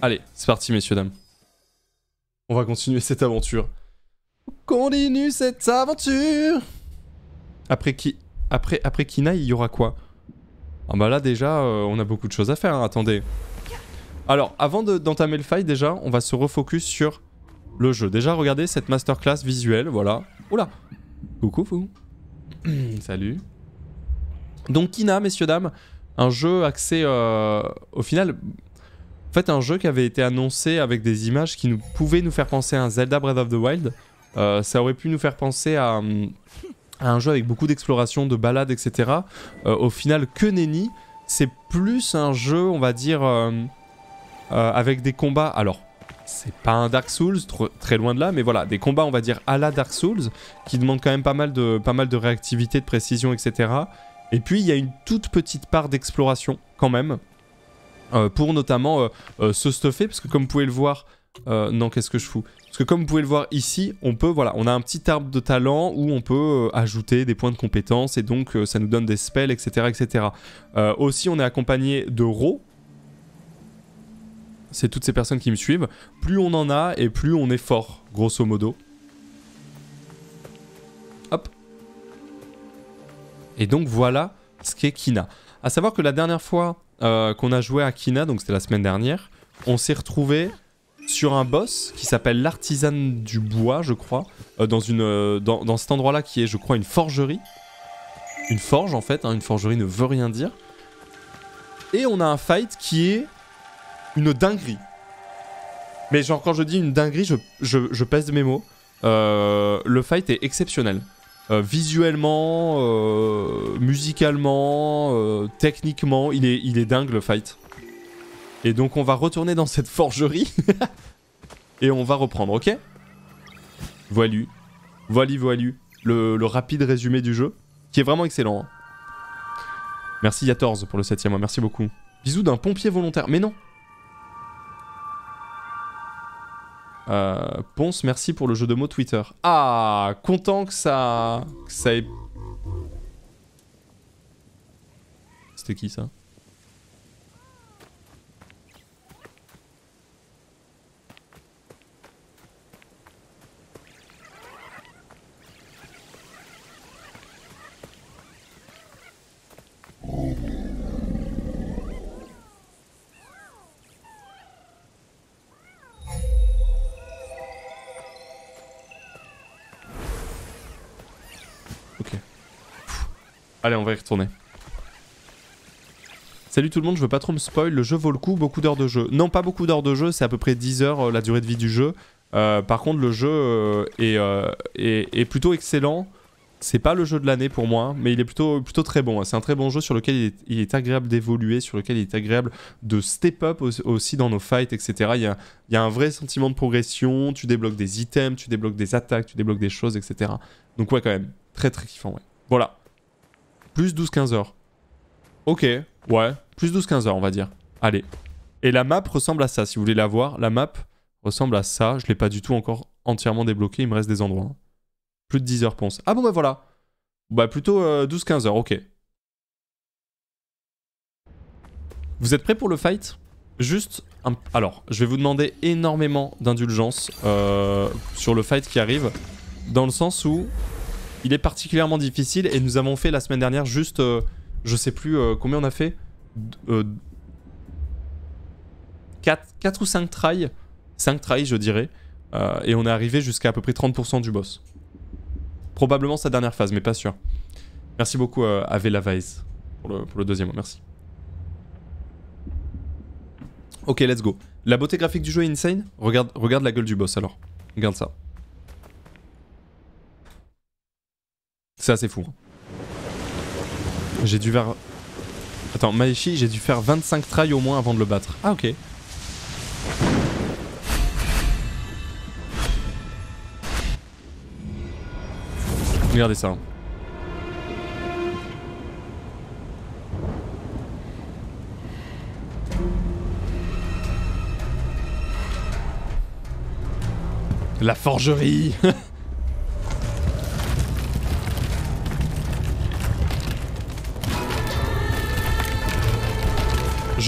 Allez, c'est parti, messieurs, dames. On va continuer cette aventure. Continue cette aventure Après qui après, après Kina, il y aura quoi? Ah bah là, déjà, euh, on a beaucoup de choses à faire, hein, attendez. Alors, avant d'entamer le fight, déjà, on va se refocus sur le jeu. Déjà, regardez cette masterclass visuelle, voilà. Oula Coucou, vous. Salut. Donc, Kina, messieurs, dames, un jeu axé, euh, au final... En fait, un jeu qui avait été annoncé avec des images qui nous pouvaient nous faire penser à un Zelda Breath of the Wild. Euh, ça aurait pu nous faire penser à, un jeu avec beaucoup d'exploration, de balades, etc. Euh, au final, que nenni, c'est plus un jeu, on va dire, avec des combats. Alors, c'est pas un Dark Souls, très loin de là, mais voilà, des combats, on va dire, à la Dark Souls, qui demandent quand même pas mal de, pas mal de réactivité, de précision, etc. Et puis, il y a une toute petite part d'exploration, quand même, euh, pour notamment euh, euh, se stuffer, parce que comme vous pouvez le voir... non, qu'est-ce que je fous? Parce que comme vous pouvez le voir ici, on peut, voilà, on a un petit arbre de talent où on peut ajouter des points de compétence, et donc ça nous donne des spells, etc. etc. aussi, on est accompagné de Ro, c'est toutes ces personnes qui me suivent. Plus on en a et plus on est fort, grosso modo. Hop. Et donc voilà ce qu'est Kina. A savoir que la dernière fois euh, qu'on a joué à Kina, donc c'était la semaine dernière, on s'est retrouvé sur un boss qui s'appelle l'artisan du bois, je crois, euh, dans, une, euh, dans, cet endroit-là qui est, je crois, une forgerie. Une forge en fait, hein, une forgerie ne veut rien dire. Et on a un fight qui est une dinguerie. Mais genre quand je dis une dinguerie, je, je, pèse mes mots. Le fight est exceptionnel. Euh, visuellement, euh, musicalement, techniquement, il est, il dingue le fight. Et donc on va retourner dans cette forgerie. et on va reprendre, ok? Voilu. Voilu, voilu. Le, rapide résumé du jeu, qui est vraiment excellent. Hein. Merci Yatorz pour le 7 mois, merci beaucoup. Bisous d'un pompier volontaire. Mais non, Euh, Ponce, merci pour le jeu de mots Twitter. Ah, content que ça, que ça ait... C'était qui ça? Allez, on va y retourner. Salut tout le monde, je veux pas trop me spoil, le jeu vaut le coup, beaucoup d'heures de jeu. Non, pas beaucoup d'heures de jeu, c'est à peu près 10 heures euh, la durée de vie du jeu. Euh, par contre, le jeu euh, est, est, plutôt excellent. C'est pas le jeu de l'année pour moi, mais il est plutôt, plutôt très bon. C'est un très bon jeu sur lequel il est, agréable d'évoluer, sur lequel il est agréable de step up aussi dans nos fights, etc. Il y, a, il y a un vrai sentiment de progression, tu débloques des items, tu débloques des attaques, tu débloques des choses, etc. Donc ouais, quand même, très très kiffant, ouais. Voilà, plus 12-15 heures. Ok, ouais, plus 12-15 heures on va dire. Allez. Et la map ressemble à ça, si vous voulez la voir. La map ressemble à ça. Je l'ai pas du tout encore entièrement débloqué, il me reste des endroits. Hein. Plus de 10 heures ponce. Ah bon bah voilà. Bah plutôt 12-15 euh, heures, ok. Vous êtes prêts pour le fight? Juste, un... alors, je vais vous demander énormément d'indulgence euh, sur le fight qui arrive, dans le sens où il est particulièrement difficile et nous avons fait la semaine dernière juste, euh, je sais plus euh, combien on a fait, 4, euh, ou 5 tries, 5 tries je dirais, et on est arrivé jusqu'à à peu près 30% du boss. Probablement sa dernière phase, mais pas sûr. Merci beaucoup à Vela pour le, pour le deuxième, merci. Ok, let's go. La beauté graphique du jeu est insane regarde, regarde la gueule du boss alors. Regarde ça. C'est assez fou. J'ai dû faire... Attends, Maeshi, j'ai dû faire 25 tries au moins avant de le battre. Ah, ok. Regardez ça. La forgerie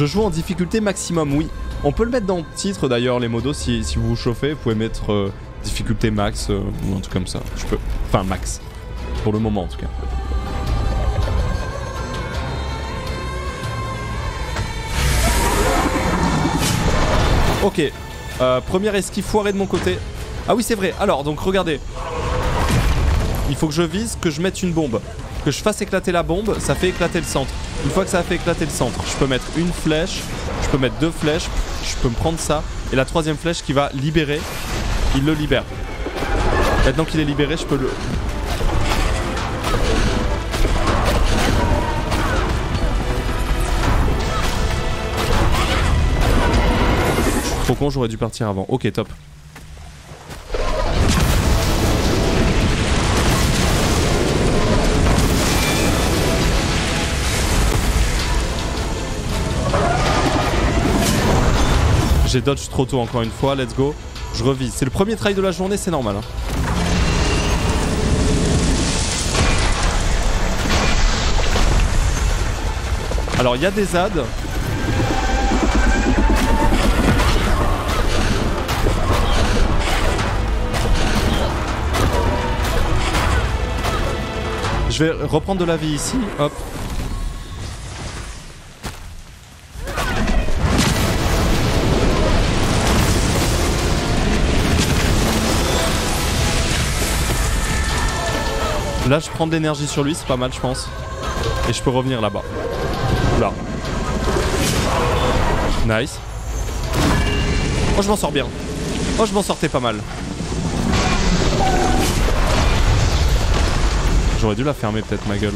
Je joue en difficulté maximum, oui. On peut le mettre dans le titre d'ailleurs, les modos, si, vous vous chauffez, vous pouvez mettre euh, difficulté max euh, ou un truc comme ça. Enfin, max. Pour le moment en tout cas. Ok. Euh, première esquive foirée de mon côté. Ah oui, c'est vrai. Alors, donc regardez. Il faut que je vise, que je mette une bombe. Que je fasse éclater la bombe, ça fait éclater le centre. Une fois que ça a fait éclater le centre, je peux mettre une flèche, je peux mettre deux flèches, je peux me prendre ça. Et la troisième flèche qui va libérer, il le libère. Maintenant qu'il est libéré, je peux le... Trop con, j'aurais dû partir avant. Ok, top. J'ai dodge trop tôt encore une fois, let's go. Je revise. C'est le premier try de la journée, c'est normal. hein. Alors il y a des ZAD. Je vais reprendre de la vie ici. Hop. Là, je prends de l'énergie sur lui, c'est pas mal, je pense. Et je peux revenir là-bas. Là. Nice. Oh, je m'en sors bien. Oh, je m'en sortais pas mal. J'aurais dû la fermer peut-être ma gueule.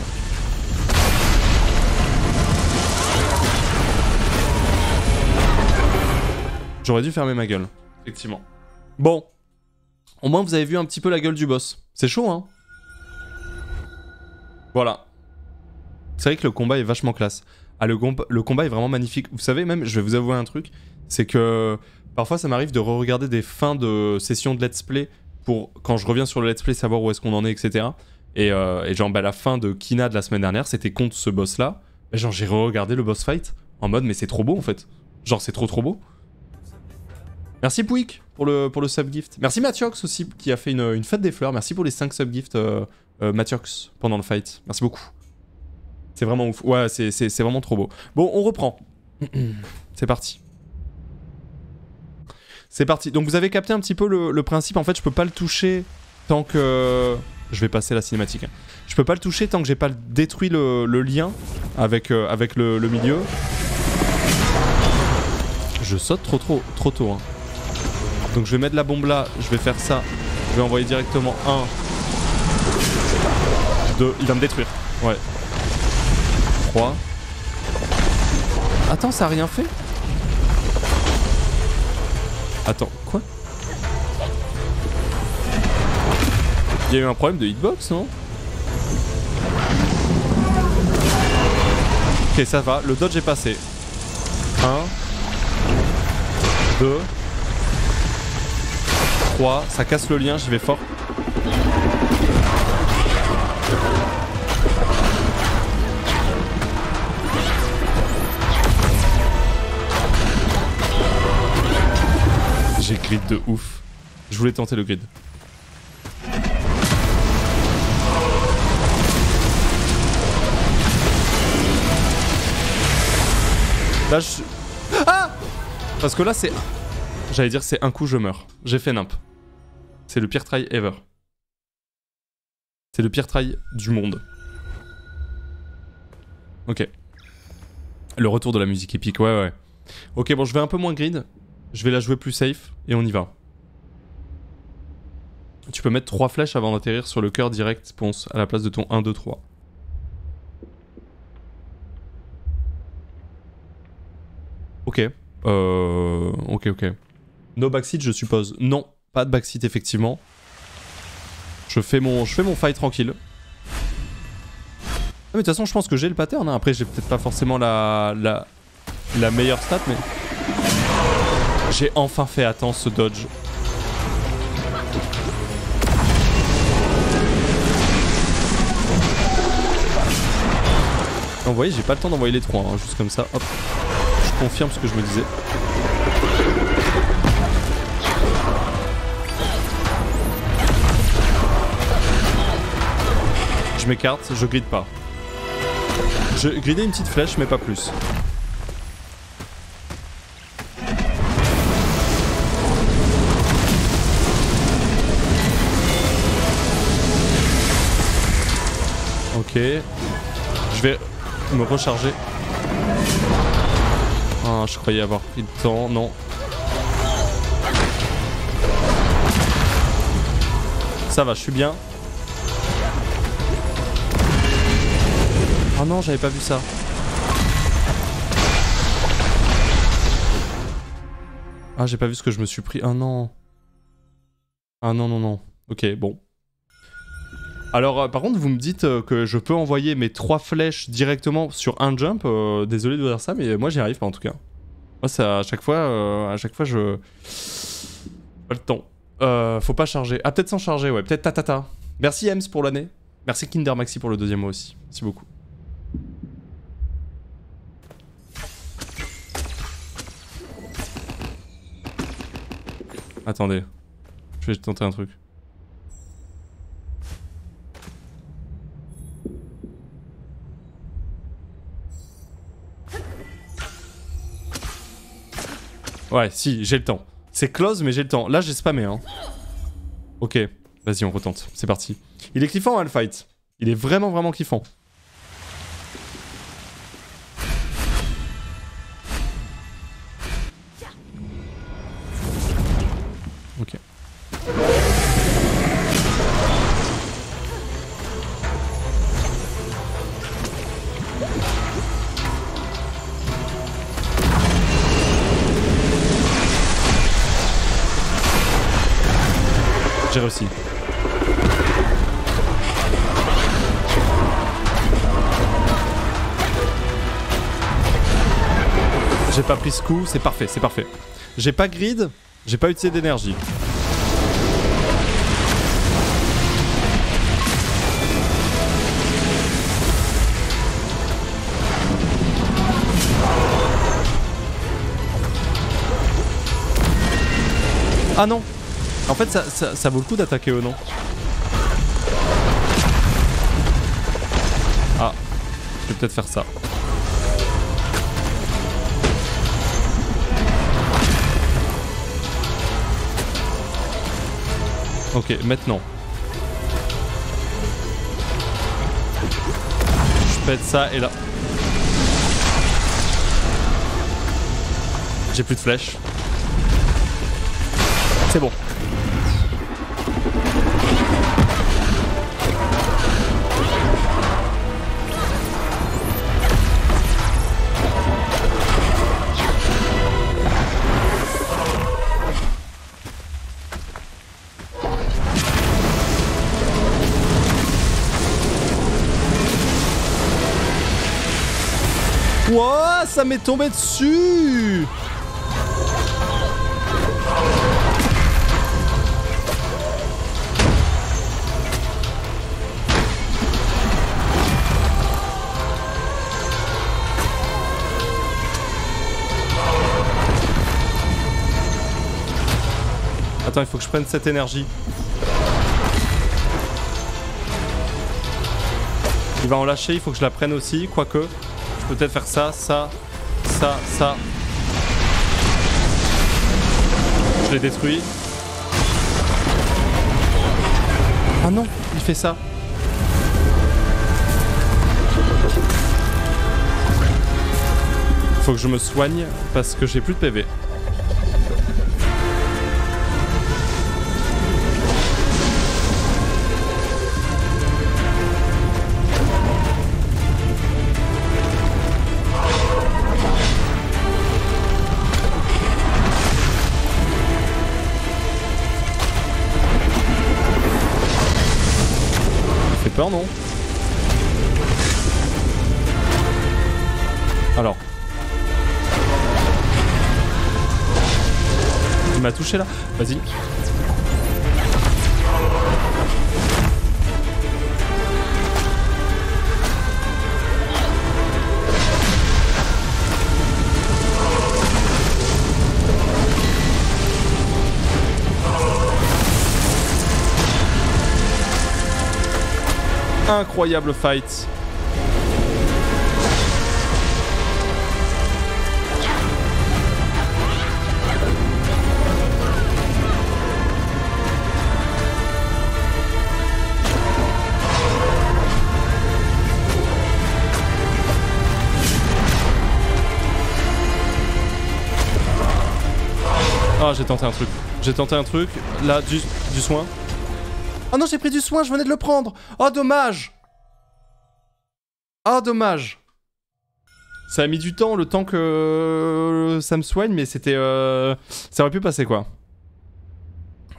J'aurais dû fermer ma gueule. Effectivement. Bon. Au moins vous avez vu un petit peu la gueule du boss. C'est chaud hein? Voilà. C'est vrai que le combat est vachement classe. Ah le, comb- le combat est vraiment magnifique. Vous savez même, je vais vous avouer un truc, c'est que parfois ça m'arrive de re-regarder des fins de sessions de let's play pour quand je reviens sur le let's play savoir où est-ce qu'on en est, etc. Et, euh, et genre, bah, la fin de Kina de la semaine dernière, c'était contre ce boss-là. Bah, genre, j'ai re-regardé le boss fight en mode, mais c'est trop beau en fait. Genre, c'est trop trop beau. Merci Pouic pour le, pour le subgift. Merci Matiox aussi qui a fait une, une fête des fleurs. Merci pour les 5 subgifts euh, euh, pendant le fight. Merci beaucoup. C'est vraiment ouf. Ouais, c'est- vraiment trop beau. Bon, on reprend. c'est parti. C'est parti. Donc vous avez capté un petit peu le, le principe. En fait, je peux pas le toucher tant que... Je vais passer la cinématique. hein. Je peux pas le toucher tant que j'ai pas détruit le, le lien avec, euh, avec le, le milieu. Je saute trop trop trop tôt. hein. Donc je vais mettre la bombe là, je vais faire ça. Je vais envoyer directement un. Deux. Il va me détruire. Ouais. 3. Attends, ça a rien fait Attends, quoi Il y a eu un problème de hitbox, non Ok, ça va, le dodge est passé. 1, 2, 3, ça casse le lien, j'y vais fort. J'ai grid de ouf. Je voulais tenter le grid. Là je... Ah Parce que là c'est... J'allais dire c'est un coup je meurs. J'ai fait nimp. C'est le pire try ever. C'est le pire try du monde. Ok. Le retour de la musique épique, ouais ouais. Ok bon je vais un peu moins grid. Je vais la jouer plus safe et on y va. Tu peux mettre 3 flèches avant d'atterrir sur le cœur direct, ponce, à la place de ton 1, 2, 3. Ok. Euh... Ok, ok. No backseat, je suppose. Non, pas de backseat, effectivement. Je fais mon, je fais mon fight tranquille. Ah, mais de toute façon, je pense que j'ai le pattern. hein. Après, j'ai peut-être pas forcément la, la, meilleure stat, mais... J'ai enfin fait attendre ce dodge. Vous voyez, j'ai pas le temps d'envoyer les trois, hein, juste comme ça. Hop. Je confirme ce que je me disais. Je m'écarte, je gride pas. Je gridais une petite flèche, mais pas plus. Ok. Je vais me recharger. Ah, je croyais avoir pris le temps, non. Ça va, je suis bien. Oh non, j'avais pas vu ça. Ah, j'ai pas vu ce que je me suis pris. Ah non. Ah non, non, non. Ok, bon. Alors, euh, par contre, vous me dites euh, que je peux envoyer mes trois flèches directement sur un jump. Euh, désolé de vous dire ça, mais moi j'y arrive pas en tout cas. Moi, ça, à chaque fois, à chaque fois, je. Pas le temps. faut pas charger. Ah, peut-être sans charger, ouais. Peut-être tatata. Merci Ems pour l'année. Merci Kinder Maxi pour le deuxième mois aussi. Merci beaucoup. Attendez. Je vais tenter un truc. Ouais, si, j'ai le temps. C'est close, mais j'ai le temps. Là, j'ai spammé, hein. Ok, vas-y, on retente. C'est parti. Il est kiffant, hein, le fight. Il est vraiment, vraiment kiffant. C'est parfait, c'est parfait. J'ai pas grid, j'ai pas utilisé d'énergie. Ah non En fait, ça, vaut le coup d'attaquer eux, non? Ah, je vais peut-être faire ça. Ok, maintenant. Je pète ça et là. J'ai plus de flèches. C'est bon. Ça m'est tombé dessus Attends, il faut que je prenne cette énergie. Il va en lâcher, il faut que je la prenne aussi, quoique. Je peux peut-être faire ça, ça, ça, ça. Je l'ai détruit. Ah non, il fait ça. Faut que je me soigne parce que j'ai plus de PV. Alors. Il m'a touché là Vas-y. Incroyable fight. Ah, j'ai tenté un truc. J'ai tenté un truc. Là, du, du soin. Oh non, j'ai pris du soin, je venais de le prendre. Oh, dommage. Oh, dommage. Ça a mis du temps, le temps que ça me soigne, mais c'était... euh, Ça aurait pu passer, quoi.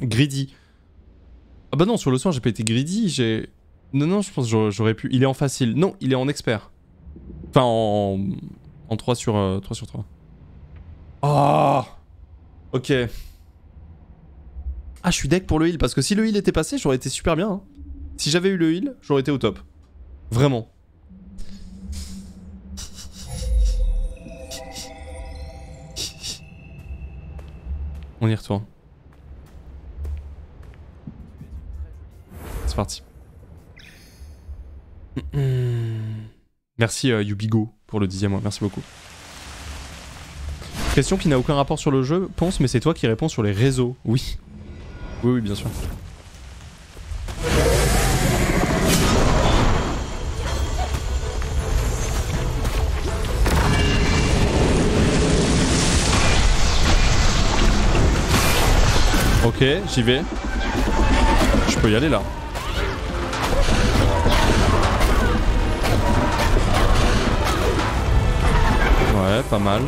Greedy. Ah bah non, sur le soin, j'ai pas été greedy, j'ai... Non, non, je pense que j'aurais- j'aurais pu... Il est en facile. Non, il est en expert. Enfin, en... En 3 sur, euh, 3 sur 3. Oh Ok. Ah, je suis deck pour le heal, parce que si le heal était passé, j'aurais été super bien. hein. Si j'avais eu le heal, j'aurais été au top. Vraiment. On y retourne. C'est parti. Merci euh, Yubigo pour le dixième mois, merci beaucoup. Question qui n'a aucun rapport sur le jeu, pense, mais c'est toi qui réponds sur les réseaux. Oui. Oui, oui, bien sûr. Ok, j'y vais. Je peux y aller là. Ouais, pas mal.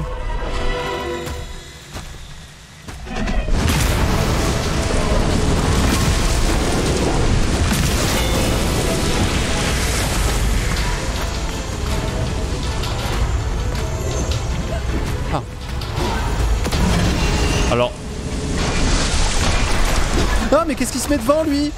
Se met devant lui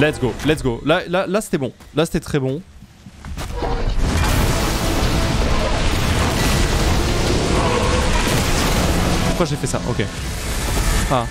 Let's go, let's go. Là, là, là c'était bon. Là, c'était très bon. Pourquoi j'ai fait ça? Ok. Ah.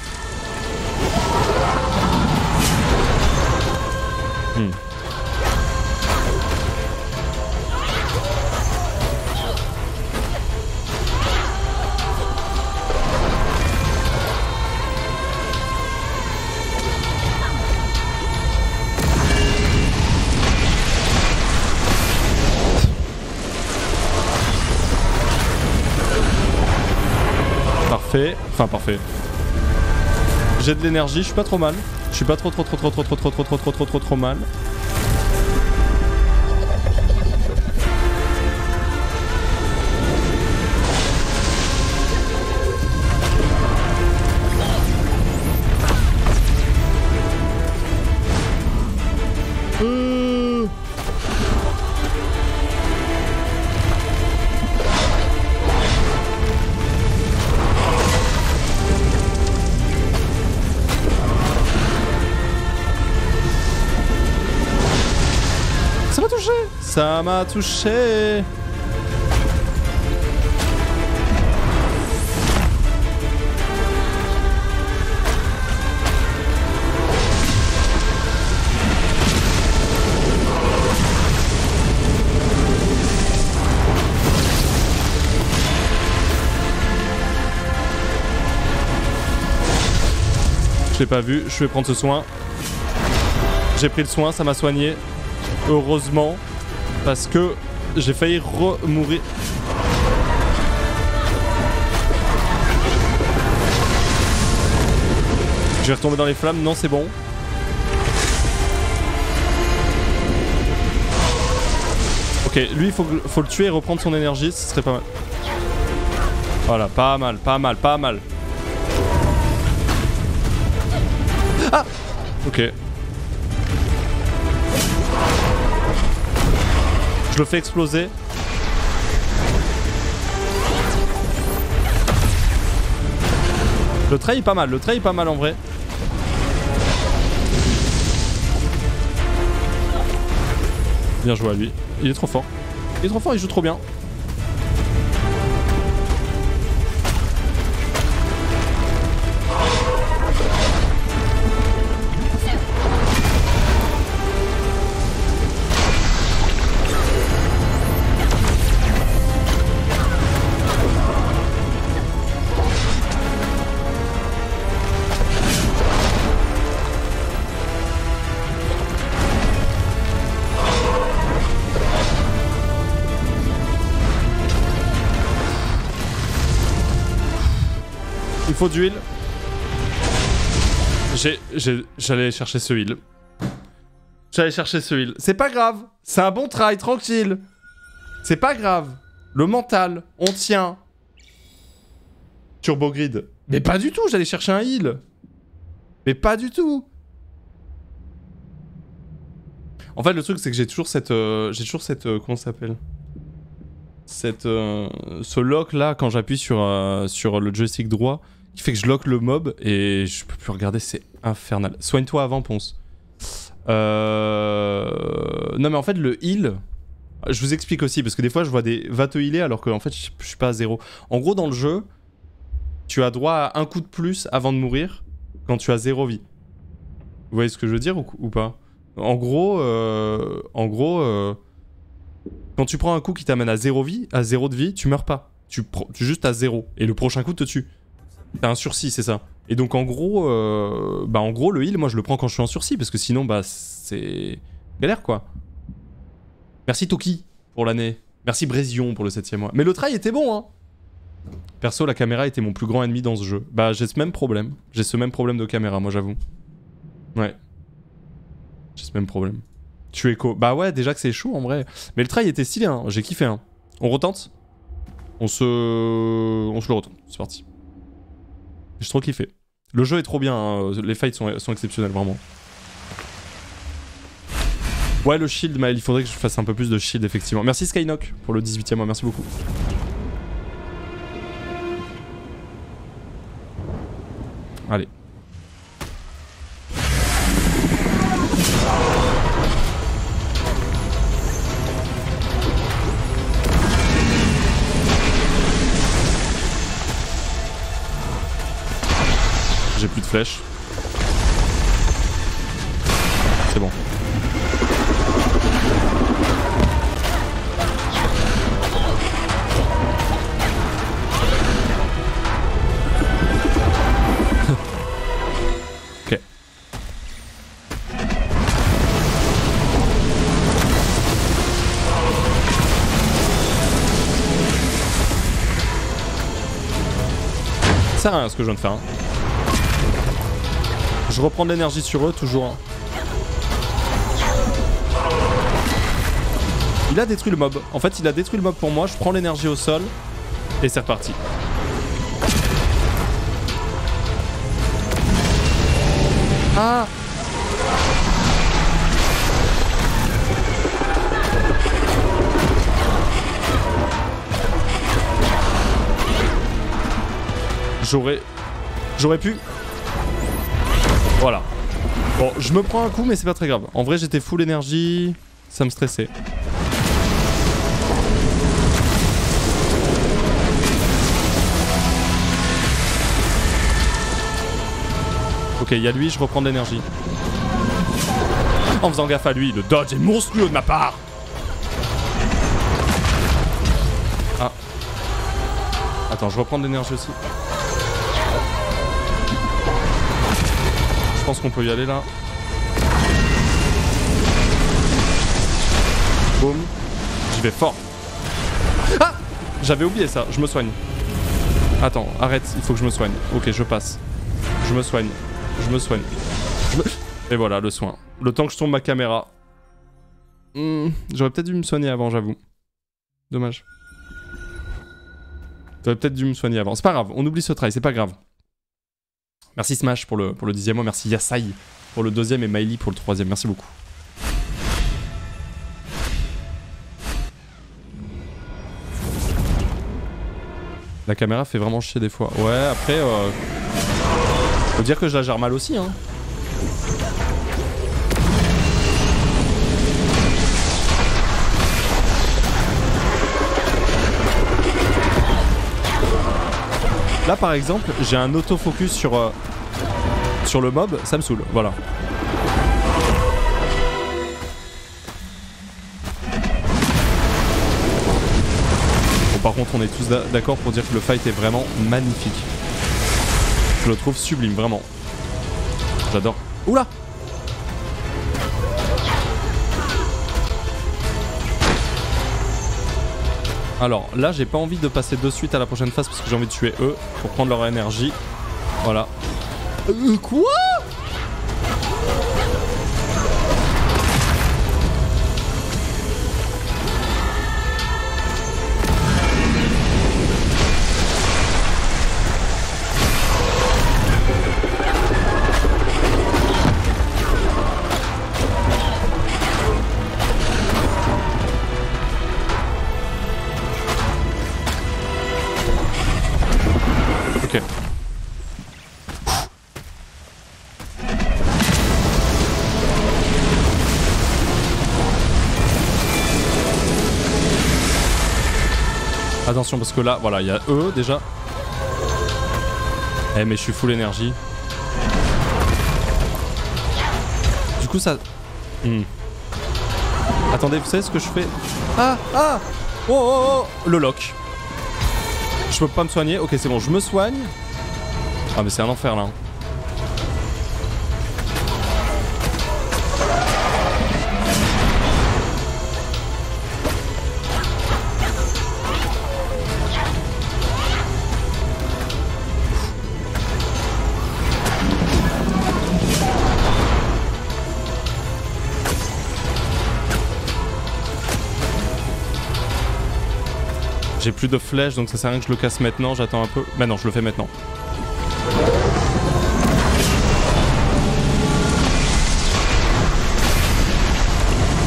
Enfin, parfait. J'ai de l'énergie, je suis pas trop mal. Je suis pas trop trop trop trop trop trop trop trop trop trop trop trop trop mal. Ça m'a touché Je l'ai pas vu, je vais prendre ce soin. J'ai pris le soin, ça m'a soigné. Heureusement. Parce que j'ai failli remourir. Je vais retomber dans les flammes, non c'est bon. Ok, lui il faut, le tuer et reprendre son énergie, ce serait pas mal. Voilà, pas mal, pas mal, pas mal. Ah Ok. Je le fais exploser. Le trail est pas mal, le trail est pas mal en vrai. Bien joué à lui. Il est trop fort. Il est trop fort, il joue trop bien. Faut du heal. J'allais chercher ce heal. J'allais chercher ce heal. C'est pas grave. C'est un bon try, tranquille. C'est pas grave. Le mental, on tient. Turbo grid. Mais pas du tout, j'allais chercher un heal. Mais pas du tout. En fait, le truc, c'est que j'ai toujours cette. euh, j'ai toujours cette. euh, comment s'appelle? Cette. euh, ce lock là, quand j'appuie sur, sur le joystick droit, qui fait que je lock le mob et je peux plus regarder, c'est infernal. Soigne-toi avant, Ponce. Euh... Non, mais en fait, le heal. Je vous explique aussi, parce que des fois, je vois des. Va te healer alors que, en fait, je suis pas à zéro. En gros, dans le jeu, tu as droit à un coup de plus avant de mourir quand tu as zéro vie. Vous voyez ce que je veux dire ou, pas? En gros, euh, en gros, euh, quand tu prends un coup qui t'amène à zéro vie, à zéro de vie, tu meurs pas. Tu, tu juste à zéro et le prochain coup te tue. T'as un sursis, c'est ça. Et donc en gros, euh, bah en gros le heal, moi je le prends quand je suis en sursis parce que sinon bah c'est galère quoi. Merci Toki pour l'année. Merci Brésion pour le 7 mois. Mais le try était bon hein. Perso, la caméra était mon plus grand ennemi dans ce jeu. Bah, j'ai ce même problème. J'ai ce même problème de caméra, moi, j'avoue. Ouais. J'ai ce même problème. Tu écho. Bah ouais, déjà que c'est chaud en vrai. Mais le try était stylé, hein. J'ai kiffé, hein. On retente On se. On se le retente. C'est parti. J'ai trop kiffé. Le jeu est trop bien, hein. les fights sont, sont exceptionnels, vraiment. Ouais, le shield, Maël, il faudrait que je fasse un peu plus de shield, effectivement. Merci Skynock pour le 18 e mois, merci beaucoup. Allez. J'ai plus de flèches. C'est bon. ok. Ça rien ce que je viens de faire. hein. Je reprends de l'énergie sur eux, toujours. hein. Il a détruit le mob. En fait, il a détruit le mob pour moi. Je prends l'énergie au sol. Et c'est reparti. Ah J'aurais... J'aurais pu... Voilà. Bon, je me prends un coup, mais c'est pas très grave. En vrai, j'étais full énergie. Ça me stressait. Ok, il y a lui, je reprends de l'énergie. En faisant gaffe à lui, le dodge est monstrueux de ma part Ah. Attends, je reprends de l'énergie aussi. Pense qu'on peut y aller là. Boum. J'y vais fort. Ah J'avais oublié ça, je me soigne. Attends, arrête, il faut que je me soigne. Ok, je passe. Je me soigne. Je me soigne. Je me- Et voilà, le soin. Le temps que je tourne ma caméra. Hmm, J'aurais peut-être dû me soigner avant, j'avoue. Dommage. J'aurais peut-être dû me soigner avant. C'est pas grave, on oublie ce try, c'est pas grave. Merci Smash pour le, pour le dixième mois, merci Yasai pour le deuxième et Miley pour le troisième. Merci beaucoup. La caméra fait vraiment chier des fois. Ouais, après, euh, faut dire que je la gère mal aussi. Hein. Là par exemple, j'ai un autofocus sur, euh, sur le mob, ça me saoule, voilà. Bon par contre on est tous d'accord pour dire que le fight est vraiment magnifique. Je le trouve sublime, vraiment. J'adore. Oula Alors là j'ai pas envie de passer de suite à la prochaine phase parce que j'ai envie de tuer eux pour prendre leur énergie. Voilà. Euh, quoi? Attention parce que là, voilà, il y a eux déjà. Eh mais je suis full énergie. Du coup ça... Hmm. Attendez, vous savez ce que je fais? Ah Ah Oh oh oh Le lock. Je peux pas me soigner? Ok c'est bon, je me soigne. Ah mais c'est un enfer là. J'ai plus de flèches donc ça sert à rien que je le casse maintenant, j'attends un peu. Bah non, je le fais maintenant.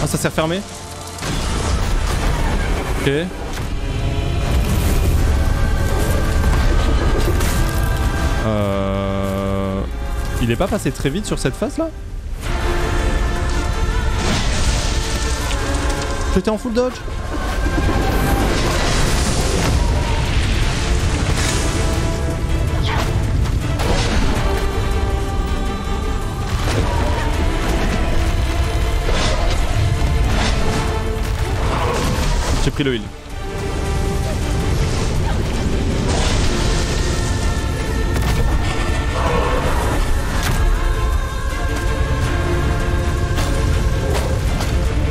Ah ça s'est refermé Ok. Euh... Il est pas passé très vite sur cette phase là? J'étais en full dodge J'ai pris le heal.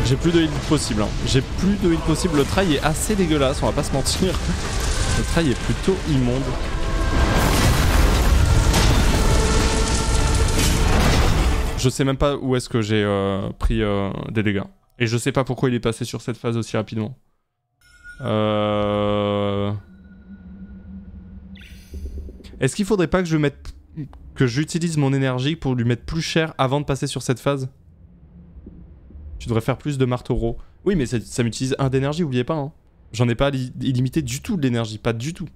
J'ai plus de heal possible. Hein. J'ai plus de heal possible. Le trail est assez dégueulasse, on va pas se mentir. Le trail est plutôt immonde. Je sais même pas où est-ce que j'ai euh, pris euh, des dégâts. Et je sais pas pourquoi il est passé sur cette phase aussi rapidement. Euh... Est-ce qu'il faudrait pas que je mette que j'utilise mon énergie pour lui mettre plus cher avant de passer sur cette phase? Tu devrais faire plus de marteau Oui, mais ça, m'utilise un d'énergie, oubliez pas. Hein. J'en ai pas illimité du tout de l'énergie, pas du tout.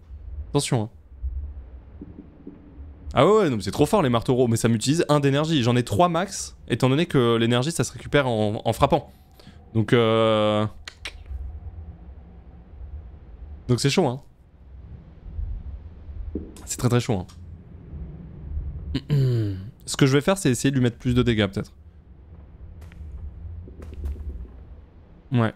Attention. Hein. Ah ouais, non, c'est trop fort les marteaux mais ça m'utilise un d'énergie. J'en ai 3 max, étant donné que l'énergie ça se récupère en, en frappant. Donc euh... Donc c'est chaud, hein. C'est très très chaud, hein. Ce que je vais faire, c'est essayer de lui mettre plus de dégâts, peut-être. Ouais.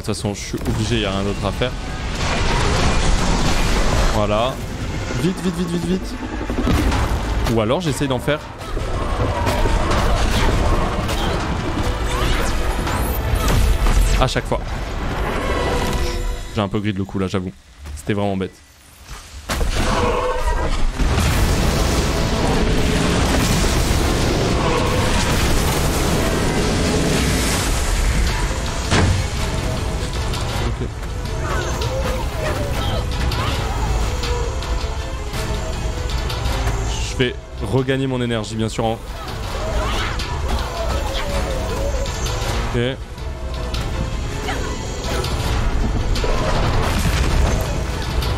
De toute façon, je suis obligé, il n'y a rien d'autre à faire. Voilà. Vite, vite, vite, vite, vite. Ou alors j'essaye d'en faire. À chaque fois. J'ai un peu grid le coup là, j'avoue. C'était vraiment bête. Regagner mon énergie, bien sûr. Ok.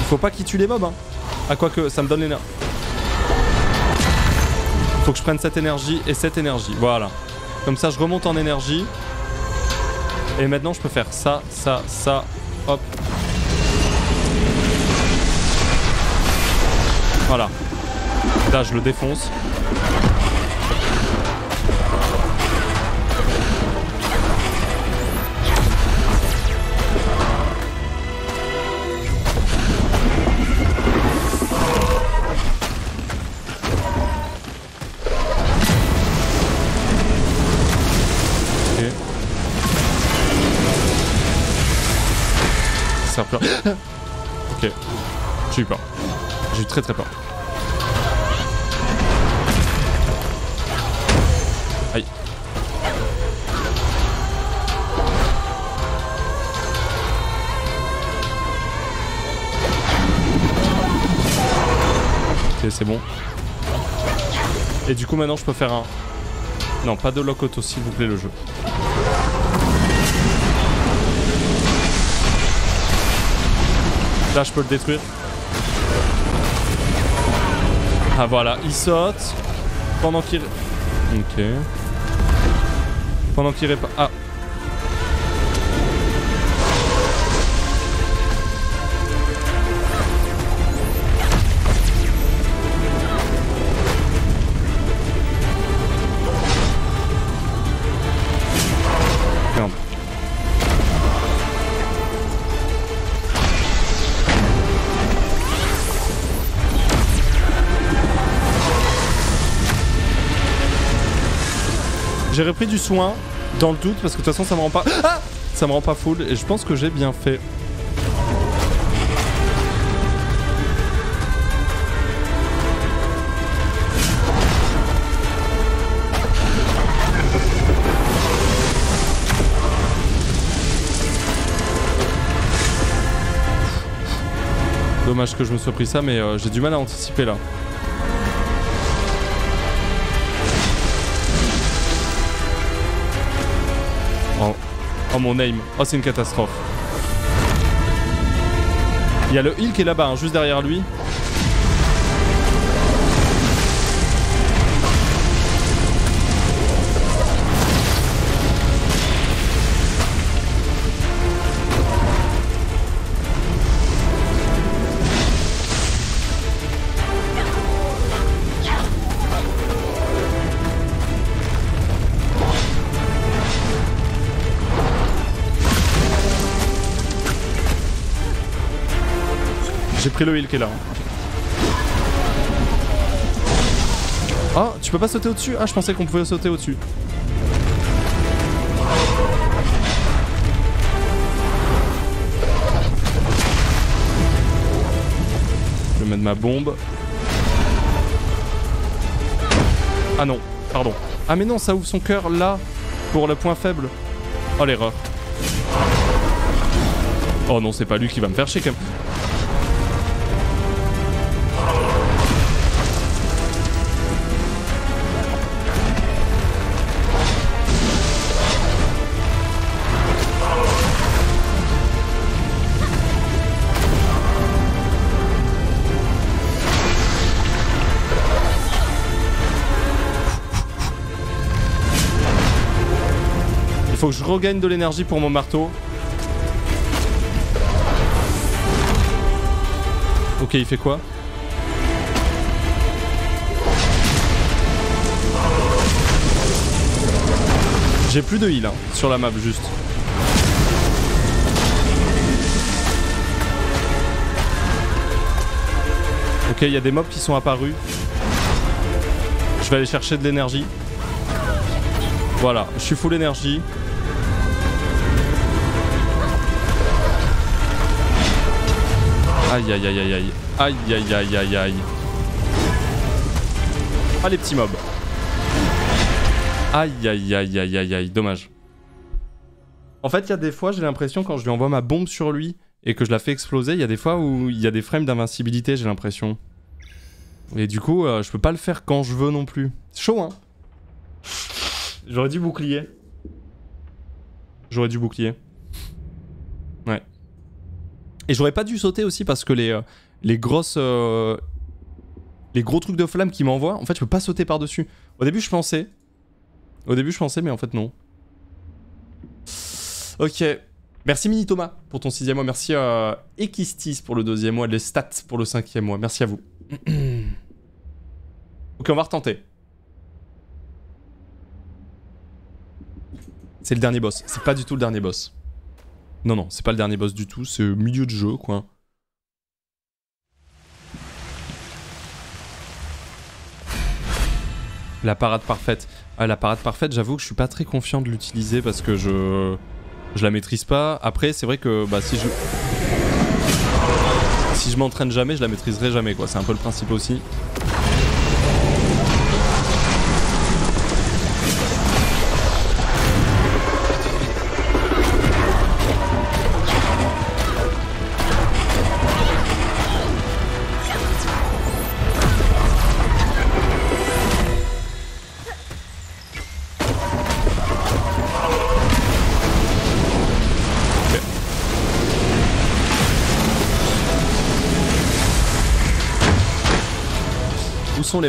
Faut pas qu'il tue les mobs, hein. Ah, quoi que, ça me donne l'énergie. Faut que je prenne cette énergie et cette énergie. Voilà. Comme ça, je remonte en énergie. Et maintenant, je peux faire ça, ça, ça. Hop. Voilà. Là, je le défonce. Ok. J'ai eu peur. J'ai eu très très peur. C'est bon. Et du coup, maintenant, je peux faire un... Non, pas de lock auto, s'il vous plaît, le jeu. Là, je peux le détruire. Ah, voilà, il saute. Pendant qu'il... Ok. Pendant qu'il répare... Ah. J'ai repris du soin dans le doute parce que de toute façon ça me rend pas. Ah ça me rend pas full et je pense que j'ai bien fait. Dommage que je me sois pris ça, mais euh, j'ai du mal à anticiper là. Oh, mon aim. Oh c'est une catastrophe. Il y a le heal qui est là-bas, hein, juste derrière lui. Pris le heal qui est là. Oh, tu peux pas sauter au-dessus? Ah, je pensais qu'on pouvait sauter au-dessus. Je vais mettre ma bombe. Ah non, pardon. Ah mais non, ça ouvre son cœur là, pour le point faible. Oh l'erreur. Oh non, c'est pas lui qui va me faire chier quand même. Il faut que je regagne de l'énergie pour mon marteau. Ok, il fait quoi? J'ai plus de heal hein, sur la map juste. Ok, il y a des mobs qui sont apparus. Je vais aller chercher de l'énergie. Voilà, je suis full énergie. Aïe aïe aïe aïe aïe. Aïe aïe aïe aïe aïe. Ah les petits mobs. Aïe aïe aïe aïe aïe aïe. Dommage. En fait, il y a des fois, j'ai l'impression quand je lui envoie ma bombe sur lui et que je la fais exploser, il y a des fois où il y a des frames d'invincibilité, j'ai l'impression. Et du coup, euh, je peux pas le faire quand je veux non plus. C'est chaud, hein J'aurais dû bouclier. J'aurais dû bouclier. Et j'aurais pas dû sauter aussi parce que les, euh, grosses... euh, les gros trucs de flamme qui m'envoient, en fait je peux pas sauter par-dessus. Au début je pensais. Au début je pensais mais en fait non. Ok. Merci Mini Thomas pour ton sixième mois. Merci euh, Ekistis pour le deuxième mois. Les stats pour le cinquième mois. Merci à vous. ok on va retenter. C'est le dernier boss. C'est pas du tout le dernier boss. Non, non, c'est pas le dernier boss du tout. C'est au milieu de jeu, quoi. La parade parfaite. Ah, la parade parfaite, j'avoue que je suis pas très confiant de l'utiliser parce que je... Je la maîtrise pas. Après, c'est vrai que bah, si je... Si je m'entraîne jamais, je la maîtriserai jamais, quoi. C'est un peu le principe aussi.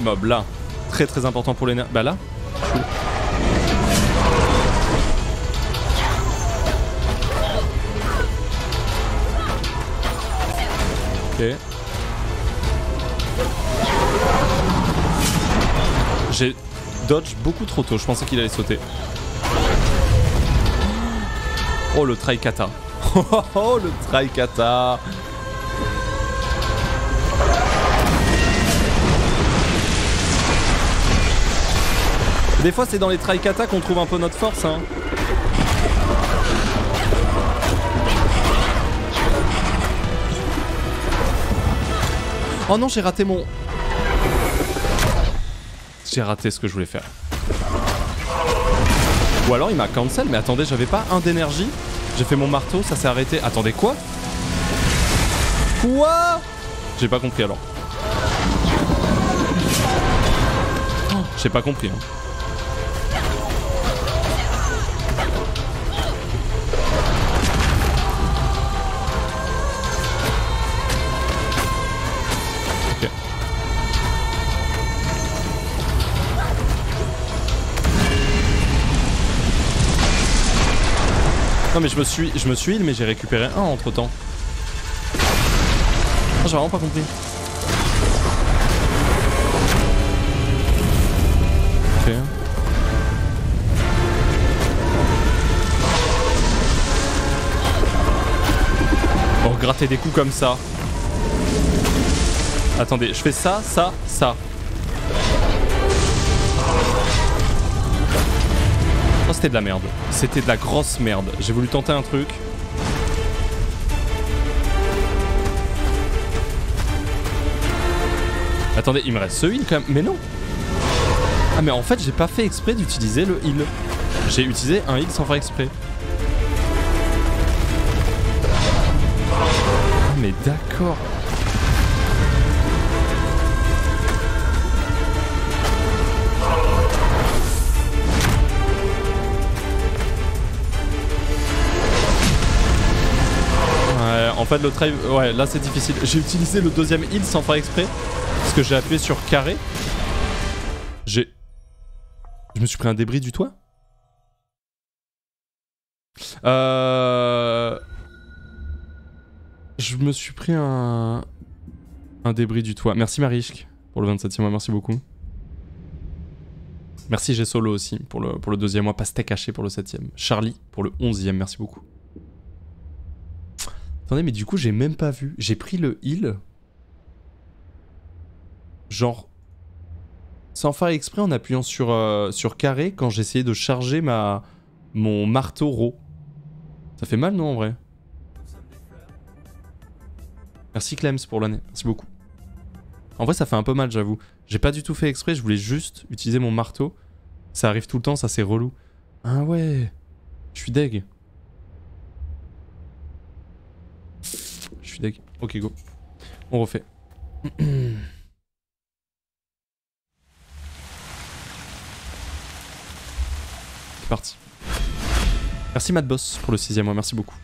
Mobs Là. Très très important pour les nerfs. Bah là Ok. J'ai dodge beaucoup trop tôt, je pensais qu'il allait sauter. Oh le Traikata. Oh le Traikata. Des fois, c'est dans les Traikata qu'on trouve un peu notre force. Hein. Oh non, j'ai raté mon... J'ai raté ce que je voulais faire. Ou alors il m'a cancel, mais attendez, j'avais pas un d'énergie. J'ai fait mon marteau, ça s'est arrêté. Attendez, quoi? Quoi? J'ai pas compris alors. J'ai pas compris. Hein. Non mais je me suis, je me suis heal, mais j'ai récupéré un entre temps. j'ai vraiment pas compris. Ok. Pour gratter des coups comme ça. Attendez, je fais ça, ça, ça. C'était de la merde. C'était de la grosse merde. J'ai voulu tenter un truc. Attendez, il me reste ce heal quand même. Mais non Ah mais en fait, j'ai pas fait exprès d'utiliser le heal. J'ai utilisé un heal sans faire exprès. Ah mais d'accord. Fait le try... Ouais, là c'est difficile. J'ai utilisé le deuxième heal sans faire exprès. Parce que j'ai appuyé sur carré. J'ai... Je me suis pris un débris du toit Euh... Je me suis pris un... Un débris du toit. Merci Marichk pour le 27e mois, merci beaucoup. Merci G Solo aussi pour le, pour le deuxième mois. Pastèque caché pour le 7ème. Charlie pour le 11e, merci beaucoup. Attendez, mais du coup, j'ai même pas vu. J'ai pris le heal. Genre. Sans faire exprès en appuyant sur, euh, sur carré quand j'essayais de charger ma, mon marteau ro. Ça fait mal, non, en vrai? Merci Clems pour l'année. Merci beaucoup. En vrai, ça fait un peu mal, j'avoue. J'ai pas du tout fait exprès, je voulais juste utiliser mon marteau. Ça arrive tout le temps, ça c'est relou. Ah ouais. Je suis deg. Je deg. Ok, go. On refait. C'est parti. Merci Madboss pour le sixième mois, merci beaucoup.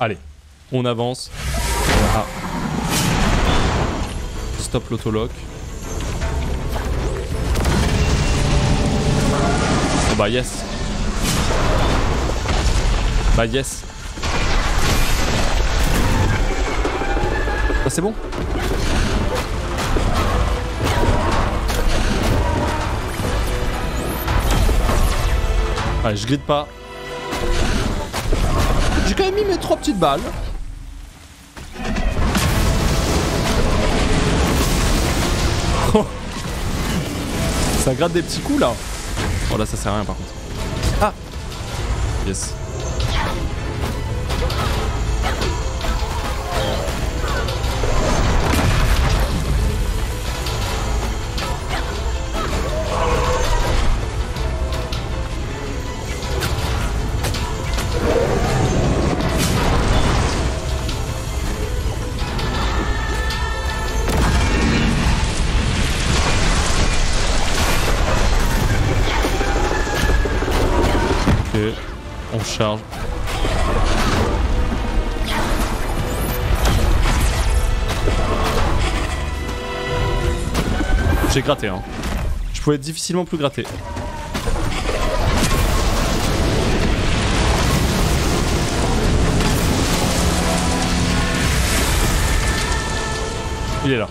Allez, on avance. Ah. Stop l'autolock. Oh bah yes. Bah yes. C'est bon. Allez, je gride pas. J'ai quand même mis mes trois petites balles. Ça gratte des petits coups là. Oh là ça sert à rien par contre. Ah Yes. Charge. J'ai gratté, hein. Je pouvais difficilement plus gratter. Il est là.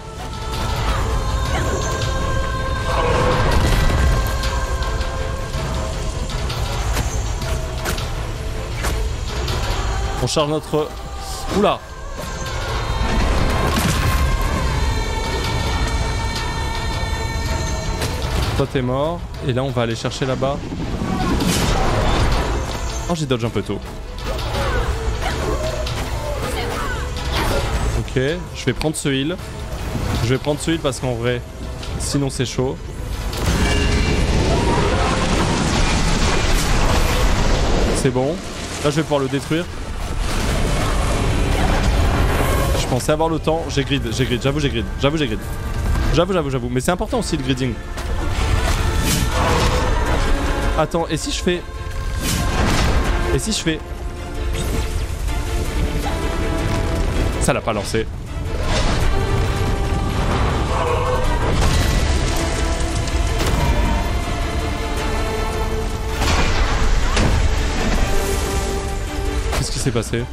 On charge notre... Oula Toi t'es mort. Et là on va aller chercher là-bas. Oh j'ai dodge un peu tôt. Ok, je vais prendre ce heal. Je vais prendre ce heal parce qu'en vrai, sinon c'est chaud. C'est bon. Là je vais pouvoir le détruire. Pensais avoir le temps. J'ai grid, j'ai grid, j'avoue j'ai grid, j'avoue j'ai grid. J'avoue, j'avoue, j'avoue. Mais c'est important aussi le gridding. Attends, et si je fais... Et si je fais... Ça l'a pas lancé. Qu'est-ce qui s'est passé?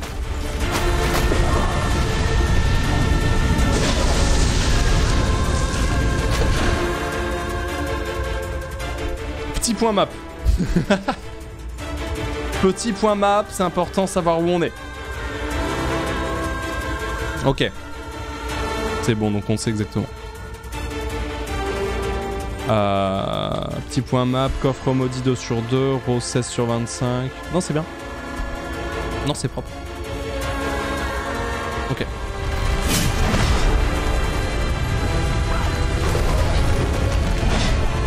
Petit point map. Petit point map, c'est important de savoir où on est. Ok. C'est bon, donc on sait exactement. Euh, petit point map, coffre maudit 2 sur 2, rose 16 sur 25. Non, c'est bien. Non, c'est propre.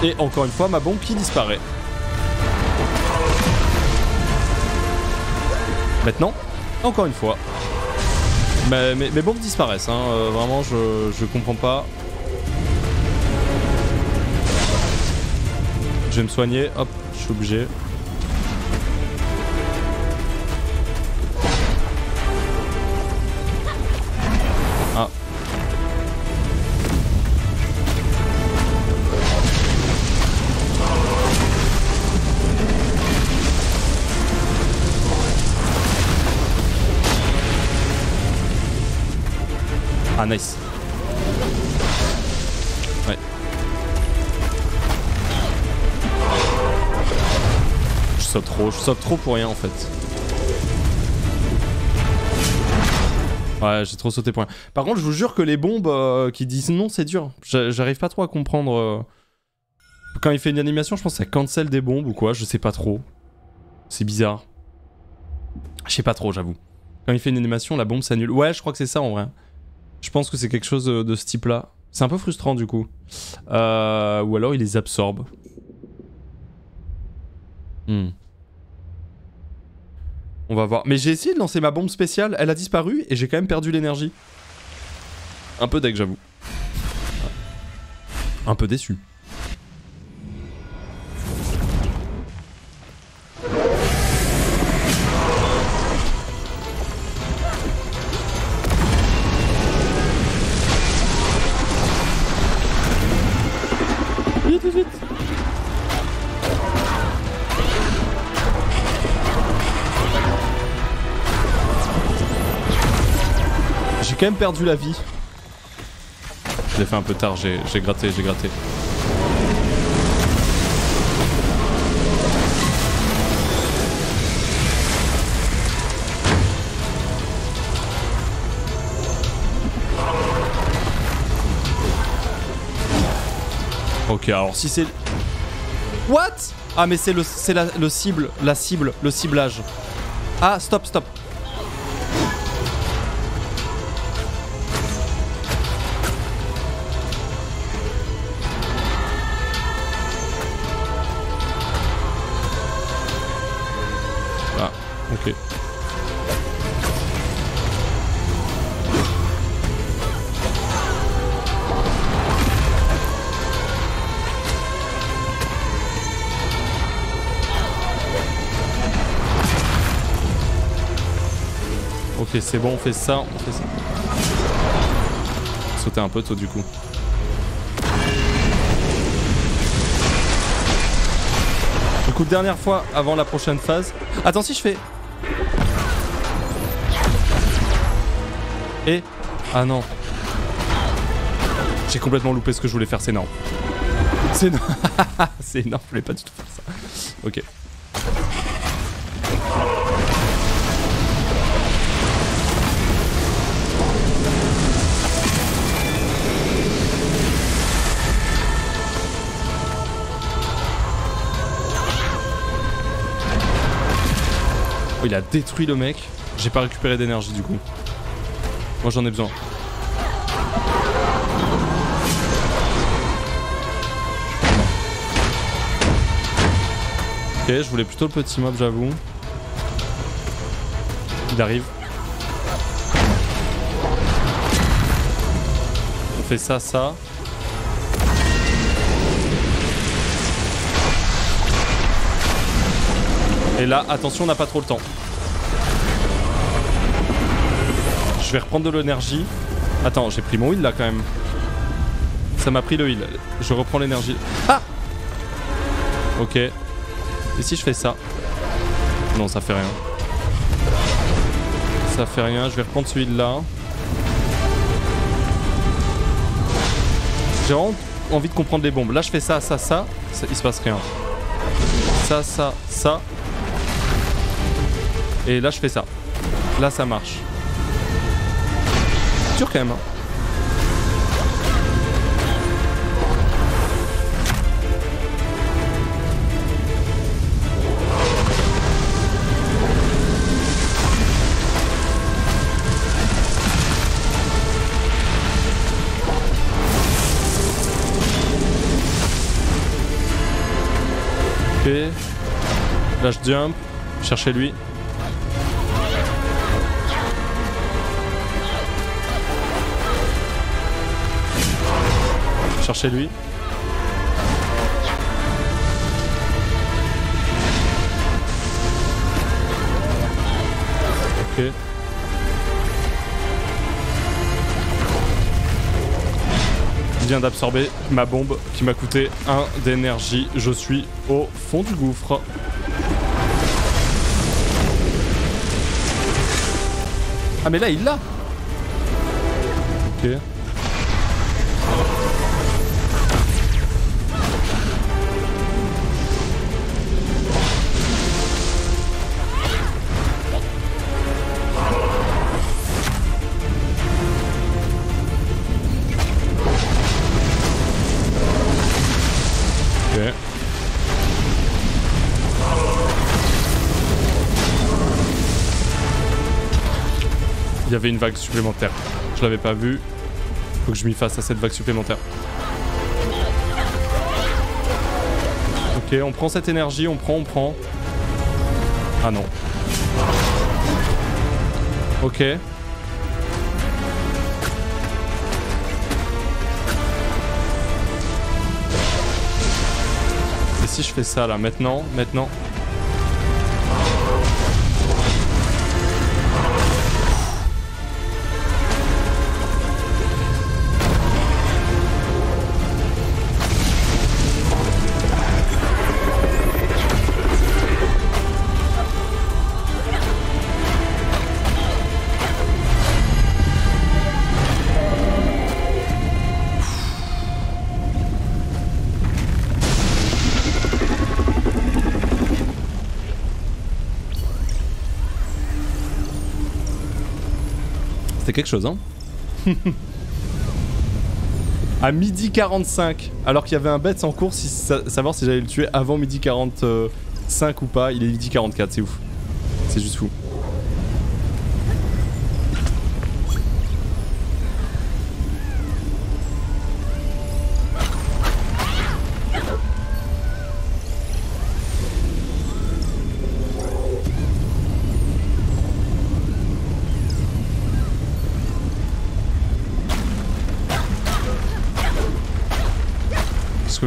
Et encore une fois, ma bombe qui disparaît. Maintenant, encore une fois. Mais, mes bombes disparaissent, hein. euh, vraiment, je, je comprends pas. Je vais me soigner, hop, je suis obligé. Ah nice. Ouais. Je saute trop, je saute trop pour rien en fait. Ouais, j'ai trop sauté pour rien. Par contre, je vous jure que les bombes euh, qui disent non, c'est dur. J'a- J'arrive pas trop à comprendre. euh. Quand il fait une animation, je pense que ça cancel des bombes ou quoi, je sais pas trop. C'est bizarre. Je sais pas trop, j'avoue. Quand il fait une animation, la bombe s'annule. Ouais, je crois que c'est ça en vrai. Je pense que c'est quelque chose de, ce type-là. C'est un peu frustrant du coup. Euh, ou alors il les absorbe. Hmm. On va voir. Mais j'ai essayé de lancer ma bombe spéciale, elle a disparu et j'ai quand même perdu l'énergie. Un peu deck, j'avoue. Un peu déçu. Quand même perdu la vie. Je l'ai fait un peu tard, j'ai gratté, j'ai gratté. Ok, alors si c'est... What? Ah mais c'est le, la, le cible, la cible, le ciblage. Ah, stop, stop. C'est bon, on fait ça, on fait ça. Sauter un peu tôt du coup. Du coup, dernière fois avant la prochaine phase. Attends, si je fais. Et. Ah non. J'ai complètement loupé ce que je voulais faire, c'est énorme. C'est énorme. c'est énorme, je voulais pas du tout faire ça. Ok. Oh, il a détruit le mec. J'ai pas récupéré d'énergie du coup. Moi j'en ai besoin. Ok, je voulais plutôt le petit mob, j'avoue. Il arrive. On fait ça, ça. Et là, attention, on n'a pas trop le temps. Je vais reprendre de l'énergie. Attends, j'ai pris mon heal là quand même. Ça m'a pris le heal. Je reprends l'énergie. Ah Ok. Et si je fais ça? Non, ça fait rien. Ça fait rien. Je vais reprendre celui de là. J'ai vraiment envie de comprendre les bombes. Là, je fais ça, ça, ça. ça il se passe rien. Ça, ça, ça. Et là, je fais ça. Là, ça marche. Dur quand même. Hein. Là, je jump. Cherchez lui. Cherchez lui. Ok. Il vient d'absorber ma bombe qui m'a coûté 1 d'énergie. Je suis au fond du gouffre. Ah mais là il l'a Ok. Y avait une vague supplémentaire. Je l'avais pas vu. Faut que je m'y fasse à cette vague supplémentaire. Ok, on prend cette énergie, on prend, on prend. Ah non. Ok. Et si je fais ça là, maintenant, maintenant? Quelque chose, hein À midi 45, alors qu'il y avait un bête en course, savoir si j'allais le tuer avant midi 45 ou pas. Il est midi 44, c'est ouf. C'est juste fou.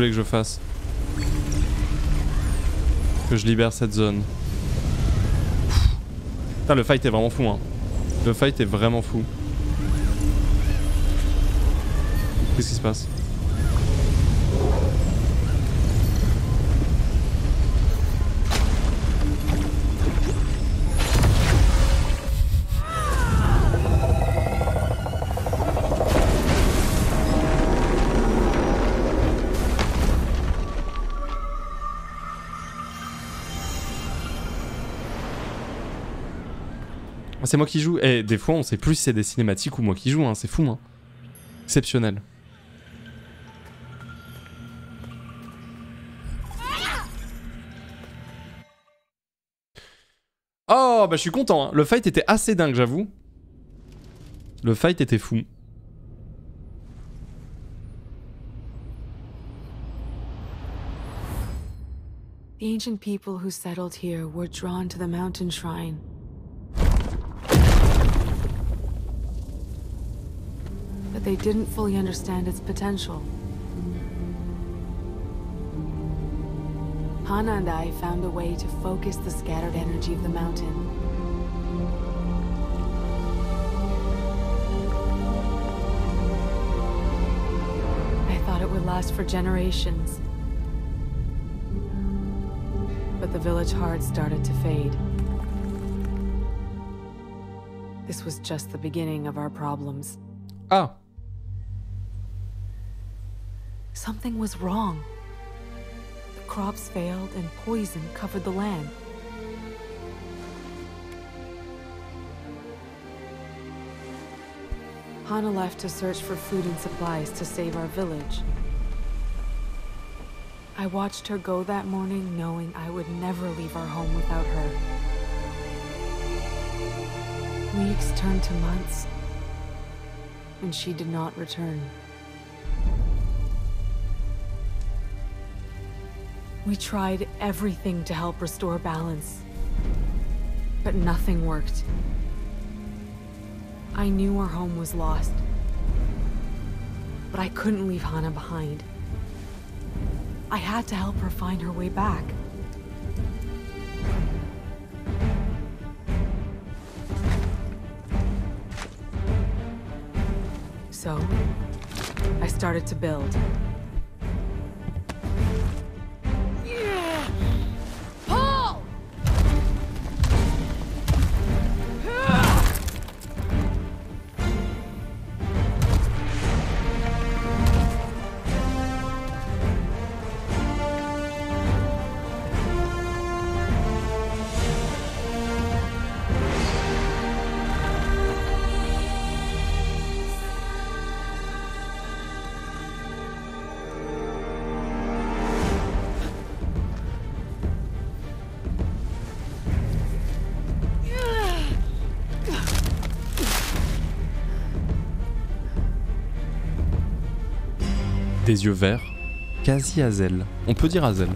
Que je fasse Que je libère cette zone. Le fight est vraiment fou, hein. Le fight est vraiment fou. Qu'est-ce qui se passe? C'est moi qui joue. Et des fois, on sait plus si c'est des cinématiques ou moi qui joue. Hein. C'est fou. Hein. Exceptionnel. Oh, bah je suis content. Hein. Le fight était assez dingue, j'avoue. Le fight était fou. The ancient people who settled here were drawn to the mountain shrine. They didn't fully understand its potential. Hana and I found a way to focus the scattered energy of the mountain. I thought it would last for generations. But the village heart started to fade. This was just the beginning of our problems. Ah Something was wrong. The crops failed and poison covered the land. Hana left to search for food and supplies to save our village. I watched her go that morning knowing I would never leave our home without her. Weeks turned to months, and she did not return. We tried everything to help restore balance. But nothing worked. I knew our home was lost. But I couldn't leave Hana behind. I had to help her find her way back. So, I started to build. Des yeux verts, quasi Azel. On peut dire Azel.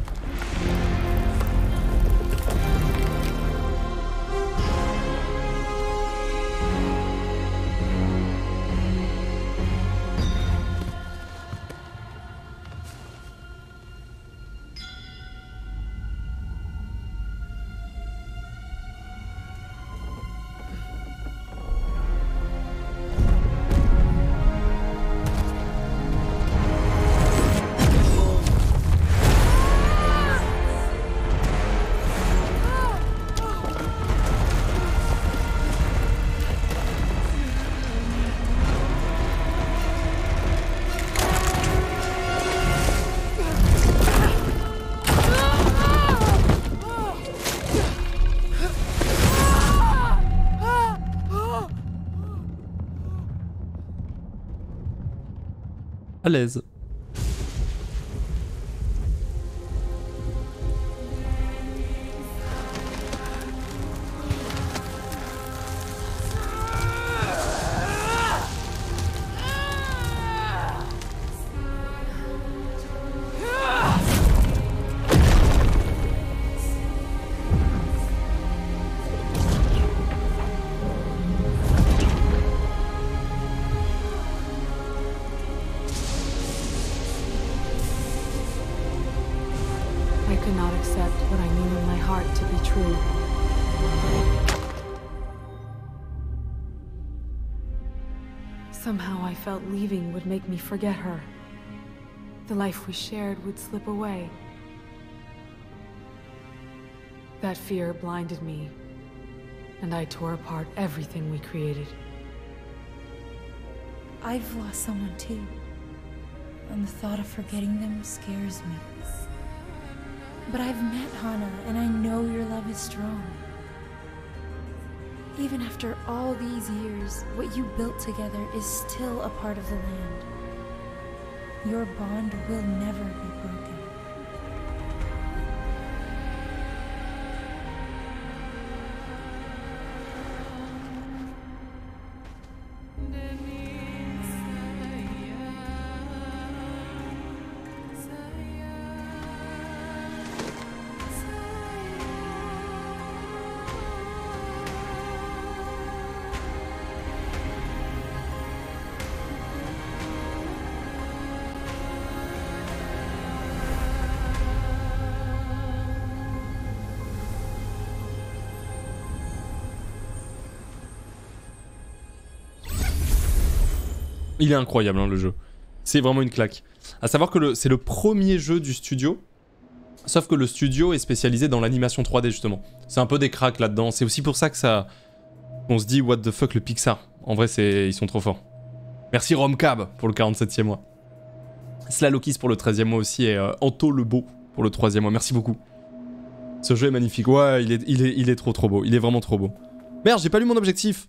À felt leaving would make me forget her. The life we shared would slip away. That fear blinded me, and I tore apart everything we created. I've lost someone too. And the thought of forgetting them scares me. But I've met Hana, and I know your love is strong. Even after all these years, what you built together is still a part of the land. Your bond will never be broken. Il est incroyable hein, le jeu. C'est vraiment une claque. À savoir que c'est le premier jeu du studio. Sauf que le studio est spécialisé dans l'animation 3D justement. C'est un peu des cracks là-dedans. C'est aussi pour ça que ça. On se dit what the fuck le Pixar. En vrai, ils sont trop forts. Merci Romcab pour le 47e mois. Slalokis pour le 13e mois aussi et euh, Anto le Beau pour le 3e mois. Merci beaucoup. Ce jeu est magnifique. Ouais, il est trop trop beau. Il est vraiment trop beau. Merde, j'ai pas lu mon objectif.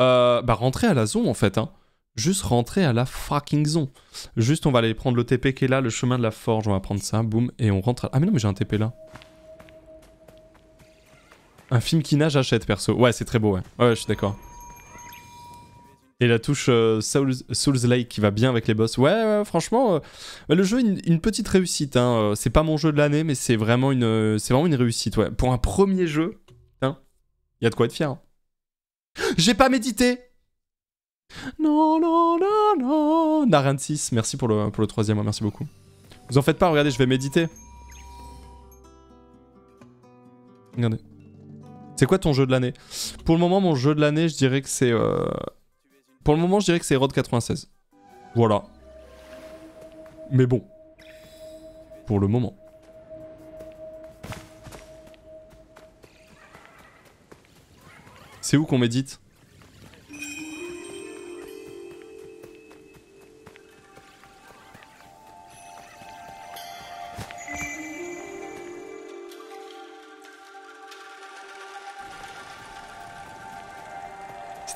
Euh, bah rentrer à la zone en fait. Hein. Juste rentrer à la fucking zone. Juste on va aller prendre le TP qui est là, le chemin de la forge. On va prendre ça, boum, et on rentre. À... Ah mais non mais j'ai un TP là. Un film qui nage j'achète perso. Ouais c'est très beau ouais. Ouais je suis d'accord. Et la touche euh, Souls, Lake qui va bien avec les boss. Ouais, ouais franchement, euh, bah, le jeu une, une petite réussite. Hein. Euh, C'est pas mon jeu de l'année, mais c'est vraiment une, c'est vraiment une réussite. Ouais. Pour un premier jeu, hein, il y a de quoi être fier. hein. J'ai pas médité. Non, non, non, non. Naren 6, merci pour le, pour le troisième merci beaucoup. Vous en faites pas, regardez, je vais méditer. Regardez. C'est quoi ton jeu de l'année? Pour le moment, mon jeu de l'année, je dirais que c'est. euh, Pour le moment, je dirais que c'est Road 96. Voilà. Mais bon. Pour le moment. C'est où qu'on médite?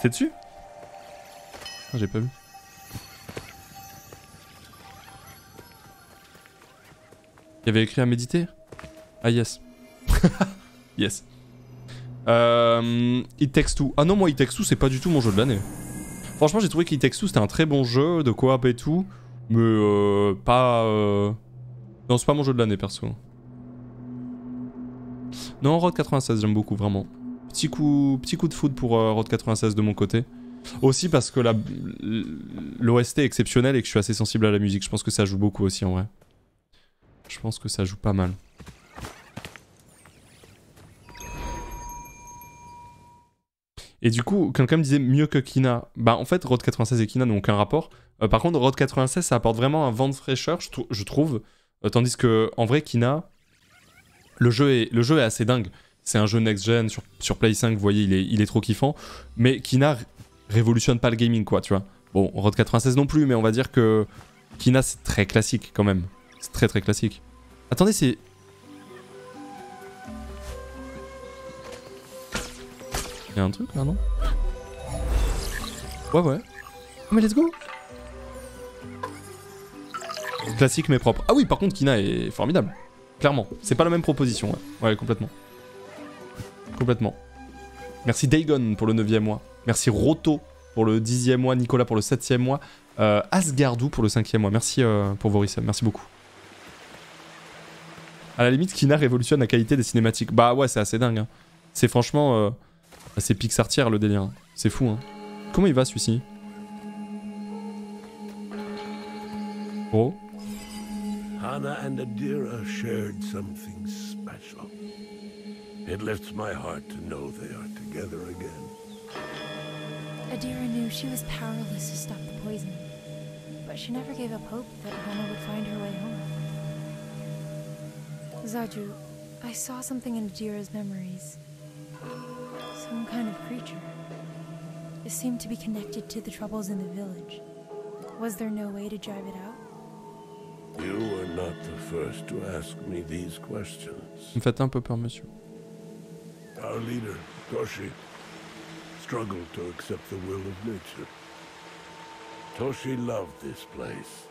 C'était dessus Ah, j'ai pas vu. Il y avait écrit à méditer? Ah yes. yes. Euh, It Takes Two. Ah non, moi It Takes Two, c'est pas du tout mon jeu de l'année. Franchement, j'ai trouvé qu'It Takes Two, c'était un très bon jeu de coop et tout. Mais euh, pas... euh, Non, c'est pas mon jeu de l'année, perso. Non, Road 96, j'aime beaucoup, vraiment. Petit coup, petit coup de foot pour euh, Road 96 de mon côté. Aussi parce que l'OST est exceptionnel et que je suis assez sensible à la musique. Je pense que ça joue beaucoup aussi en vrai. Je pense que ça joue pas mal. Et du coup, quelqu'un me disait mieux que Kina. Bah en fait, Road 96 et Kina n'ont aucun rapport. Euh, par contre, Road 96, ça apporte vraiment un vent de fraîcheur, je trouve. Euh, tandis que, en vrai, Kina, le jeu est, le jeu est assez dingue. C'est un jeu next-gen sur, sur Play 5, vous voyez, il est, il est trop kiffant. Mais Kina révolutionne pas le gaming, quoi, tu vois. Bon, Road 96 non plus, mais on va dire que Kina, c'est très classique quand même. C'est très très classique. Attendez, c'est. Il y a un truc là, non Ouais, ouais. Mais let's go Classique mais propre. Ah oui, par contre, Kina est formidable. Clairement. C'est pas la même proposition. Ouais, ouais complètement. Complètement. Merci Dagon pour le 9 mois. Merci Roto pour le 10 mois. Nicolas pour le 7 mois. Euh, Asgardou pour le 5 mois. Merci euh, pour vos. Merci beaucoup. À la limite, Kina révolutionne la qualité des cinématiques. Bah ouais, c'est assez dingue. hein. C'est franchement... Euh, c'est Pixar tier le délire. hein. C'est fou. Hein. Comment il va celui-ci? Oh and Adira shared something special. It lifts my heart to know they are together again. Adira knew she was powerless to stop the poison, but she never gave up hope that Hana would find her way home. Zaju, I saw something in Adira's memories. Some kind of creature. It seemed to be connected to the troubles in the village. Was there no way to drive it out? You are not the first to ask me these questions. Vous me faites un peu peur, monsieur. Our leader, Toshi, struggled to accept the will of nature. Toshi loved this place,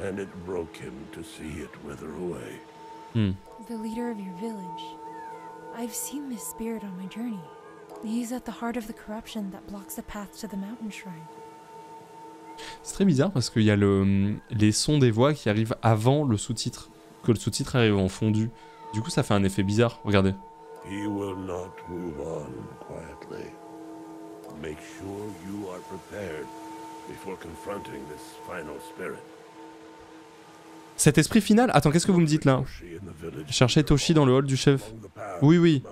and it broke him to see it wither away. Hmm. The leader of your village. I've seen this spirit on my journey. He's at the heart of the corruption that blocks the path to the mountain shrine. C'est très bizarre parce qu'il y a le, les sons des voix qui arrivent avant le sous-titre. Que le sous-titre arrive en fondu. Du coup, ça fait un effet bizarre. Regardez. He will not move on quietly. Make sure you are prepared before confronting this final spirit. Cet esprit final Attends, qu'est-ce que vous me dites là? Cherchez Toshi dans le hall du chef. Oui, oui.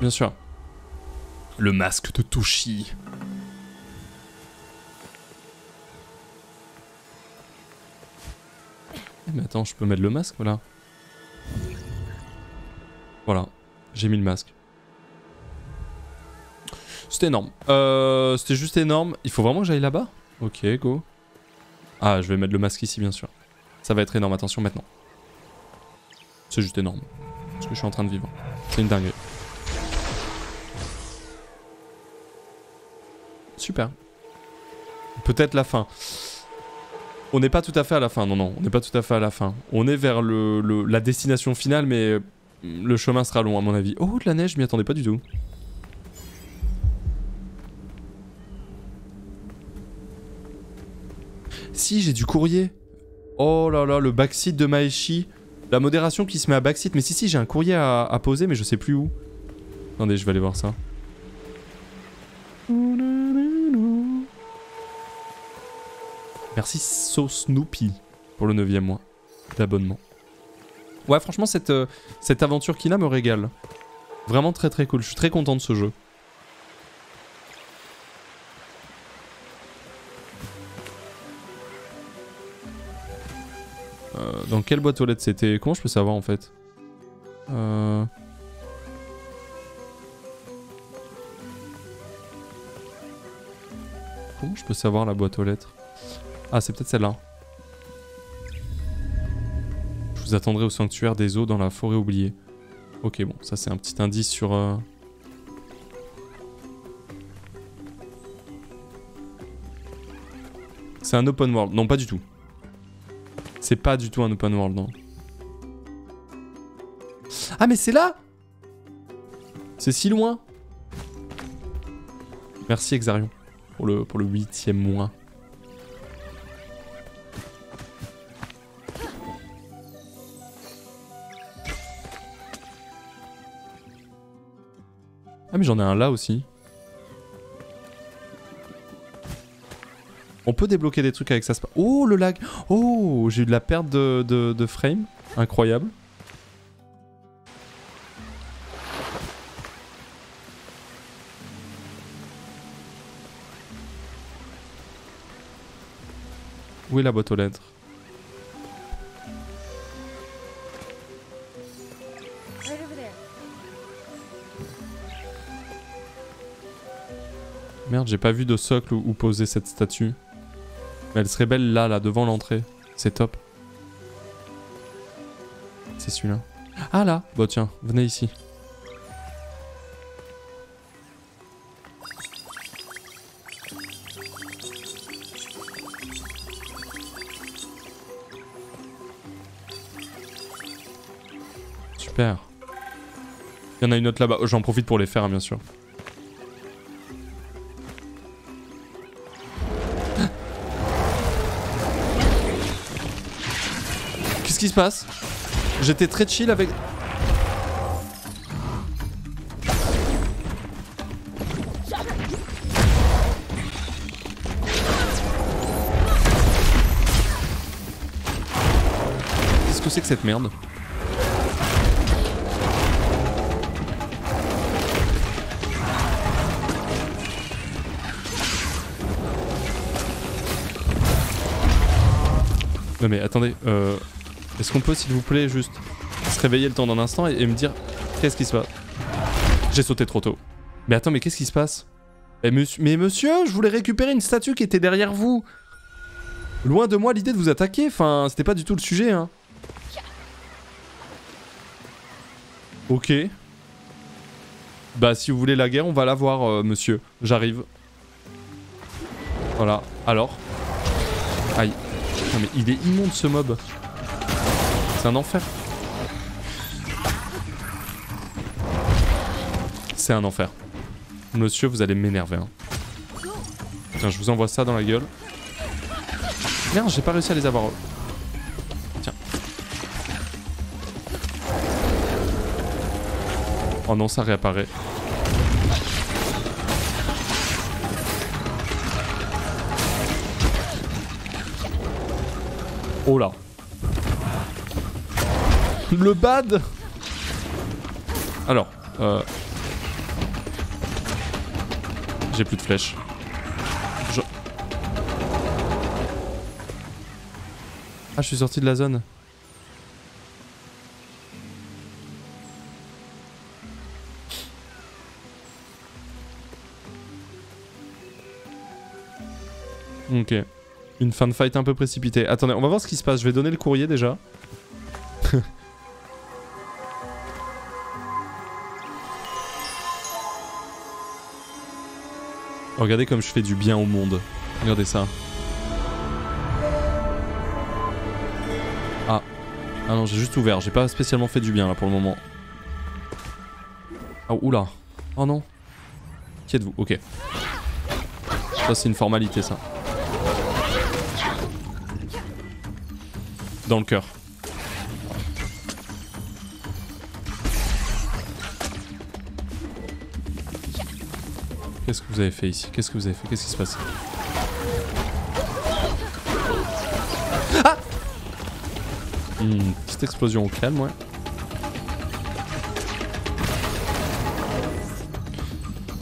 Bien sûr. Le masque de Toshi. Eh, Mais attends, je peux mettre le masque, voilà. Voilà, j'ai mis le masque. C'était énorme. Euh, C'était juste énorme. Il faut vraiment que j'aille là-bas? Ok, go. Ah, je vais mettre le masque ici, bien sûr. Ça va être énorme, attention maintenant. C'est juste énorme. Ce que je suis en train de vivre. C'est une dinguerie. Super. Peut-être la fin. On n'est pas tout à fait à la fin, non, non, on n'est pas tout à fait à la fin. On est vers la destination finale, mais le chemin sera long à mon avis. Oh, de la neige, je m'y attendais pas du tout. Si, j'ai du courrier. Oh là là, le backseat de Maeshi. La modération qui se met à backseat. Mais si, si, j'ai un courrier à, à poser, mais je sais plus où. Attendez, je vais aller voir ça. Merci So Snoopy pour le 9 mois d'abonnement. Ouais, franchement, cette, euh, cette aventure Kina me régale. Vraiment très très cool. Je suis très content de ce jeu. Euh, dans quelle boîte aux lettres c'était? Comment je peux savoir en fait? Euh... Comment je peux savoir la boîte aux lettres? Ah, c'est peut-être celle-là. Vous attendrai au sanctuaire des eaux dans la forêt oubliée. Ok, bon, ça c'est un petit indice sur... euh, C'est un open world. Non, pas du tout. C'est pas du tout un open world, non. Ah, mais c'est là C'est si loin Merci Exarion pour le, pour le huitième mois. J'en ai un là aussi. On peut débloquer des trucs avec ça. Oh le lag Oh j'ai eu de la perte de, de, de frame. Incroyable. Où est la boîte aux lettres? Merde, j'ai pas vu de socle où poser cette statue. Mais elle serait belle là, là, devant l'entrée. C'est top. C'est celui-là. Ah là Bah tiens, venez ici. Super. Il y en a une autre là-bas. Oh, j'en profite pour les faire, hein, bien sûr. Qui se passe. J'étais très chill avec... Qu'est-ce que c'est que cette merde? Non mais attendez, euh, est-ce qu'on peut s'il vous plaît juste se réveiller le temps d'un instant et, me dire qu'est-ce qui se passe? J'ai sauté trop tôt. Mais attends, mais qu'est-ce qui se passe? Mais monsieur, mais monsieur, je voulais récupérer une statue qui était derrière vous. Loin de moi l'idée de vous attaquer, enfin c'était pas du tout le sujet hein. Ok. Bah si vous voulez la guerre, on va la voir euh, monsieur. J'arrive. Voilà, alors? Aïe. Non mais il est immonde ce mob. C'est un enfer. C'est un enfer. Monsieur, vous allez m'énerver. Hein. Tiens, je vous envoie ça dans la gueule. Merde, j'ai pas réussi à les avoir. Tiens. Oh non, ça réapparaît. Oh là. Le bad Alors, euh... J'ai plus de flèches. Je... Ah, je suis sorti de la zone. Ok. Une fin de fight un peu précipitée. Attendez, on va voir ce qui se passe. Je vais donner le courrier déjà. Regardez comme je fais du bien au monde. Regardez ça. Ah. Ah non, j'ai juste ouvert. J'ai pas spécialement fait du bien là pour le moment. Ah, oula. Oh non. Qui êtes-vous? Ok. Ça, c'est une formalité, ça. Dans le cœur. Qu'est-ce que vous avez fait ici? Qu'est-ce que vous avez fait? Qu'est-ce qui se passe? Ah Une petite explosion au calme, ouais.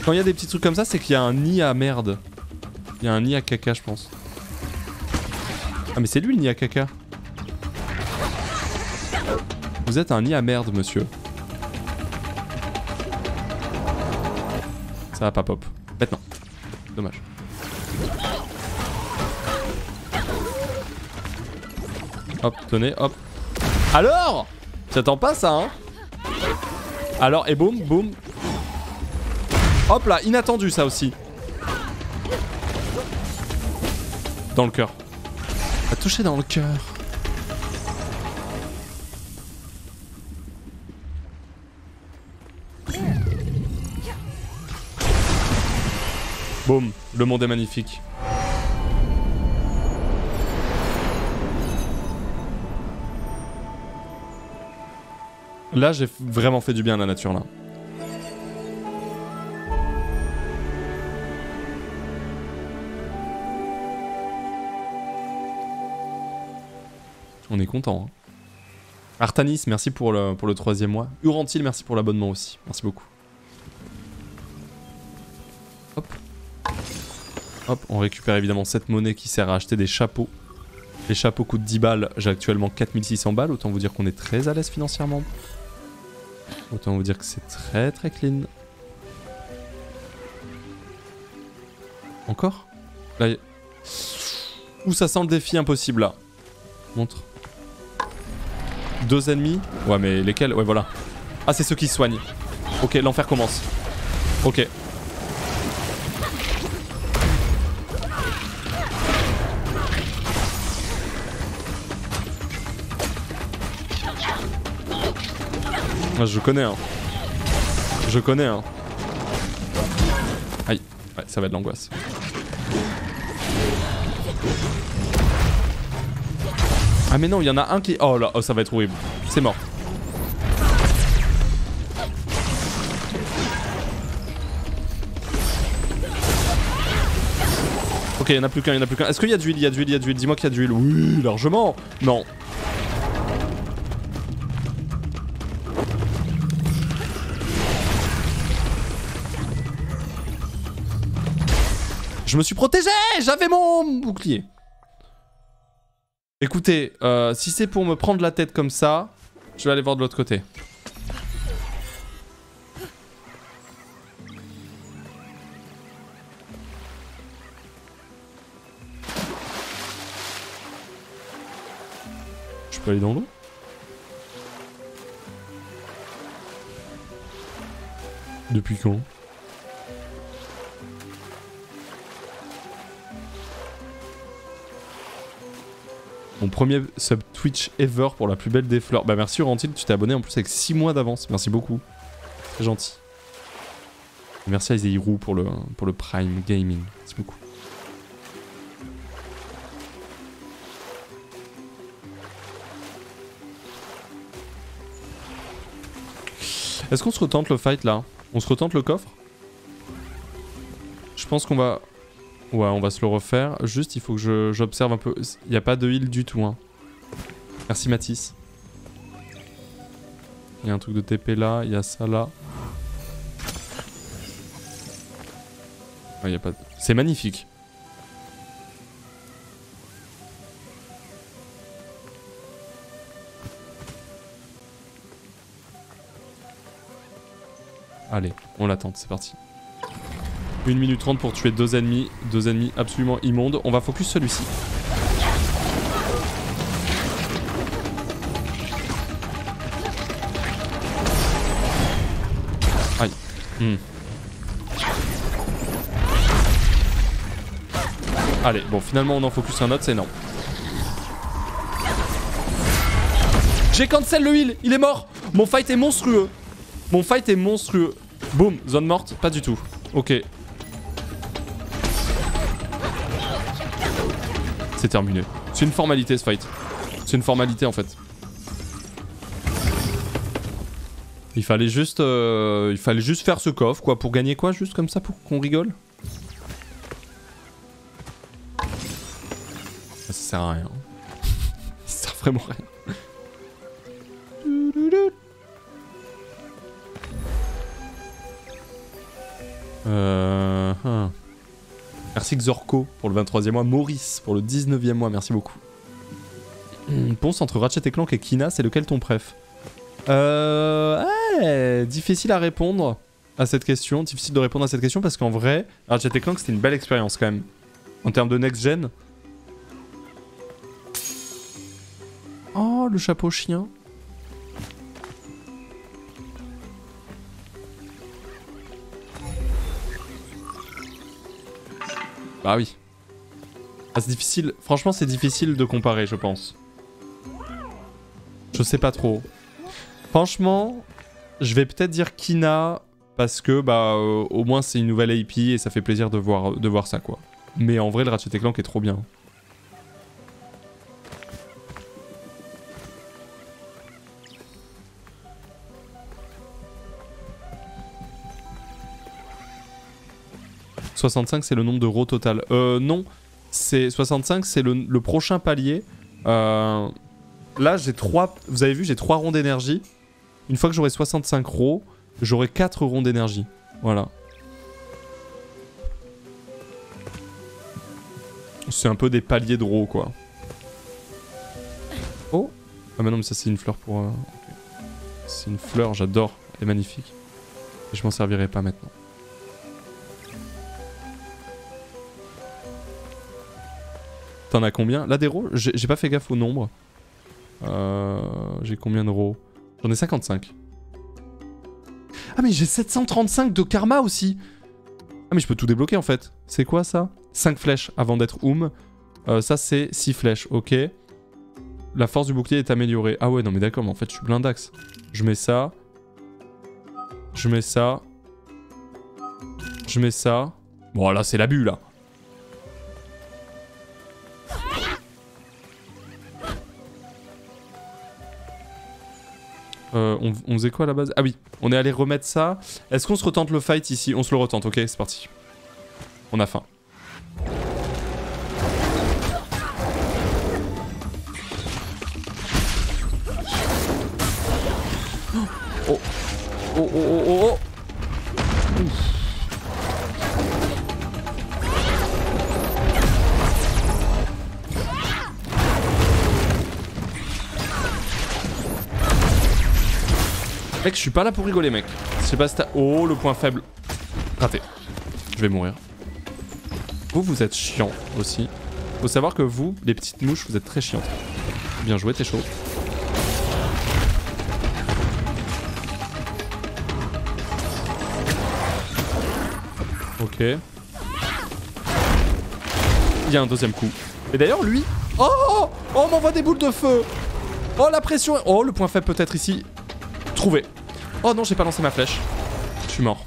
Quand il y a des petits trucs comme ça, c'est qu'il y a un nid à merde. Il y a un nid à caca, je pense. Ah, mais c'est lui le nid à caca. Vous êtes un nid à merde, monsieur. Ça va pas pop. Hop, tenez, hop. Alors J'attends pas ça, hein Alors, et boum, boum. Hop là, inattendu ça aussi. Dans le cœur. A touché dans le cœur. Boum, le monde est magnifique. Là, j'ai vraiment fait du bien à la nature, là. On est content. Hein. Artanis, merci pour le, pour le troisième mois. Urantil, merci pour l'abonnement aussi. Merci beaucoup. Hop. Hop, on récupère évidemment cette monnaie qui sert à acheter des chapeaux. Les chapeaux coûtent 10 balles, j'ai actuellement 4600 balles, autant vous dire qu'on est très à l'aise financièrement. Autant vous dire que c'est très très clean. Encore? Là, y... Ouh, ça sent le défi impossible là. Montre. Deux ennemis Ouais, mais lesquels? Ouais, voilà. Ah, c'est ceux qui soignent. Ok, l'enfer commence. Ok. Je connais, hein. Je connais, hein. Aïe. Ouais, ça va être l'angoisse. Ah mais non, il y en a un qui... Oh là, oh, ça va être horrible. C'est mort. Ok, il y en a plus qu'un, il en a plus qu'un. Est-ce qu'il y a d'huile Il y a d'huile, il y a d'huile. Dis-moi qu'il y a d'huile. Oui, largement. Non. Je me suis protégé J'avais mon bouclier. Écoutez, euh, si c'est pour me prendre la tête comme ça, je vais aller voir de l'autre côté. Je peux aller dans l'eau? Depuis quand? Mon premier sub Twitch ever pour la plus belle des fleurs. Bah merci Rantine, tu t'es abonné en plus avec 6 mois d'avance. Merci beaucoup. C'est gentil. Merci à Iseirou pour le, pour le Prime Gaming. Merci beaucoup. Est-ce qu'on se retente le fight là? On se retente le coffre? Je pense qu'on va... Ouais, on va se le refaire. Juste, il faut que j'observe un peu. Il n'y a pas de heal du tout. Hein. Merci Mathis. Il y a un truc de TP là, il y a ça là. Ouais, y a pas. C'est magnifique. Allez, on l'attend, c'est parti. 1 minute 30 pour tuer deux ennemis. Deux ennemis absolument immondes. On va focus celui-ci. Aïe. Hmm. Allez, bon, finalement on en focus un autre, c'est non. J'ai cancel le heal, il est mort Mon fight est monstrueux Mon fight est monstrueux. Boum, zone morte, pas du tout. Ok, C'est terminé. C'est une formalité ce fight. C'est une formalité en fait. Il fallait juste, euh, il fallait juste faire ce coffre quoi pour gagner quoi juste comme ça pour qu'on rigole? Ça sert à rien. ça sert vraiment à rien. Euh... Hein. Merci Xorko pour le 23e mois. Maurice pour le 19e mois. Merci beaucoup. Hmm, Ponce entre Ratchet et Clank et Kina, c'est lequel ton préf? Euh. difficile à répondre à cette question. Difficile de répondre à cette question parce qu'en vrai, Ratchet et Clank c'était une belle expérience quand même. En termes de next-gen. Oh, le chapeau chien. Bah oui. Ah, c'est difficile. Franchement, c'est difficile de comparer, je pense. Je sais pas trop. Franchement, je vais peut-être dire Kina parce que bah euh, au moins c'est une nouvelle IP et ça fait plaisir de voir, de voir ça quoi. Mais en vrai, le Ratchet Clank est trop bien. 65 c'est le nombre de rows total. Euh, non, c'est 65 c'est le, prochain palier. Euh, là j'ai 3, vous avez vu j'ai 3 ronds d'énergie. Une fois que j'aurai 65 rows, j'aurai 4 ronds d'énergie. Voilà. C'est un peu des paliers de rows quoi. Oh Ah mais non mais ça c'est une fleur pour... Euh, c'est une fleur, j'adore. Elle est magnifique. Et je m'en servirai pas maintenant. T'en as combien? Là, des rows J'ai pas fait gaffe au nombre. Euh, j'ai combien de rows J'en ai 55. Ah mais j'ai 735 de karma aussi Ah mais je peux tout débloquer en fait. C'est quoi ça? 5 flèches avant d'être Oum. Euh, ça c'est 6 flèches, ok. La force du bouclier est améliorée. Ah ouais non mais d'accord, mais en fait je suis blindax. Je mets ça, Je mets ça. Je mets ça. Bon, là, c'est l'abus, là. Euh, on, faisait quoi à la base? Ah oui, on est allé remettre ça. Est-ce qu'on se retente le fight ici? On se le retente, ok, c'est parti. On a faim. Oh Oh oh oh oh oh Mec, je suis pas là pour rigoler, mec. Je. Oh, le point faible. Raté. Je vais mourir. Vous, vous êtes chiant aussi. Faut savoir que vous, les petites mouches, vous êtes très chiantes. Bien joué, t'es chaud. Ok. Il y a un deuxième coup. Et d'ailleurs, lui... Oh Oh, on m'envoie des boules de feu Oh, la pression Oh, le point faible peut-être ici. Oh non, j'ai pas lancé ma flèche. Je suis mort.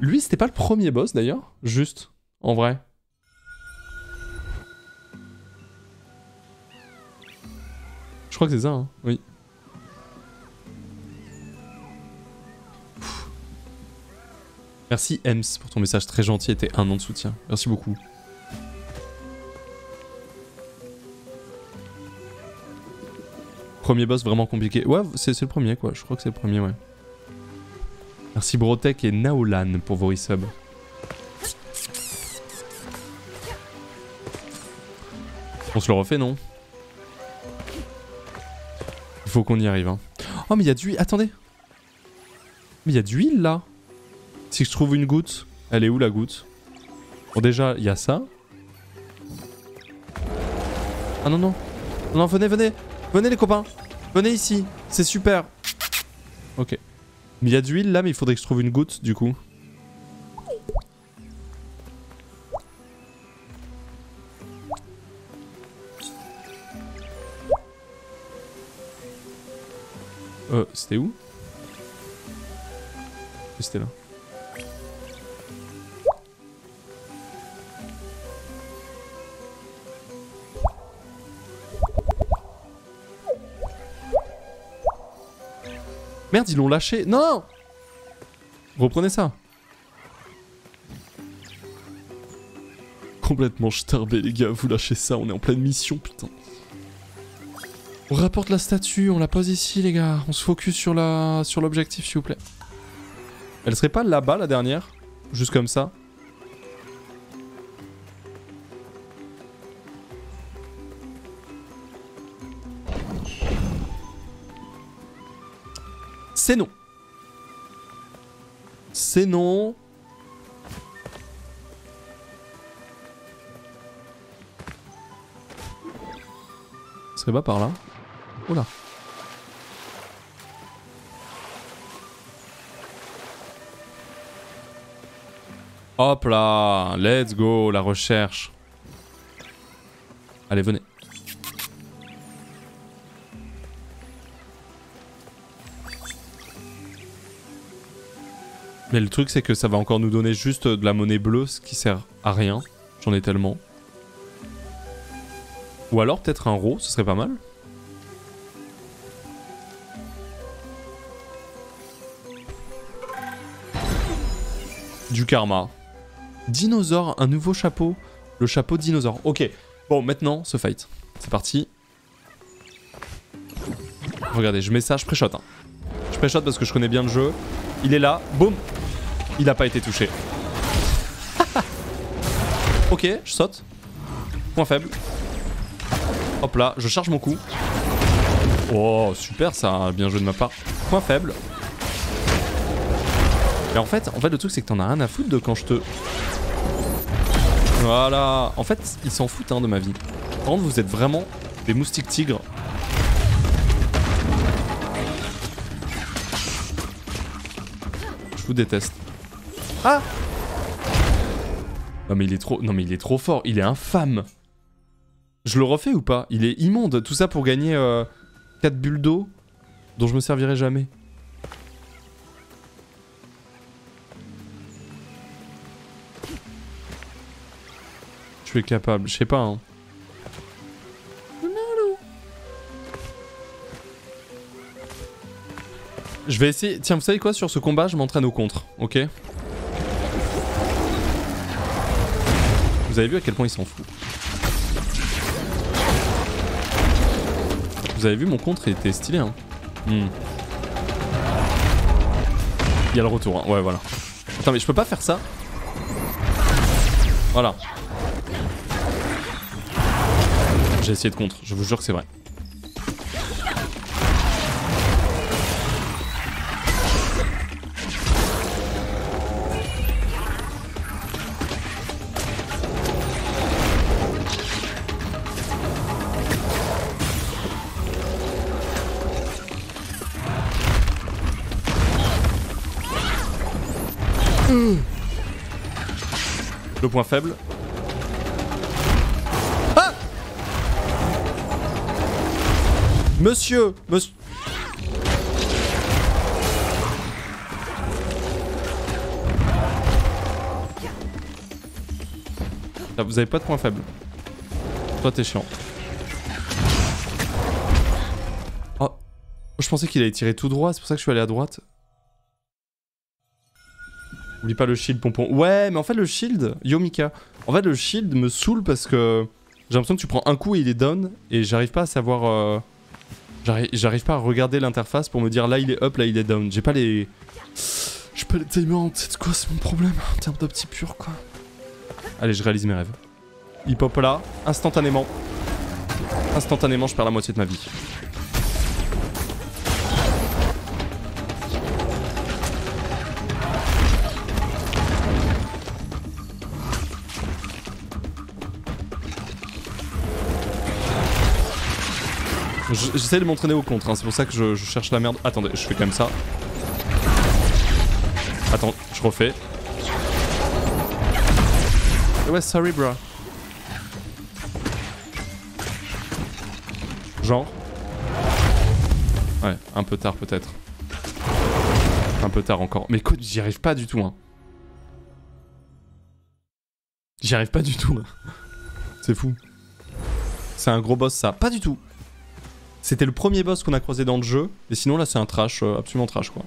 Lui, c'était pas le premier boss d'ailleurs? Juste, en vrai. Je crois que c'est ça, hein. oui. Merci Ems pour ton message très gentil et tes un an de soutien. Merci beaucoup. Premier boss vraiment compliqué. Ouais, c'est le premier quoi. Je crois que c'est le premier, ouais. Merci Brotek et Naolan pour vos resubs. On se le refait, non? Il faut qu'on y arrive. Hein. Oh, mais il y a du... Attendez. Mais il y a là. Si je trouve une goutte... Elle est où, la goutte? Bon, déjà, il y a ça. Ah non, non. Non, venez, venez. Venez, les copains. Venez ici. C'est super. Ok. Mais il y a de l'huile, là, mais il faudrait que je trouve une goutte, du coup. Euh, c'était où? C'était là. Merde, ils l'ont lâché. Non Reprenez ça. Complètement starbé, les gars. Vous lâchez ça, on est en pleine mission, putain. On rapporte la statue, on la pose ici, les gars. On se focus sur la sur l'objectif, s'il vous plaît. Elle serait pas là-bas, la dernière? Juste comme ça? C'est non. C'est non. Ce serait pas par là. Oh là. Hop là, let's go, la recherche. Allez, venez. Mais le truc, c'est que ça va encore nous donner juste de la monnaie bleue, ce qui sert à rien. J'en ai tellement. Ou alors peut-être un ro, ce serait pas mal. Du karma. Dinosaure, un nouveau chapeau. Le chapeau dinosaure. Ok. Bon, maintenant, ce fight. C'est parti. Regardez, je mets ça, je pré-shot. Hein. Je pré-shot parce que je connais bien le jeu. Il est là, boum Il a pas été touché. ok, je saute. Point faible. Hop là, je charge mon coup. Oh, super ça, bien joué de ma part. Point faible. Et en fait, en fait le truc c'est que t'en as rien à foutre de quand je te... Voilà. En fait, ils s'en foutent hein, de ma vie. Par contre, vous êtes vraiment des moustiques tigres. Je vous déteste. Ah. Non mais il est trop... Non mais il est trop fort, il est infâme. Je le refais ou pas? Il est immonde, tout ça pour gagner euh, 4 bulles d'eau dont je me servirai jamais. Je suis capable, je sais pas hein. Je vais essayer... Tiens, vous savez quoi? Sur ce combat, je m'entraîne au contre, ok? Vous avez vu à quel point il s'en fout. Vous avez vu mon contre, il était stylé, hein Hmm. Il y a le retour, hein. ouais, voilà. Attends, mais je peux pas faire ça Voilà. J'ai essayé de contre, je vous jure que c'est vrai. Le point faible. Ah Monsieur Monsieur... Ah, vous avez pas de point faible. Toi t'es chiant. Oh. Je pensais qu'il allait tirer tout droit, c'est pour ça que je suis allé à droite. Oublie pas le shield, pompon. Ouais, mais en fait, le shield, Yomika. En fait, le shield me saoule parce que j'ai l'impression que tu prends un coup et il est down. Et j'arrive pas à savoir. euh, j'arrive- pas à regarder l'interface pour me dire là il est up, là il est down. J'ai pas les. J'ai pas les timers, c'est quoi, c'est mon problème en termes d'opti pur quoi. Allez, je réalise mes rêves. Il pop là, instantanément. Instantanément, je perds la moitié de ma vie. J'essaie de m'entraîner au contre, hein, c'est pour ça que je, je cherche la merde. Attendez, je fais quand même ça. Attends, je refais. Ouais, sorry, bro. Genre. Ouais, un peu tard peut-être. Un peu tard encore. Mais écoute, j'y arrive pas du tout, hein. J'y arrive pas du tout. hein. C'est fou. C'est un gros boss, ça. Pas du tout. C'était le premier boss qu'on a croisé dans le jeu. Et sinon, là, c'est un trash, euh, absolument trash, quoi.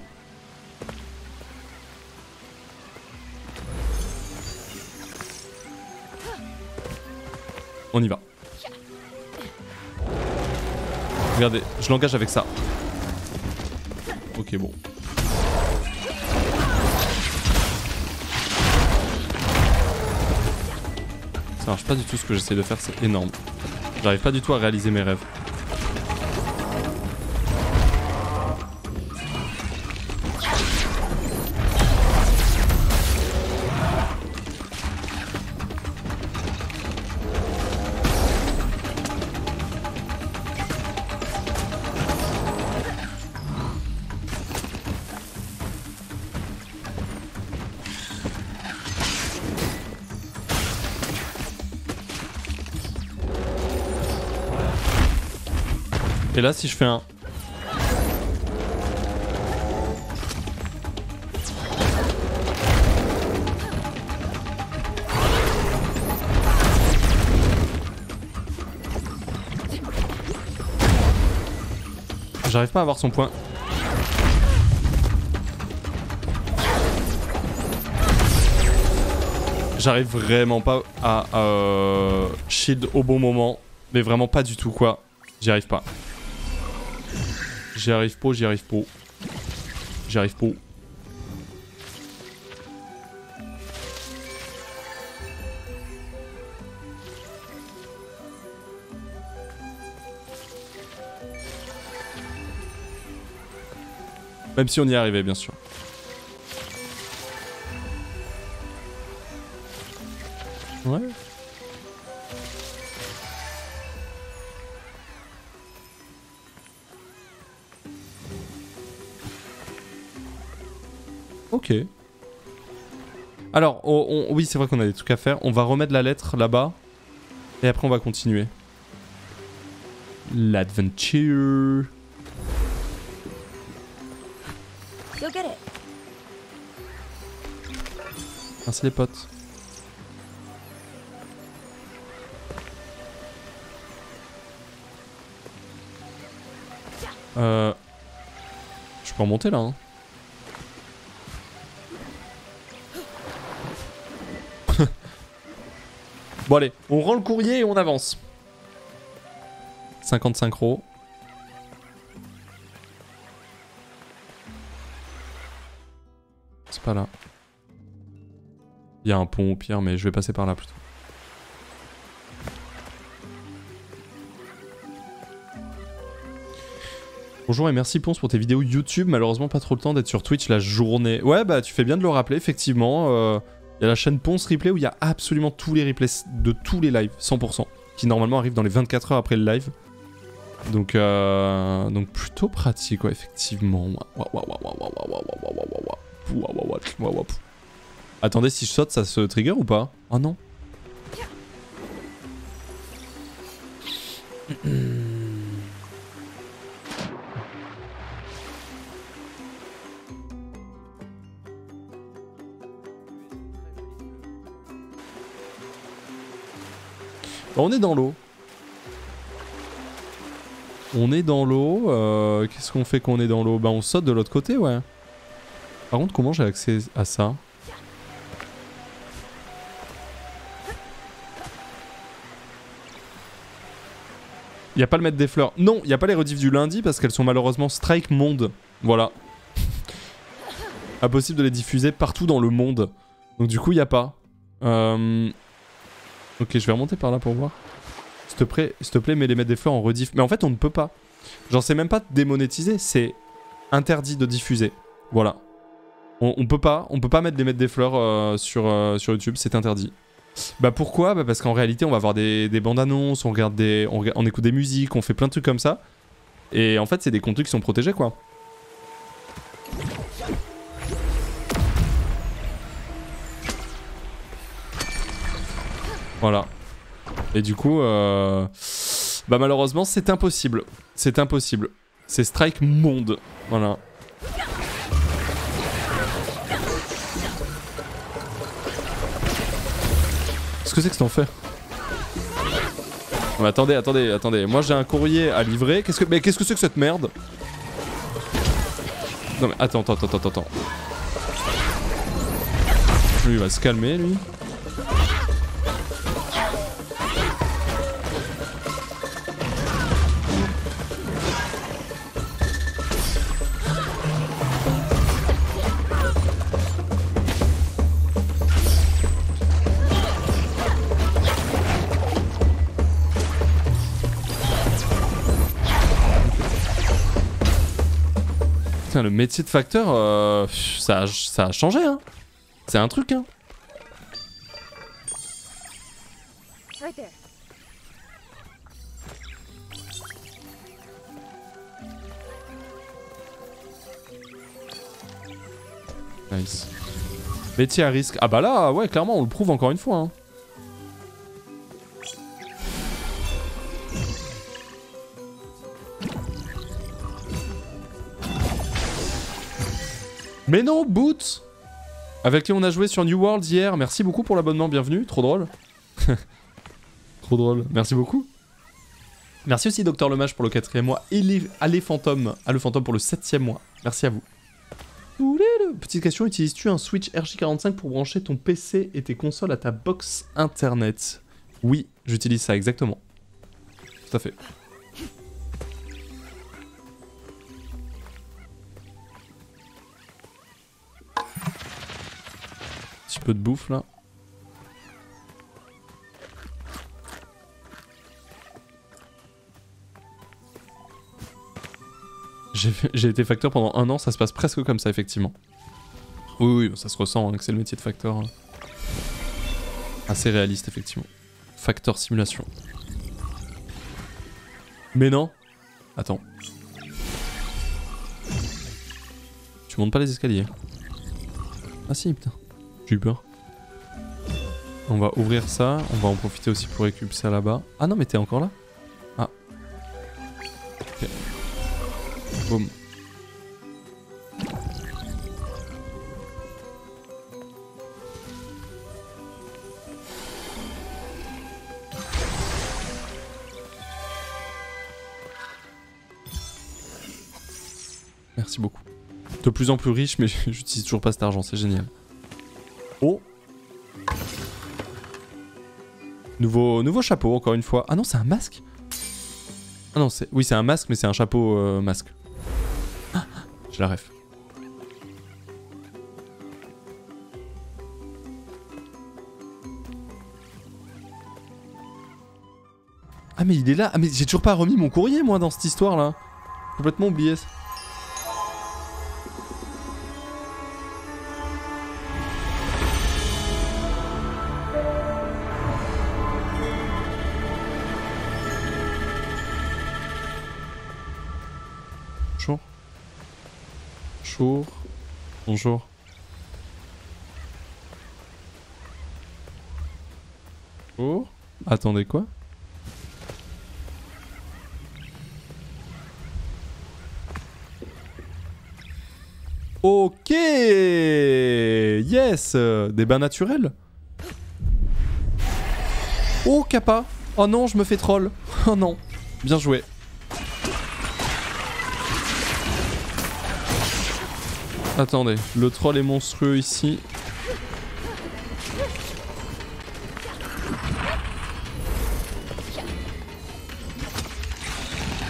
On y va. Regardez, je l'engage avec ça. Ok, bon. Ça marche pas du tout ce que j'essaie de faire, c'est énorme. J'arrive pas du tout à réaliser mes rêves. Là, si je fais un. J'arrive pas à avoir son point. J'arrive vraiment pas à euh, shield au bon moment. Mais vraiment pas du tout quoi. J'y arrive pas. J'y arrive pas, j'y arrive pas. J'y arrive pas. Même si on y arrivait, bien sûr. Alors, oui, c'est vrai qu'on a des trucs à faire. On va remettre la lettre là-bas. Et après, on va continuer. L'adventure. Merci ah, les potes. Euh, je peux remonter là, hein bon allez, on rend le courrier et on avance. 55 euros. C'est pas là. Il y a un pont au pire, mais je vais passer par là plutôt. Bonjour et merci Ponce pour tes vidéos YouTube. Malheureusement, pas trop le temps d'être sur Twitch la journée. Ouais, bah tu fais bien de le rappeler, effectivement. Euh, il y a la chaîne Ponce Replay où il y a absolument tous les replays de tous les lives, 100%, qui normalement arrivent dans les 24 heures après le live. Donc, euh, donc plutôt pratique, effectivement. Attendez, si je saute, ça se trigger ou pas Oh non. On est dans l'eau. On est dans l'eau. Euh, Qu'est-ce qu'on fait qu'on est dans l'eau? Bah on saute de l'autre côté, ouais. Par contre, comment j'ai accès à ça? Il a pas le maître des fleurs. Non, il a pas les rediffs du lundi parce qu'elles sont malheureusement strike monde. Voilà. Impossible de les diffuser partout dans le monde. Donc du coup, il a pas. Euh... Ok, je vais remonter par là pour voir. S'il te plaît, te plaît, mets les maîtres des fleurs en rediff. Mais en fait, on ne peut pas. J'en sais même pas démonétiser. C'est interdit de diffuser. Voilà. On, peut pas, on peut pas mettre les maîtres des fleurs euh, sur, euh, sur YouTube. C'est interdit. Bah pourquoi? Bah parce qu'en réalité on va avoir des, bandes annonces, on regarde des, on, écoute des musiques, on fait plein de trucs comme ça. Et en fait c'est des contenus qui sont protégés quoi. Voilà. Et du coup, euh... bah malheureusement c'est impossible. C'est impossible. C'est Strike Monde. Voilà. que c'est que cet enfer? Attendez, attendez, attendez. Moi j'ai un courrier à livrer. Qu'est-ce que. Mais qu'est-ce que c'est que cette merde? Non mais attends, attends, attends, attends, attends. Lui il va se calmer lui. Le métier de facteur, euh, ça, a, changé, hein. C'est un truc, hein. Nice. Métier à risque. Ah bah là, ouais, clairement, on le prouve encore une fois. Hein. Mais non, Boots Avec qui on a joué sur New World hier. Merci beaucoup pour l'abonnement, bienvenue. Trop drôle. Trop drôle. Merci beaucoup. Merci aussi Docteur Lemage pour le quatrième mois et les, Allez Fantôme, à le Fantôme pour le septième mois. Merci à vous. Petite question, utilises-tu un Switch RJ45 pour brancher ton PC et tes consoles à ta box internet? Oui, j'utilise ça exactement. Tout à fait. Peu de bouffe là. J'ai été facteur pendant un an, ça se passe presque comme ça effectivement. Oui, oui, ça se ressent hein, que c'est le métier de facteur. Hein. Assez réaliste effectivement. Facteur simulation. Mais non Attends. Tu montes pas les escaliers. Ah si, putain. J'ai eu peur. On va ouvrir ça. On va en profiter aussi pour récupérer ça là-bas. Ah non, mais t'es encore là? Ah. Ok. Boum. Merci beaucoup. De plus en plus riche, mais j'utilise toujours pas cet argent, c'est génial. Oh Nouveau, nouveau chapeau, encore une fois. Ah non, c'est un masque Ah non, c'est... Oui, c'est un masque, mais c'est un chapeau euh, masque. Ah, J'ai la ref. Ah mais il est là Ah mais j'ai toujours pas remis mon courrier moi dans cette histoire là Complètement oublié. ça. Bonjour. Bonjour. Bonjour. Attendez quoi? Ok! Yes! Des bains naturels? Oh Kappa! Oh non, je me fais troll. Oh non. Bien joué Attendez, le troll est monstrueux ici.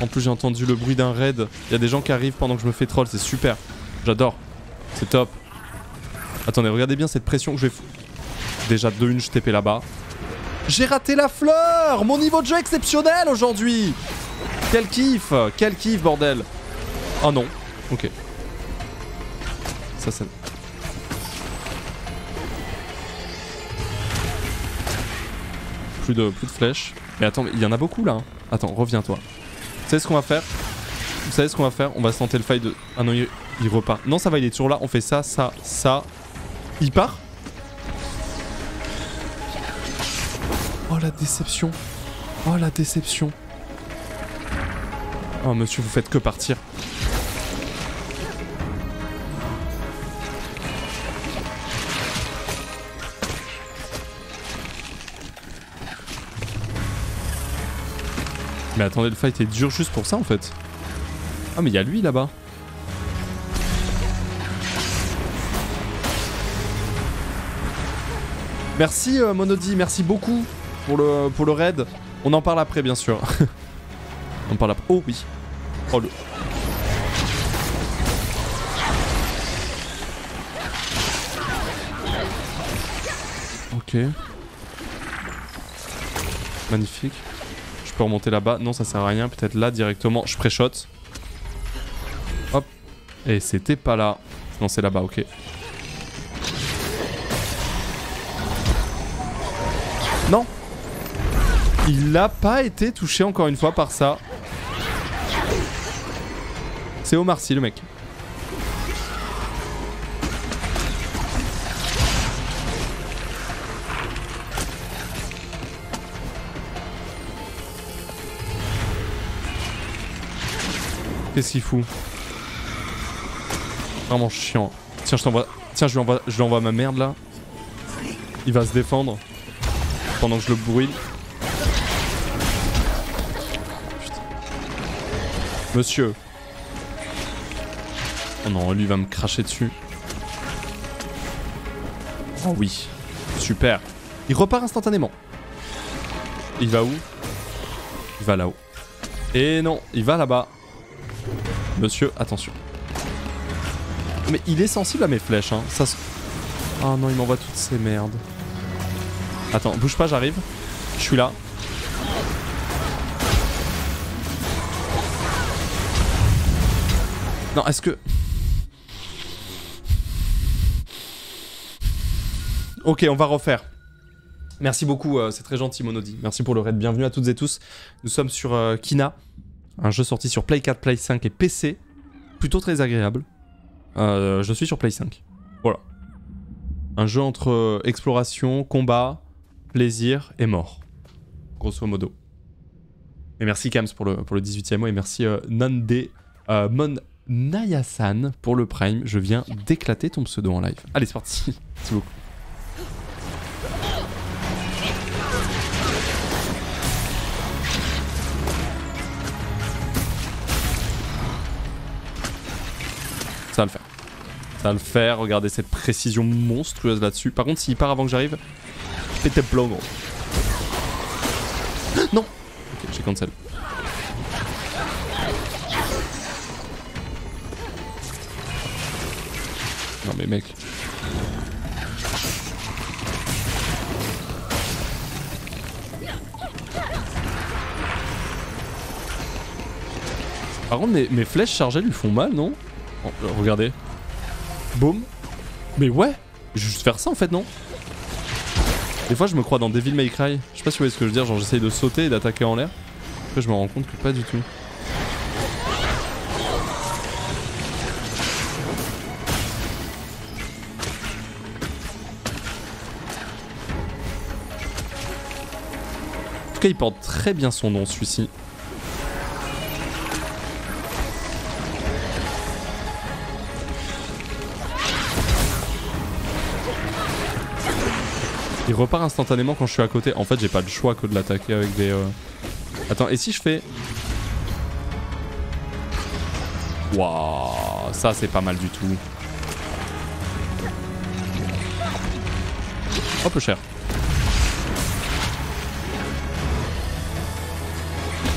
En plus j'ai entendu le bruit d'un raid. Il y a des gens qui arrivent pendant que je me fais troll, c'est super. J'adore. C'est top. Attendez, regardez bien cette pression que je vais Déjà de une, je TP là-bas. J'ai raté la fleur Mon niveau de jeu exceptionnel aujourd'hui Quel kiff Quel kiff, bordel Oh non. Ok. Plus de, plus de flèches. Mais attends, il y en a beaucoup là. hein. Attends, reviens-toi. Vous savez ce qu'on va faire? Vous savez ce qu'on va faire? On va se tenter le fight de... Ah non, il, il repart. Non, ça va, il est toujours là. On fait ça, ça, ça. Il part? Oh la déception. Oh la déception. Oh monsieur, vous faites que partir. Mais attendez, le fight est dur juste pour ça en fait. Ah mais il y a lui là-bas. Merci euh, Monody, merci beaucoup pour le, pour le raid. On en parle après bien sûr. On en parle après. Oh oui. Oh le... Ok. Magnifique. Peux remonter là-bas. Non, ça sert à rien. Peut-être là directement. Je pré-shot. Hop. Et c'était pas là. Non, c'est là-bas, ok. Non Il n'a pas été touché encore une fois par ça. C'est Omar Sy le mec. Qu'est-ce qu'il fout Vraiment chiant. Tiens, je t'envoie. Tiens, je lui envoie, je lui envoie ma merde là. Il va se défendre pendant que je le brûle. Monsieur. Oh non, lui va me cracher dessus. Oh oui. Super. Il repart instantanément. Il va où? Il va là-haut. Et non, il va là-bas. Monsieur, attention. Mais il est sensible à mes flèches, hein. Ça. Oh non, il m'envoie toutes ces merdes. Attends, bouge pas, j'arrive. Je suis là. Non, est-ce que... Ok, on va refaire. Merci beaucoup, euh, c'est très gentil Monody. Merci pour le raid. Bienvenue à toutes et tous. Nous sommes sur euh, Kina, un jeu sorti sur Play 4, Play 5 et PC. Plutôt très agréable. Euh, je suis sur Play 5. Voilà. Un jeu entre euh, exploration, combat, plaisir et mort. Grosso modo. Et merci Kams pour le, pour le 18e mois et merci euh, Nande euh, Mon Nayasan pour le Prime. Je viens d'éclater ton pseudo en live. Allez, c'est parti. Merci beaucoup. Ça va le faire. Ça va le faire. Regardez cette précision monstrueuse là-dessus. Par contre, s'il part avant que j'arrive, pété blanc, gros. Non Ok, j'ai cancel. Non mais mec. Par contre, mes, flèches chargées lui font mal, non? Regardez. Boum. Mais ouais Juste faire ça en fait, non? Des fois, je me crois dans Devil May Cry. Je sais pas si vous voyez ce que je veux dire, genre j'essaye de sauter et d'attaquer en l'air. Après, je me rends compte que pas du tout. En tout cas, il porte très bien son nom, celui-ci. Il repart instantanément quand je suis à côté. En fait, j'ai pas le choix que de l'attaquer avec des... euh, Attends, et si je fais... Waouh, ça c'est pas mal du tout. Un peu cher.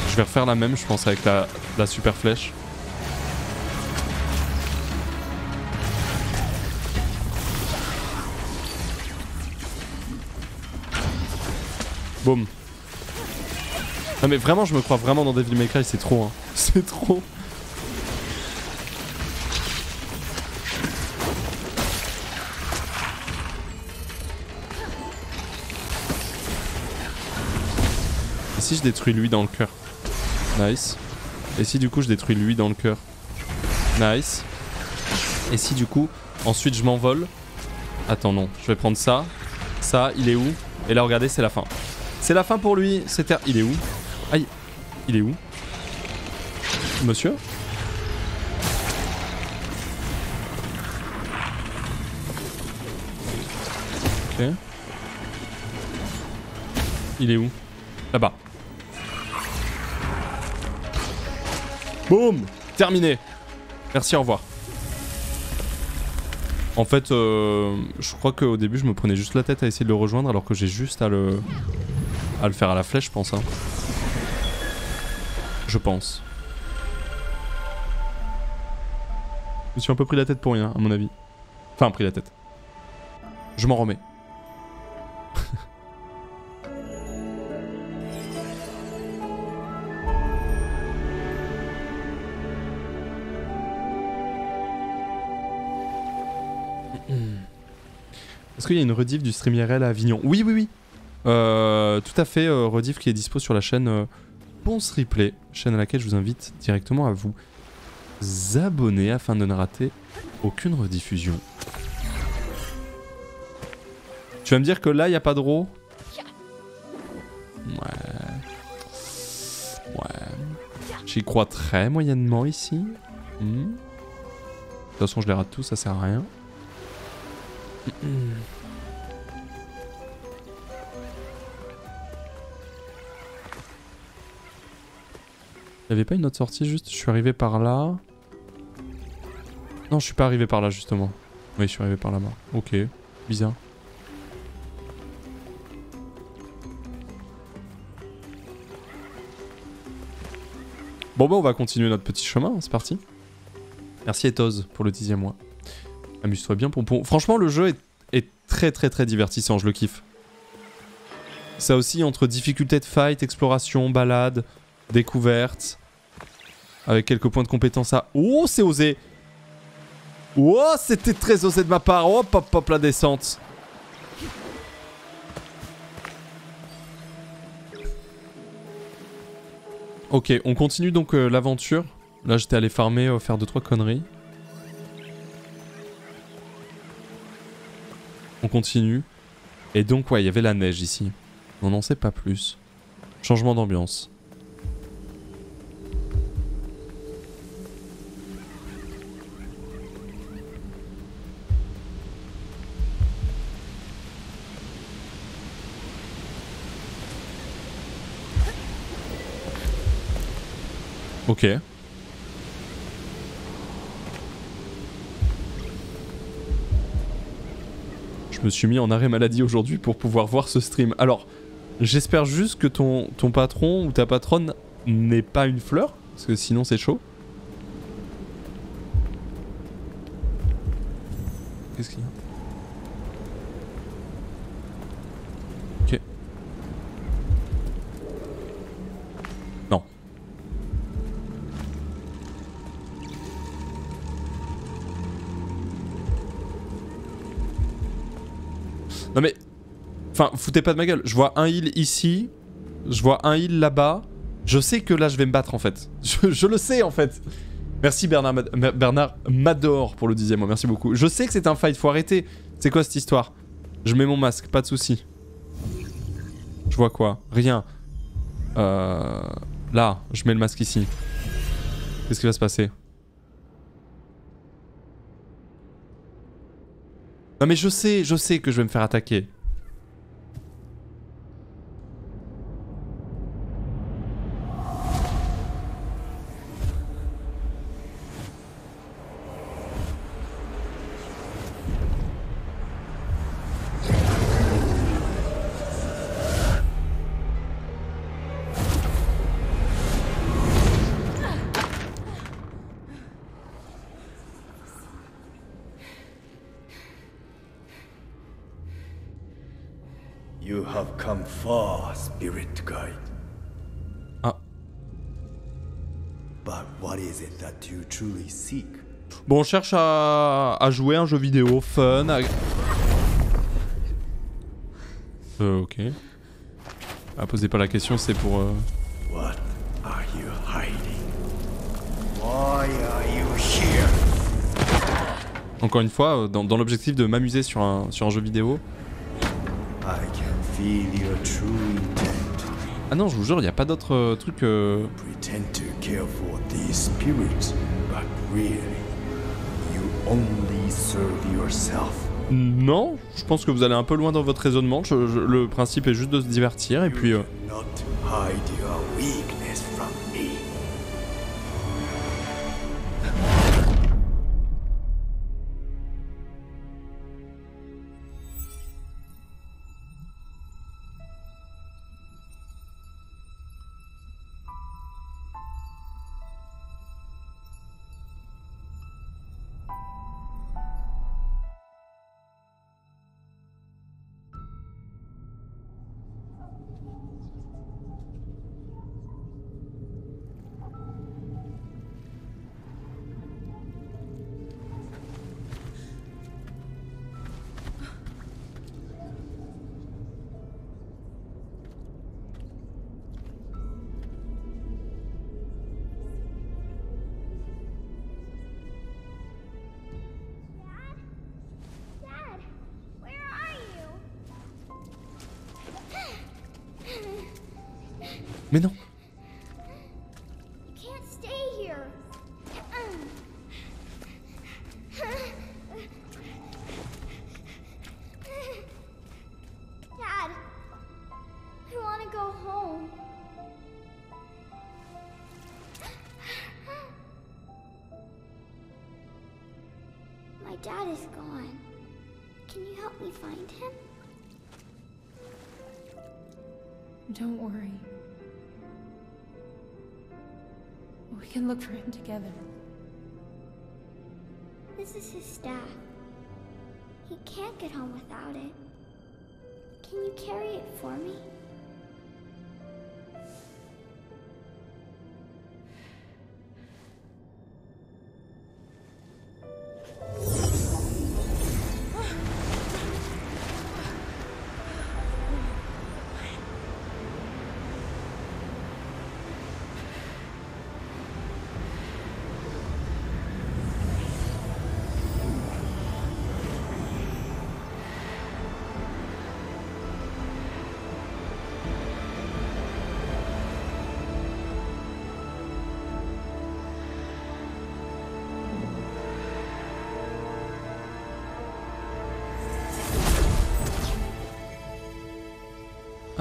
Je vais refaire la même, je pense, avec la super flèche. Boum. Non mais vraiment, je me crois vraiment dans Devil May Cry, c'est trop, hein. C'est trop. Et si je détruis lui dans le cœur? Nice. Et si du coup je détruis lui dans le cœur? Nice. Et si du coup, ensuite je m'envole? Attends, non. Je vais prendre ça. Ça, il est où? Et là, regardez, c'est la fin. C'est la fin pour lui. Ter- Il est où? Aïe. Il est où? Monsieur? Ok. Il est où? Là-bas. Boum Terminé. Merci, au revoir. En fait, euh, je crois qu'au début, je me prenais juste la tête à essayer de le rejoindre alors que j'ai juste à le... à le faire à la flèche, je pense. hein. Je pense. Je me suis un peu pris la tête pour rien, à mon avis. Enfin, pris la tête. Je m'en remets. Est-ce qu'il y a une rediff du stream IRL à Avignon? Oui, oui, oui. Euh, tout à fait, euh, rediff qui est dispo sur la chaîne euh, Ponce Replay, chaîne à laquelle je vous invite directement à vous abonner afin de ne rater aucune rediffusion. Tu vas me dire que là, il n'y a pas de raw? Ouais. Ouais. J'y crois très moyennement ici. Hmm. De toute façon, je les rate tous, ça sert à rien. Il avait pas une autre sortie juste Je suis arrivé par là. Non, je suis pas arrivé par là justement. Oui, je suis arrivé par là-bas. Ok, bizarre. Bon bah on va continuer notre petit chemin, c'est parti. Merci Ethos pour le dixième mois. Amuse-toi bien Pompon. Franchement le jeu est, est très très très divertissant, je le kiffe. Ça aussi entre difficulté de fight, exploration, balade, découverte. Avec quelques points de compétence à... Oh c'est osé Oh c'était très osé de ma part Hop hop hop la descente Ok, on continue donc euh, l'aventure. Là, j'étais allé farmer, euh, faire 2-3 conneries. On continue. Et donc, ouais, il y avait la neige ici. On n'en sait pas plus. Changement d'ambiance. Ok. Je me suis mis en arrêt maladie aujourd'hui pour pouvoir voir ce stream. Alors, j'espère juste que ton, ton patron ou ta patronne n'est pas une fleur, parce que sinon c'est chaud. Qu'est-ce qu'il y a? Non mais... Enfin, foutez pas de ma gueule. Je vois un heal ici. Je vois un heal là-bas. Je sais que là, je vais me battre en fait. Je, le sais en fait. Merci Bernard, Bernard Mador pour le dixième. Merci beaucoup. Je sais que c'est un fight. Faut arrêter. C'est quoi cette histoire? Je mets mon masque. Pas de souci. Je vois quoi? Rien. Euh... Là, je mets le masque ici. Qu'est-ce qui va se passer? Non mais je sais, je sais que je vais me faire attaquer. Come far, Spirit Guide. Ah. But what is it that you truly seek? Bon, on cherche à, à jouer un jeu vidéo fun. à- Euh, ok. Ah, posez pas la question, c'est pour. euh, What are you hiding? Why are you here? Encore une fois, euh, dans, dans l'objectif de m'amuser sur un, sur un jeu vidéo. Ah non, je vous jure, il n'y a pas d'autre euh, truc. euh, Pretend to care for these spirits, but really, you only serve yourself. Non, je pense que vous allez un peu loin dans votre raisonnement. Je- je- le principe est juste de se divertir et puis. euh,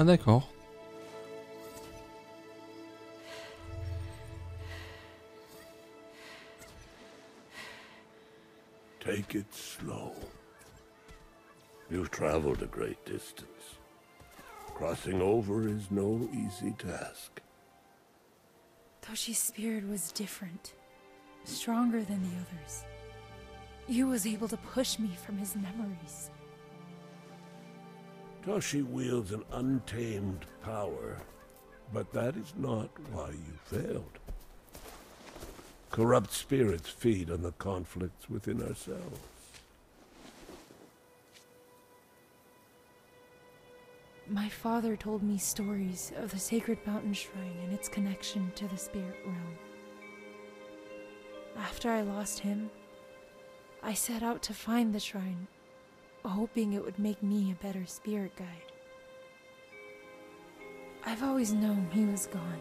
d'accord. Take it slow. You've traveled a great distance. Crossing over is no easy task. Toshi's spirit was different, stronger than the others. He was able to push me from his memories. Toshi wields an untamed power, but that is not why you failed. Corrupt spirits feed on the conflicts within ourselves. My father told me stories of the Sacred Mountain Shrine and its connection to the spirit realm. After I lost him, I set out to find the shrine, hoping it would make me a better spirit guide. I've always known he was gone,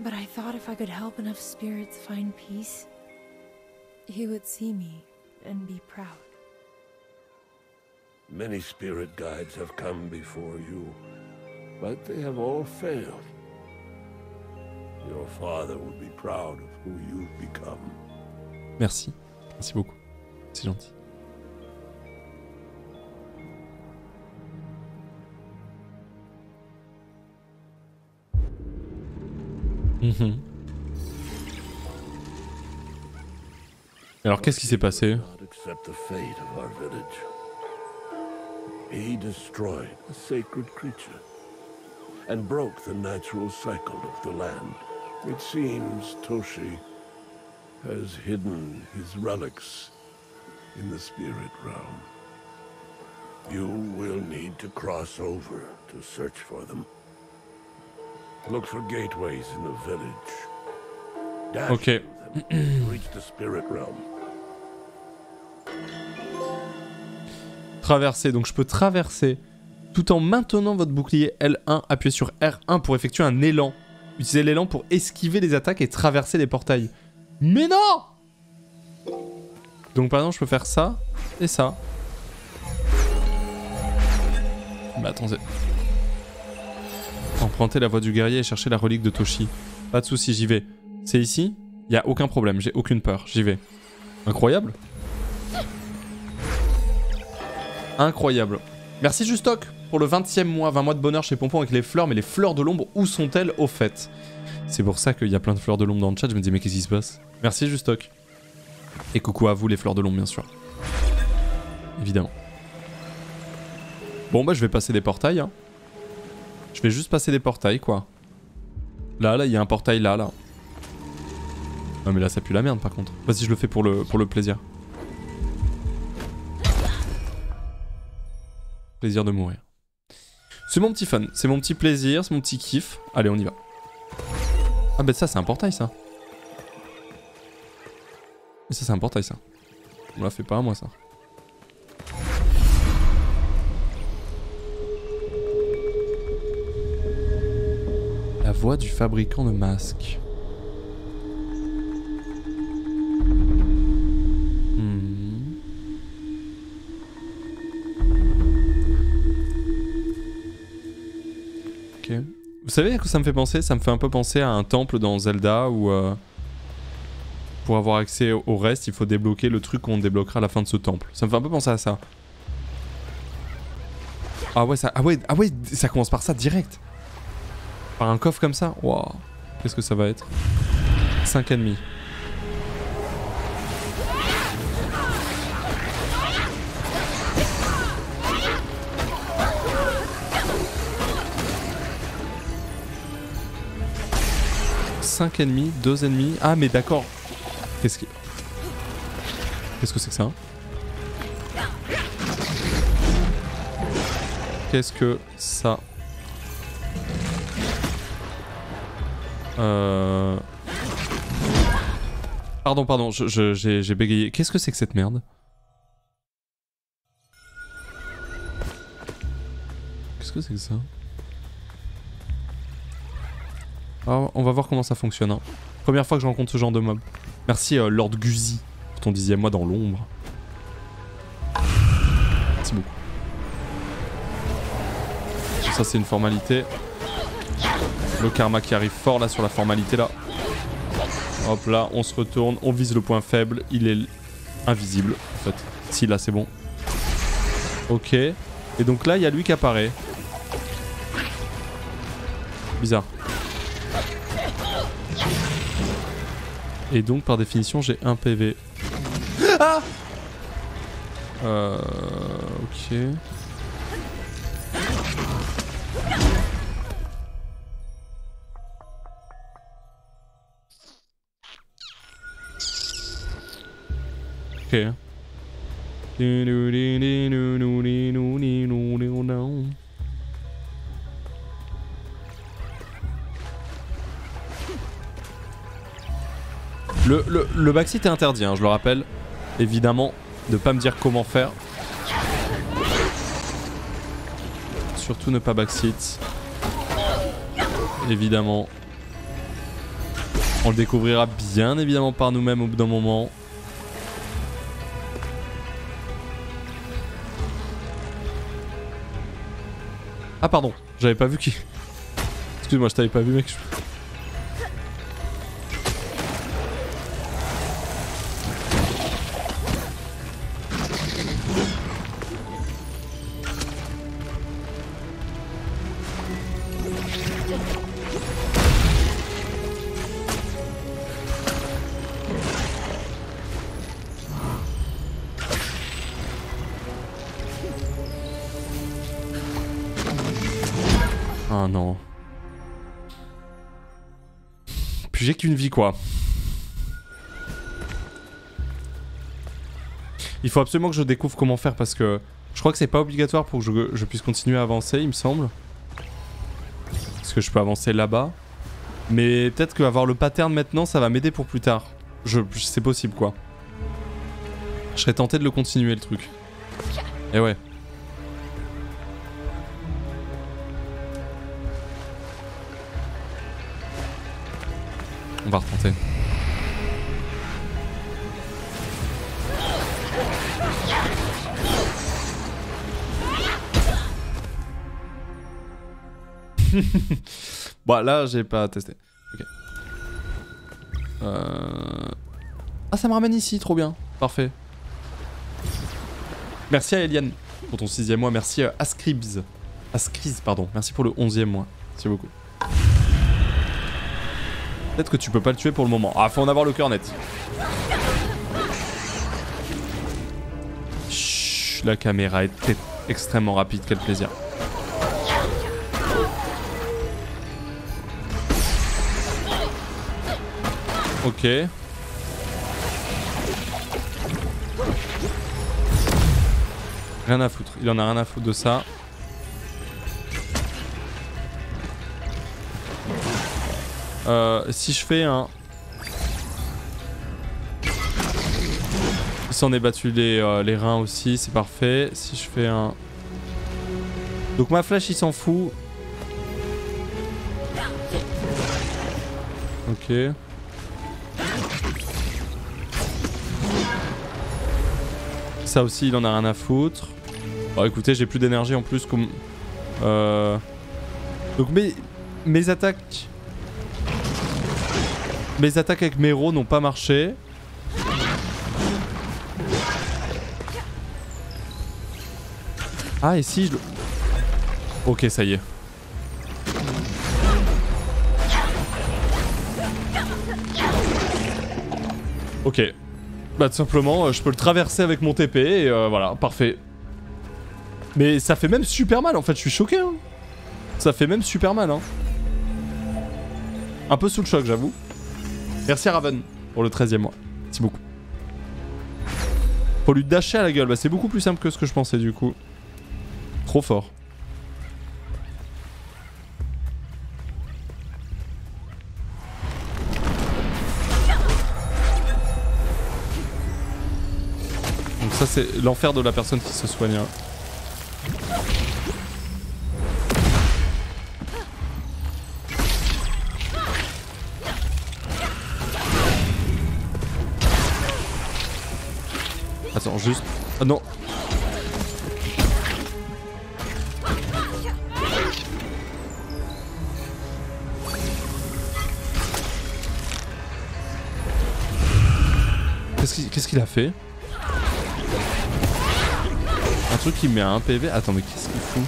but I thought if I could help enough spirits find peace, he would see me and be proud. Many spirit guides have come before you, but they have all failed. Your father will be proud of who you've become. Merci. Merci beaucoup. C'est gentil. Mhm. Alors qu'est-ce qui s'est passé the. He destroyed a sacred creature and broke the natural cycle of the land. It seems Toshi has hidden his relics in the spirit realm. You will need to cross over to search for them. Look for gateways in the village. Dash Ok. through them to reach the spirit realm. Traverser. Donc je peux traverser tout en maintenant votre bouclier L1. Appuyez sur R1 pour effectuer un élan. Utilisez l'élan pour esquiver les attaques et traverser les portails. Mais non Donc par exemple, je peux faire ça et ça. Bah attendez. Emprunter la voie du guerrier et chercher la relique de Toshi. Pas de soucis, j'y vais. C'est ici? Il a aucun problème, j'ai aucune peur, j'y vais. Incroyable Incroyable. Merci Justoc pour le 20 e mois, 20 mois de bonheur chez Pompon avec les fleurs, mais les fleurs de l'ombre, où sont-elles au fait? C'est pour ça qu'il y a plein de fleurs de l'ombre dans le chat, je me dis mais qu'est-ce qui se passe? Merci Justoc. Et coucou à vous les fleurs de l'ombre bien sûr. Évidemment. Bon bah je vais passer des portails. Hein. Je vais juste passer des portails quoi. Là, là, il y a un portail là, là. Non mais là ça pue la merde par contre. Vas-y je le fais pour le, pour le plaisir. Plaisir de mourir. C'est mon petit fun, c'est mon petit plaisir, c'est mon petit kiff. Allez, on y va. Ah bah ça c'est un portail ça. Mais ça c'est un portail ça. On l'a fait pas moi ça. La voix du fabricant de masques. Hmm. Ok. Vous savez à quoi ça me fait penser? Ça me fait un peu penser à un temple dans Zelda où euh, pour avoir accès au reste, il faut débloquer le truc qu'on débloquera à la fin de ce temple. Ça me fait un peu penser à ça. Ah ouais, ça, ah ah ouais, ça commence par ça direct. Un coffre comme ça Waouh. Qu'est-ce que ça va être 5 ennemis. Cinq ennemis, deux ennemis. Ah mais d'accord. Qu'est-ce que... Qu'est-ce que c'est que ça Qu'est-ce que ça Euh... Pardon, pardon, j'ai bégayé. Qu'est-ce que c'est que cette merde? Qu'est-ce que c'est que ça? On va voir comment ça fonctionne. hein. Première fois que je rencontre ce genre de mob. Merci euh, Lord Guzy pour ton dixième mois dans l'ombre. Merci beaucoup. Ça c'est une formalité. Le karma qui arrive fort là sur la formalité là. Hop là, on se retourne, on vise le point faible, il est invisible en fait. Si là c'est bon. Ok. Et donc là, il y a lui qui apparaît. Bizarre. Et donc, par définition, j'ai un PV. Ah Euh... Ok. Le, le, le backseat est interdit, hein, je le rappelle. Évidemment, ne pas me dire comment faire. Surtout ne pas backseat. Évidemment. On le découvrira bien évidemment par nous-mêmes au bout d'un moment. Ah pardon, j'avais pas vu qui... Excuse-moi, je t'avais pas vu mec. Il faut absolument que je découvre comment faire parce que je crois que c'est pas obligatoire pour que je, puisse continuer à avancer, il me semble. Parce que je peux avancer là-bas. Mais peut-être qu'avoir le pattern maintenant, ça va m'aider pour plus tard. Je, c'est possible quoi. Je serais tenté de le continuer le truc. Et ouais. On va retenter. bon, là, j'ai pas testé. Euh... Ah, ça me ramène ici, trop bien. Parfait. Merci à Eliane pour ton sixième mois. Merci à Ascribs. Ascribs, pardon. Merci pour le onzième mois. Merci beaucoup. Peut-être que tu peux pas le tuer pour le moment. Ah, faut en avoir le cœur net. Chut, la caméra était extrêmement rapide, quel plaisir. Ok. Rien à foutre, il en a rien à foutre de ça. Euh, si je fais un... Il s'en est battu les, euh, les reins aussi, c'est parfait. Si je fais un... Donc ma flèche il s'en fout. Ok. Ça aussi il en a rien à foutre. Bon écoutez j'ai plus d'énergie en plus comme... Euh... Donc mes, mes attaques mes attaques avec mes n'ont pas marché. Ah, et si je... Ok, ça y est. Ok. Bah tout simplement, euh, je peux le traverser avec mon TP et euh, voilà, parfait. Mais ça fait même super mal en fait, je suis choqué. Hein. Ça fait même super mal. Hein. Un peu sous le choc, j'avoue. Merci à Raven pour le 13 e mois. Merci beaucoup. Pour lui dasher à la gueule, bah, c'est beaucoup plus simple que ce que je pensais du coup. Trop fort. Donc ça c'est l'enfer de la personne qui se soigne. Hein. Attends, juste... Ah non. Qu'est-ce qu'il a fait? Truc qui me met 1 PV. Attends, mais qu'est-ce qu'il fout?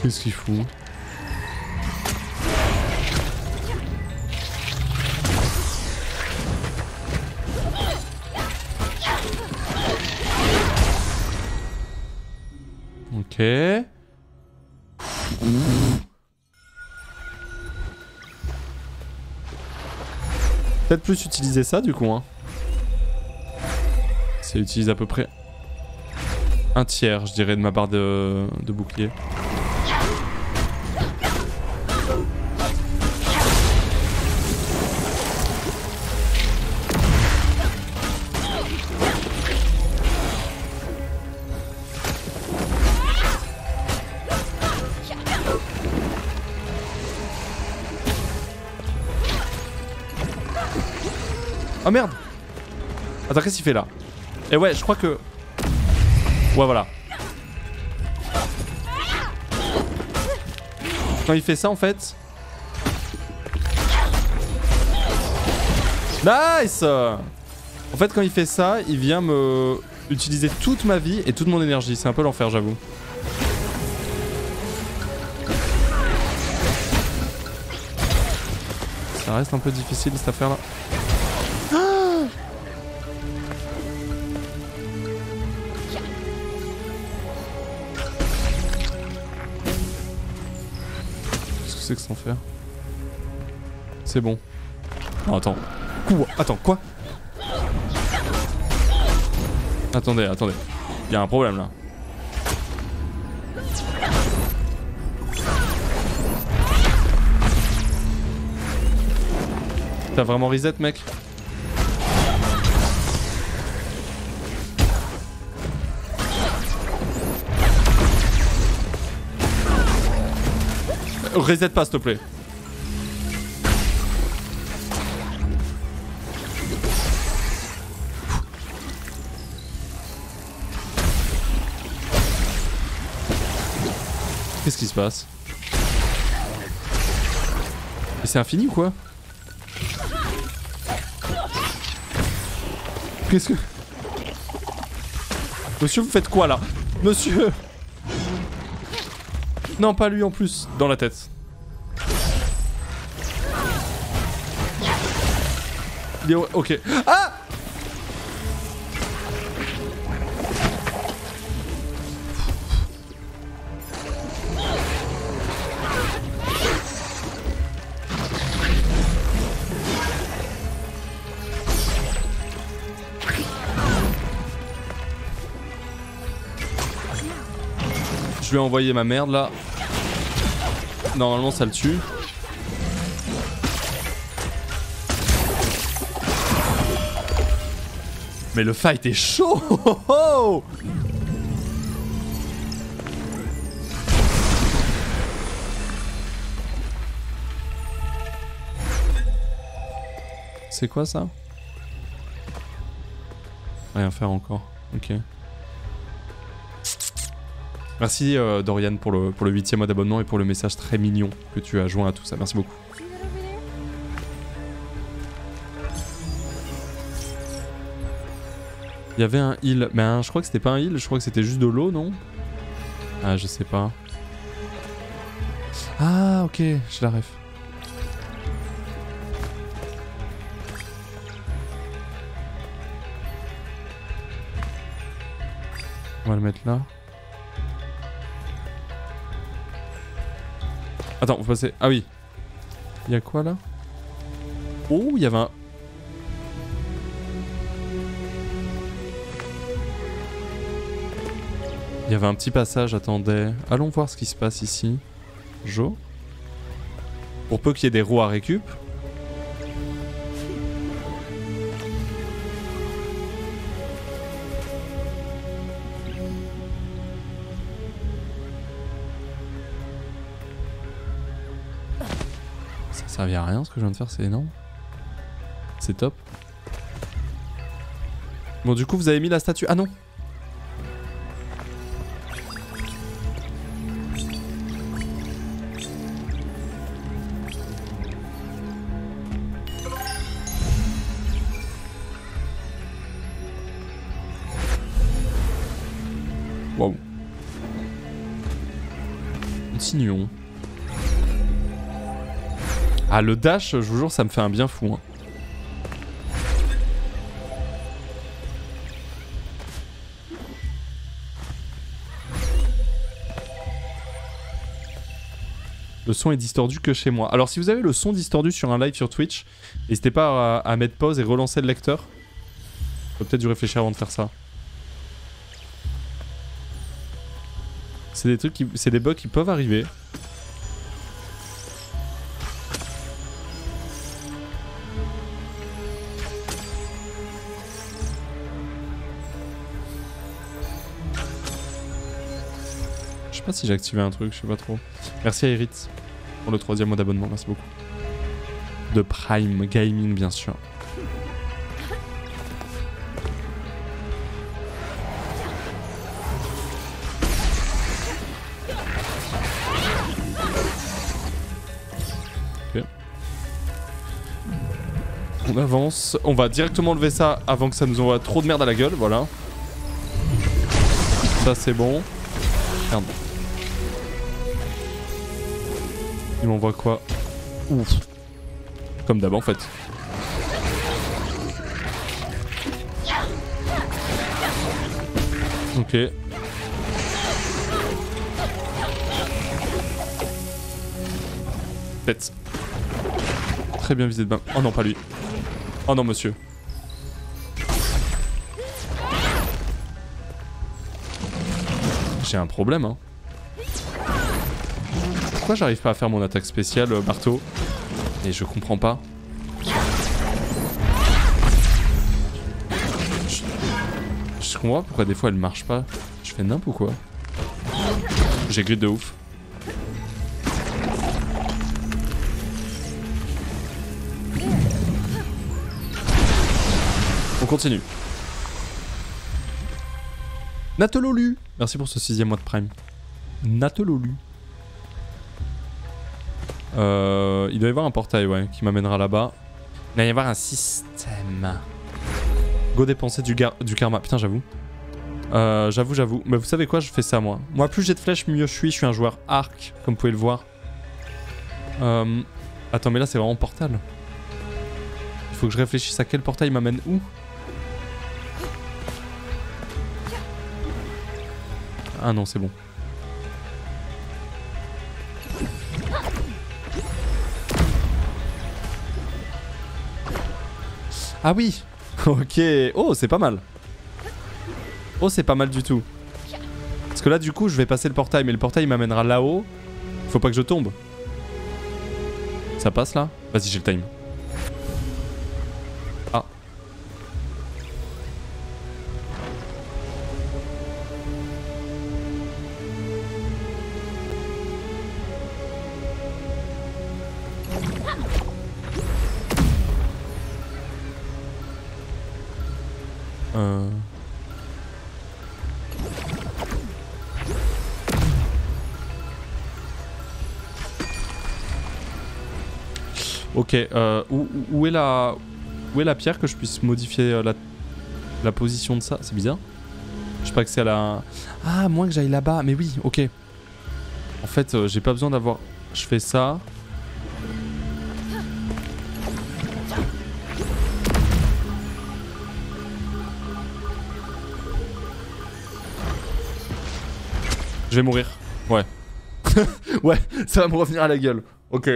Qu'est-ce qu'il fout? Ok. Peut-être plus utiliser ça du coup. Hein. Ça utilise à peu près un tiers, je dirais, de ma barre de, de bouclier. Oh merde Attends, qu'est-ce qu'il fait là Et ouais, je crois que... Ouais, voilà. Quand il fait ça, en fait... Nice En fait, quand il fait ça, il vient me... Utiliser toute ma vie et toute mon énergie. C'est un peu l'enfer, j'avoue. Ça reste un peu difficile, cette affaire-là. C'est que sans faire C'est bon. Non, attends. Quoi? Attends, quoi? Attendez, attendez. Il y a un problème là. T'as vraiment reset, mec? Reset pas, s'il te plaît. Qu'est-ce qui se passe? Et c'est infini ou quoi? Qu'est-ce que... Monsieur, vous faites quoi là? Monsieur non, pas lui en plus, dans la tête. Ok. Ah Je ai envoyé ma merde là. Normalement ça le tue. Mais le fight est chaud C'est quoi ça? Rien faire encore. Ok. Merci euh, Dorian pour le, pour le 8 mois d'abonnement et pour le message très mignon que tu as joint à tout ça. Merci beaucoup. Il y avait un heal. Mais je crois que c'était pas un heal, je crois que c'était juste de l'eau, non? Ah, je sais pas. Ah, ok, je la ref. On va le mettre là. Attends, vous passez. Ah oui. Il y a quoi là? Oh, il y avait un. Il y avait un petit passage, attendez. Allons voir ce qui se passe ici. Jo? Pour peu qu'il y ait des roues à récup. servi à rien ce que je viens de faire, c'est énorme. C'est top. Bon, du coup, vous avez mis la statue. Ah non Wow. Continuons. Ah, le dash, je vous jure, ça me fait un bien fou. hein. Le son est distordu que chez moi. Alors si vous avez le son distordu sur un live sur Twitch, n'hésitez pas à, mettre pause et relancer le lecteur. Faut peut-être dû réfléchir avant de faire ça. C'est des trucs qui, c'est des bugs qui peuvent arriver. Si j'ai activé un truc, je sais pas trop. Merci à Erit pour le troisième mois d'abonnement, merci beaucoup. De Prime Gaming, bien sûr. On avance. On va directement lever ça avant que ça nous envoie trop de merde à la gueule, voilà. Ça c'est bon. Il m'envoie quoi Ouf. Comme d'hab en fait. Ok. Tête. Très bien visé de bain. Oh non, pas lui. Oh non, monsieur. J'ai un problème, hein. Pourquoi j'arrive pas à faire mon attaque spéciale, euh, marteau Et je comprends pas. Je... je comprends pourquoi des fois elle marche pas. Je fais nimp ou quoi J'ai grid de ouf. On continue. Natololu Merci pour ce sixième mois de prime. Natololu. Euh, il doit y avoir un portail, ouais, qui m'amènera là-bas. Il doit y avoir un système. Go dépenser du, gar- du karma. Putain, j'avoue. Euh, j'avoue, j'avoue. Mais vous savez quoi, je fais ça, moi. Moi, plus j'ai de flèches, mieux je suis. Je suis un joueur arc, comme vous pouvez le voir. Euh... Attends, mais là, c'est vraiment portal. Il faut que je réfléchisse à quel portail m'amène où. Ah non, c'est bon. Ah oui Ok. Oh, c'est pas mal. Oh, c'est pas mal du tout. Parce que là, du coup, je vais passer le portail, mais le portail il m'amènera là-haut. Faut pas que je tombe. Ça passe là? Vas-y, j'ai le time. Ok, euh, où, est la où est la pierre que je puisse modifier euh, la, la position de ça? C'est bizarre. Je sais pas que c'est à la... Ah, moins que j'aille là-bas. Mais oui, ok. En fait, euh, j'ai pas besoin d'avoir... Je fais ça. Je vais mourir. Ouais. ouais, ça va me revenir à la gueule. Ok.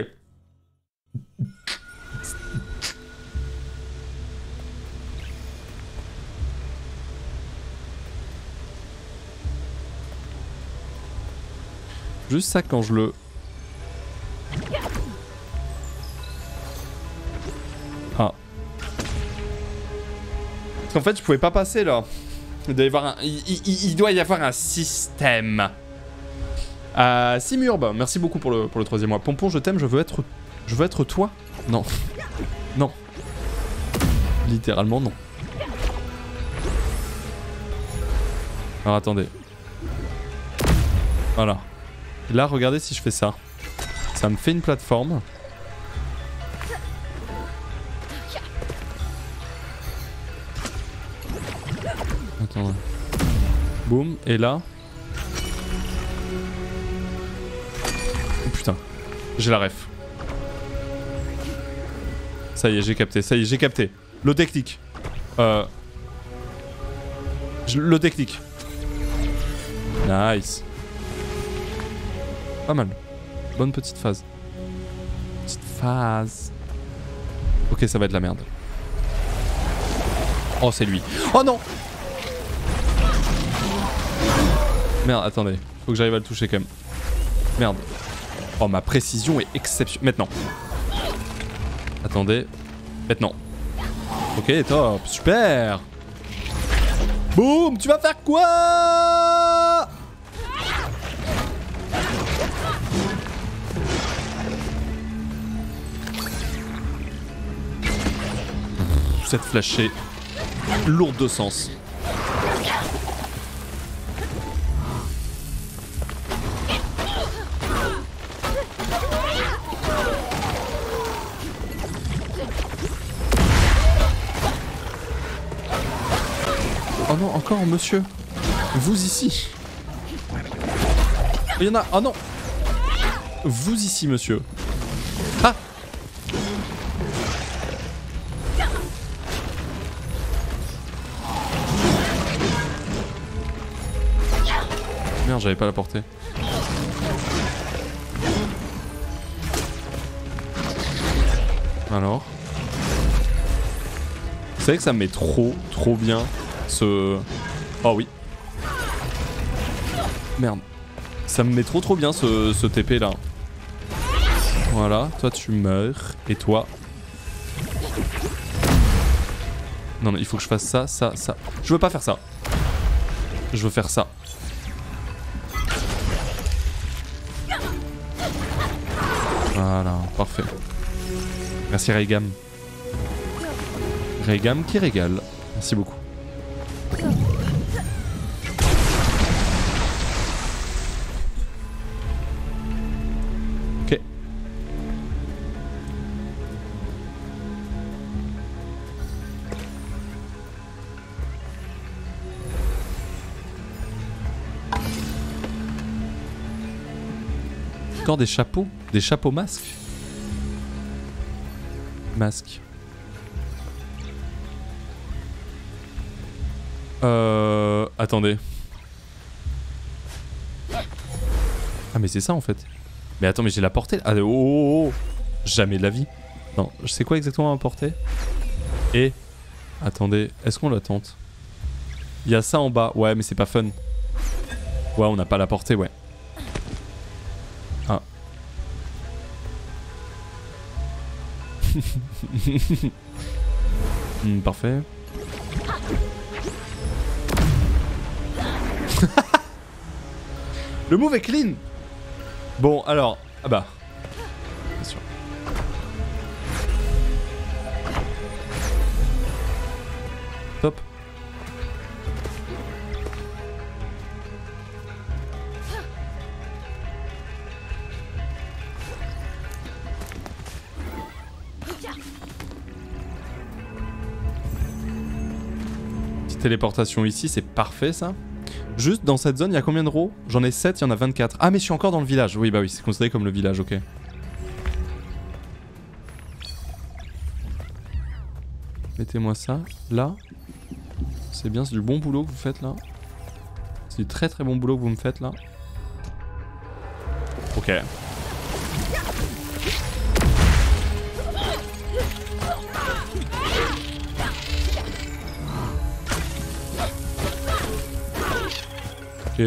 Juste ça quand je le... Ah. Parce qu'en fait je pouvais pas passer là. Il doit y avoir un, il, doit y avoir un système. Euh, Simurbe, merci beaucoup pour le, pour le troisième mois. Pompon, je t'aime, je veux être... Je veux être toi Non. Non. Littéralement non. Alors attendez. Voilà. Là, regardez si je fais ça. Ça me fait une plateforme. Attends. Boum. Et là. putain. J'ai la ref. Ça y est, j'ai capté. Ça y est, j'ai capté. L'eau technique. Euh... L'eau technique. Nice. Pas mal. Bonne petite phase. Petite phase. Ok, ça va être la merde. Oh, c'est lui. Oh non Merde, attendez. Faut que j'arrive à le toucher quand même. Merde. Oh, ma précision est exceptionnelle. Maintenant. Attendez. Maintenant. Ok, top. Super. Boum Tu vas faire quoi? Cette flashée lourde de sens. Oh non, encore monsieur. Vous ici. Il y en a. Oh non. Vous ici, monsieur. J'avais pas la portée. Alors Vous savez que ça me met trop, trop bien ce... Oh oui. Merde. Ça me met trop trop bien ce, ce TP là. Voilà, toi tu meurs. Et toi Non, non, il faut que je fasse ça, ça, ça. Je veux pas faire ça. Je veux faire ça. Merci Reigam. Reigam qui régale. Merci beaucoup. Ok. Encore des chapeaux Des chapeaux masques Masque. Euh... Attendez. Ah mais c'est ça en fait. Mais attends mais j'ai la portée. Ah oh, oh, oh. Jamais de la vie. Non, je sais quoi exactement à portée? Et... Attendez, est-ce qu'on la tente? Il y a ça en bas. Ouais mais c'est pas fun. Ouais on n'a pas la portée ouais. Hmm, parfait. Le move est clean Bon, alors... Ah bah... téléportation ici, c'est parfait ça. Juste dans cette zone, il y a combien de rows J'en ai 7, il y en a 24. Ah mais je suis encore dans le village. Oui bah oui, c'est considéré comme le village, ok. Mettez-moi ça là. C'est bien, c'est du bon boulot que vous faites là. C'est du très très bon boulot que vous me faites là. Ok.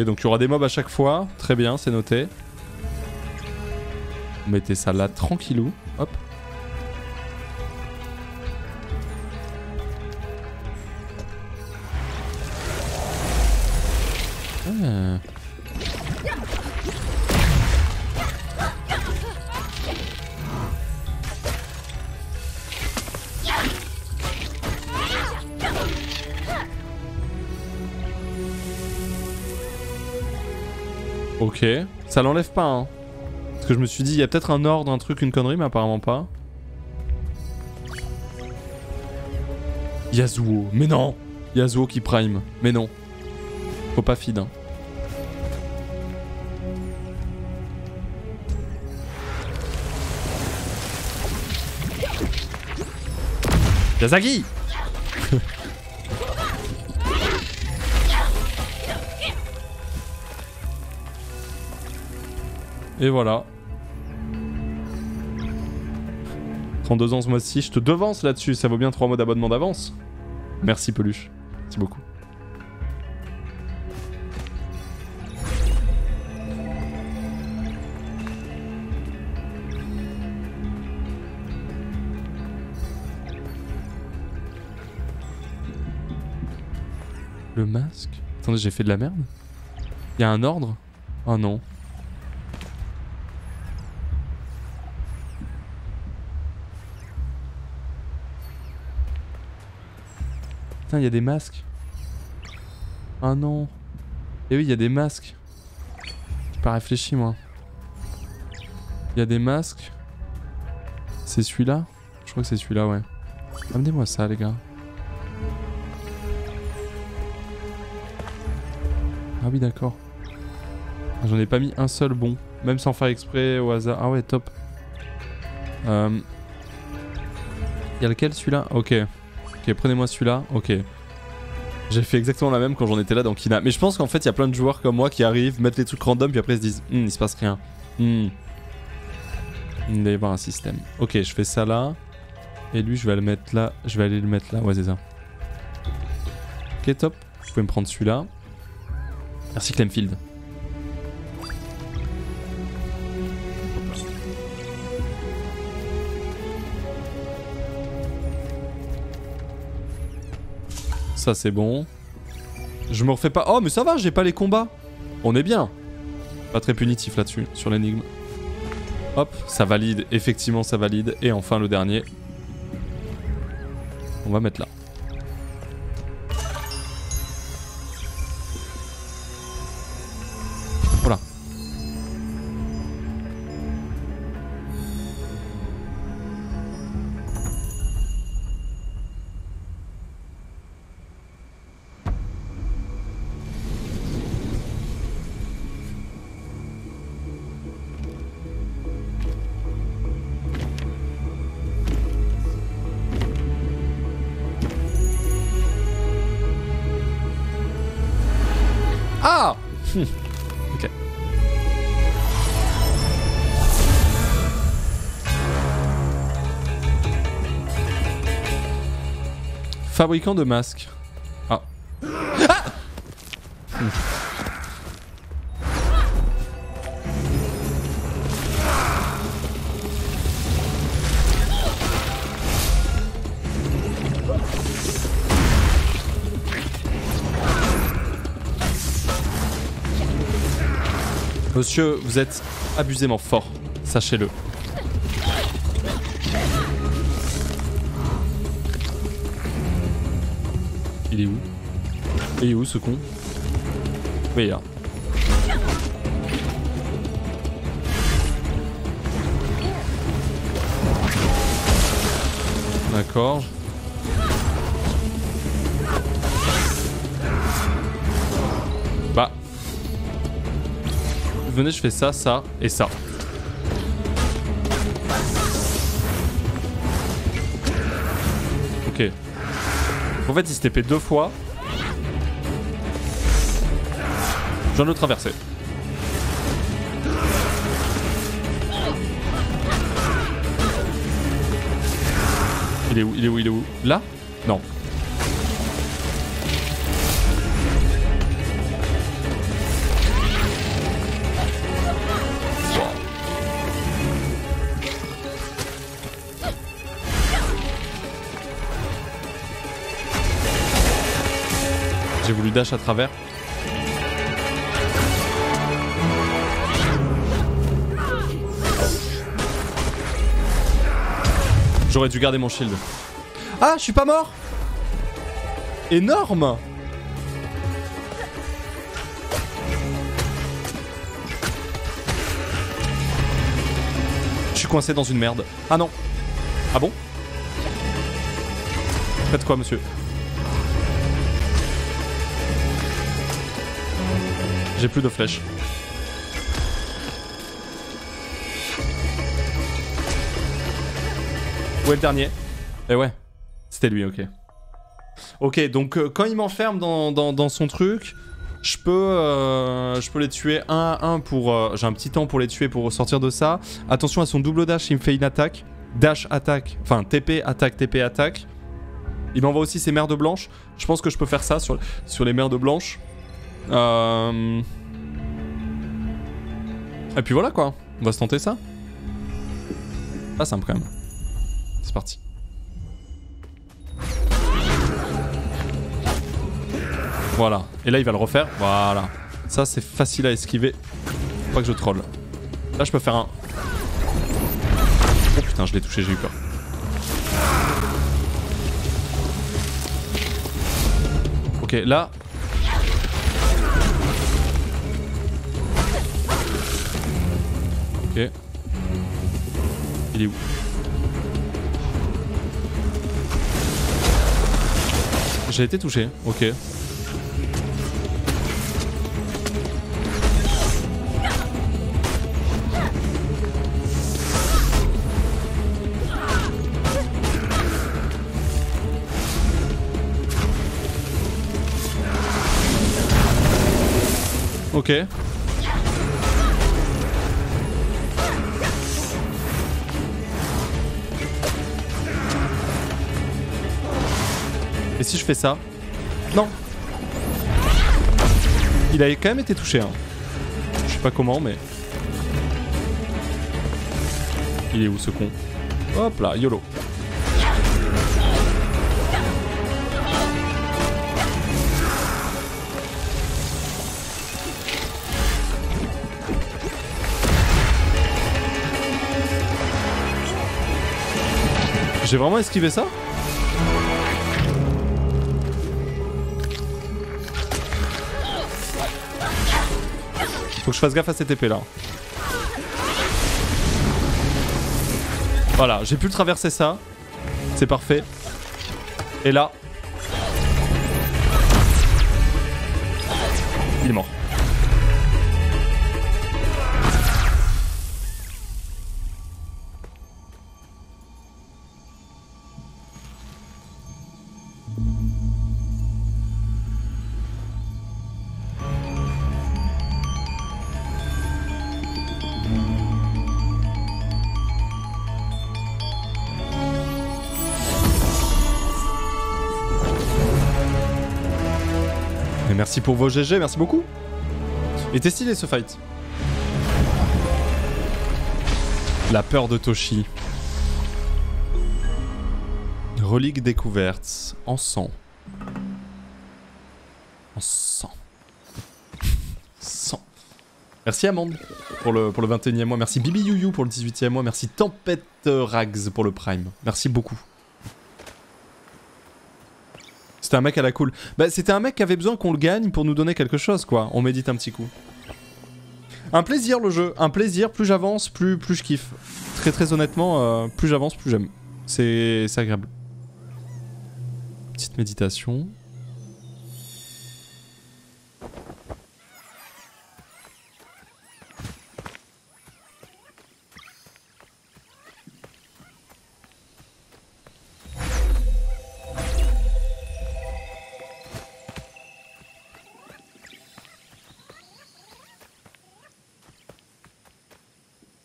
Donc il y aura des mobs à chaque fois. Très bien, c'est noté. Mettez ça là tranquillou. Hop. Ça l'enlève pas, hein. Parce que je me suis dit, il y a peut-être un ordre, un truc, une connerie, mais apparemment pas. Yasuo. Mais non Yasuo qui prime. Mais non. Faut pas feed, hein. Yazagi Et voilà. 32 ans ce mois-ci, je te devance là-dessus, ça vaut bien 3 mois d'abonnement d'avance. Merci Peluche, merci beaucoup. Le masque? Attendez, j'ai fait de la merde? Il y a un ordre? Oh non. Il y a des masques. Ah non. Eh oui, il y a des masques. J'ai pas réfléchi moi. Il y a des masques. C'est celui-là? Je crois que c'est celui-là, ouais. Amenez-moi ça, les gars. Ah oui, d'accord. Ah, J'en ai pas mis un seul bon. Même sans faire exprès au hasard. Ah ouais, top. Euh... Y a lequel celui-là? Ok. Ok, prenez-moi celui-là. Ok. J'ai fait exactement la même quand j'en étais là dans Kina. Mais je pense qu'en fait, il y a plein de joueurs comme moi qui arrivent, mettent les trucs random, puis après ils se disent Hum, il se passe rien. Hmm. Il doit y avoir un système. Ok, je fais ça là. Et lui, je vais le mettre là. Je vais aller le mettre là. Ouais, c'est ça. Ok, top. Vous pouvez me prendre celui-là. Merci Clemfield. Ça c'est bon. Je me refais pas. Oh mais ça va, j'ai pas les combats. On est bien. Pas très punitif là-dessus, sur l'énigme. Hop, ça valide. Effectivement, ça valide. Et enfin le dernier. On va mettre là. Fabricant de masques. Ah. Ah. Monsieur, vous êtes abusément fort, sachez-le. Il est où ce con Oui, là. D'accord. Bah, venez, je fais ça, ça et ça. Ok. En fait, il se TP deux fois. Je viens de le traverser. Il est où Il est où Il est où? Là? Non. J'ai voulu dash à travers. J'aurais dû garder mon shield. Ah, je suis pas mort Énorme Je suis coincé dans une merde. Ah non. Ah bon? Faites quoi, monsieur? J'ai plus de flèches. Où est le dernier Eh ouais. C'était lui, ok. Ok, donc euh, quand il m'enferme dans, dans, dans son truc, je peux, euh, je peux les tuer un à un pour... euh, J'ai un petit temps pour les tuer pour sortir de ça. Attention à son double dash, il me fait une attaque. Dash, attaque. Enfin, TP, attaque, TP, attaque. Il m'envoie aussi ses merdes blanches. Je pense que je peux faire ça sur, sur les merdes blanches. Et puis voilà quoi. On va se tenter ça. Pas simple quand même. C'est parti. Voilà. Et là, il va le refaire. Voilà. Ça, c'est facile à esquiver. Faut pas que je troll. Là, je peux faire un... Oh putain, je l'ai touché, j'ai eu peur. Ok, là... Ok. Il est où? J'ai été touché, ok. Ok. Et si je fais ça Non. Il a quand même été touché. Hein. Je sais pas comment, mais... Il est où ce con? Hop là, YOLO. J'ai vraiment esquivé ça? Faut que je fasse gaffe à cette épée là. Voilà, j'ai pu le traverser ça. C'est parfait. Et là. Merci pour vos GG, merci beaucoup. Il était stylé ce fight. La peur de Toshi. Relique découverte en sang. En sang. sang. Merci Amande pour le, pour le 21e mois. Merci Bibi Youyou pour le 18e mois. Merci Tempête Rags pour le Prime. Merci beaucoup. C'était un mec à la cool. Bah, c'était un mec qui avait besoin qu'on le gagne pour nous donner quelque chose, quoi. On médite un petit coup. Un plaisir le jeu, un plaisir. Plus j'avance, plus, plus je kiffe. Très très honnêtement, euh, plus j'avance, plus j'aime. C'est c'est agréable. Petite méditation.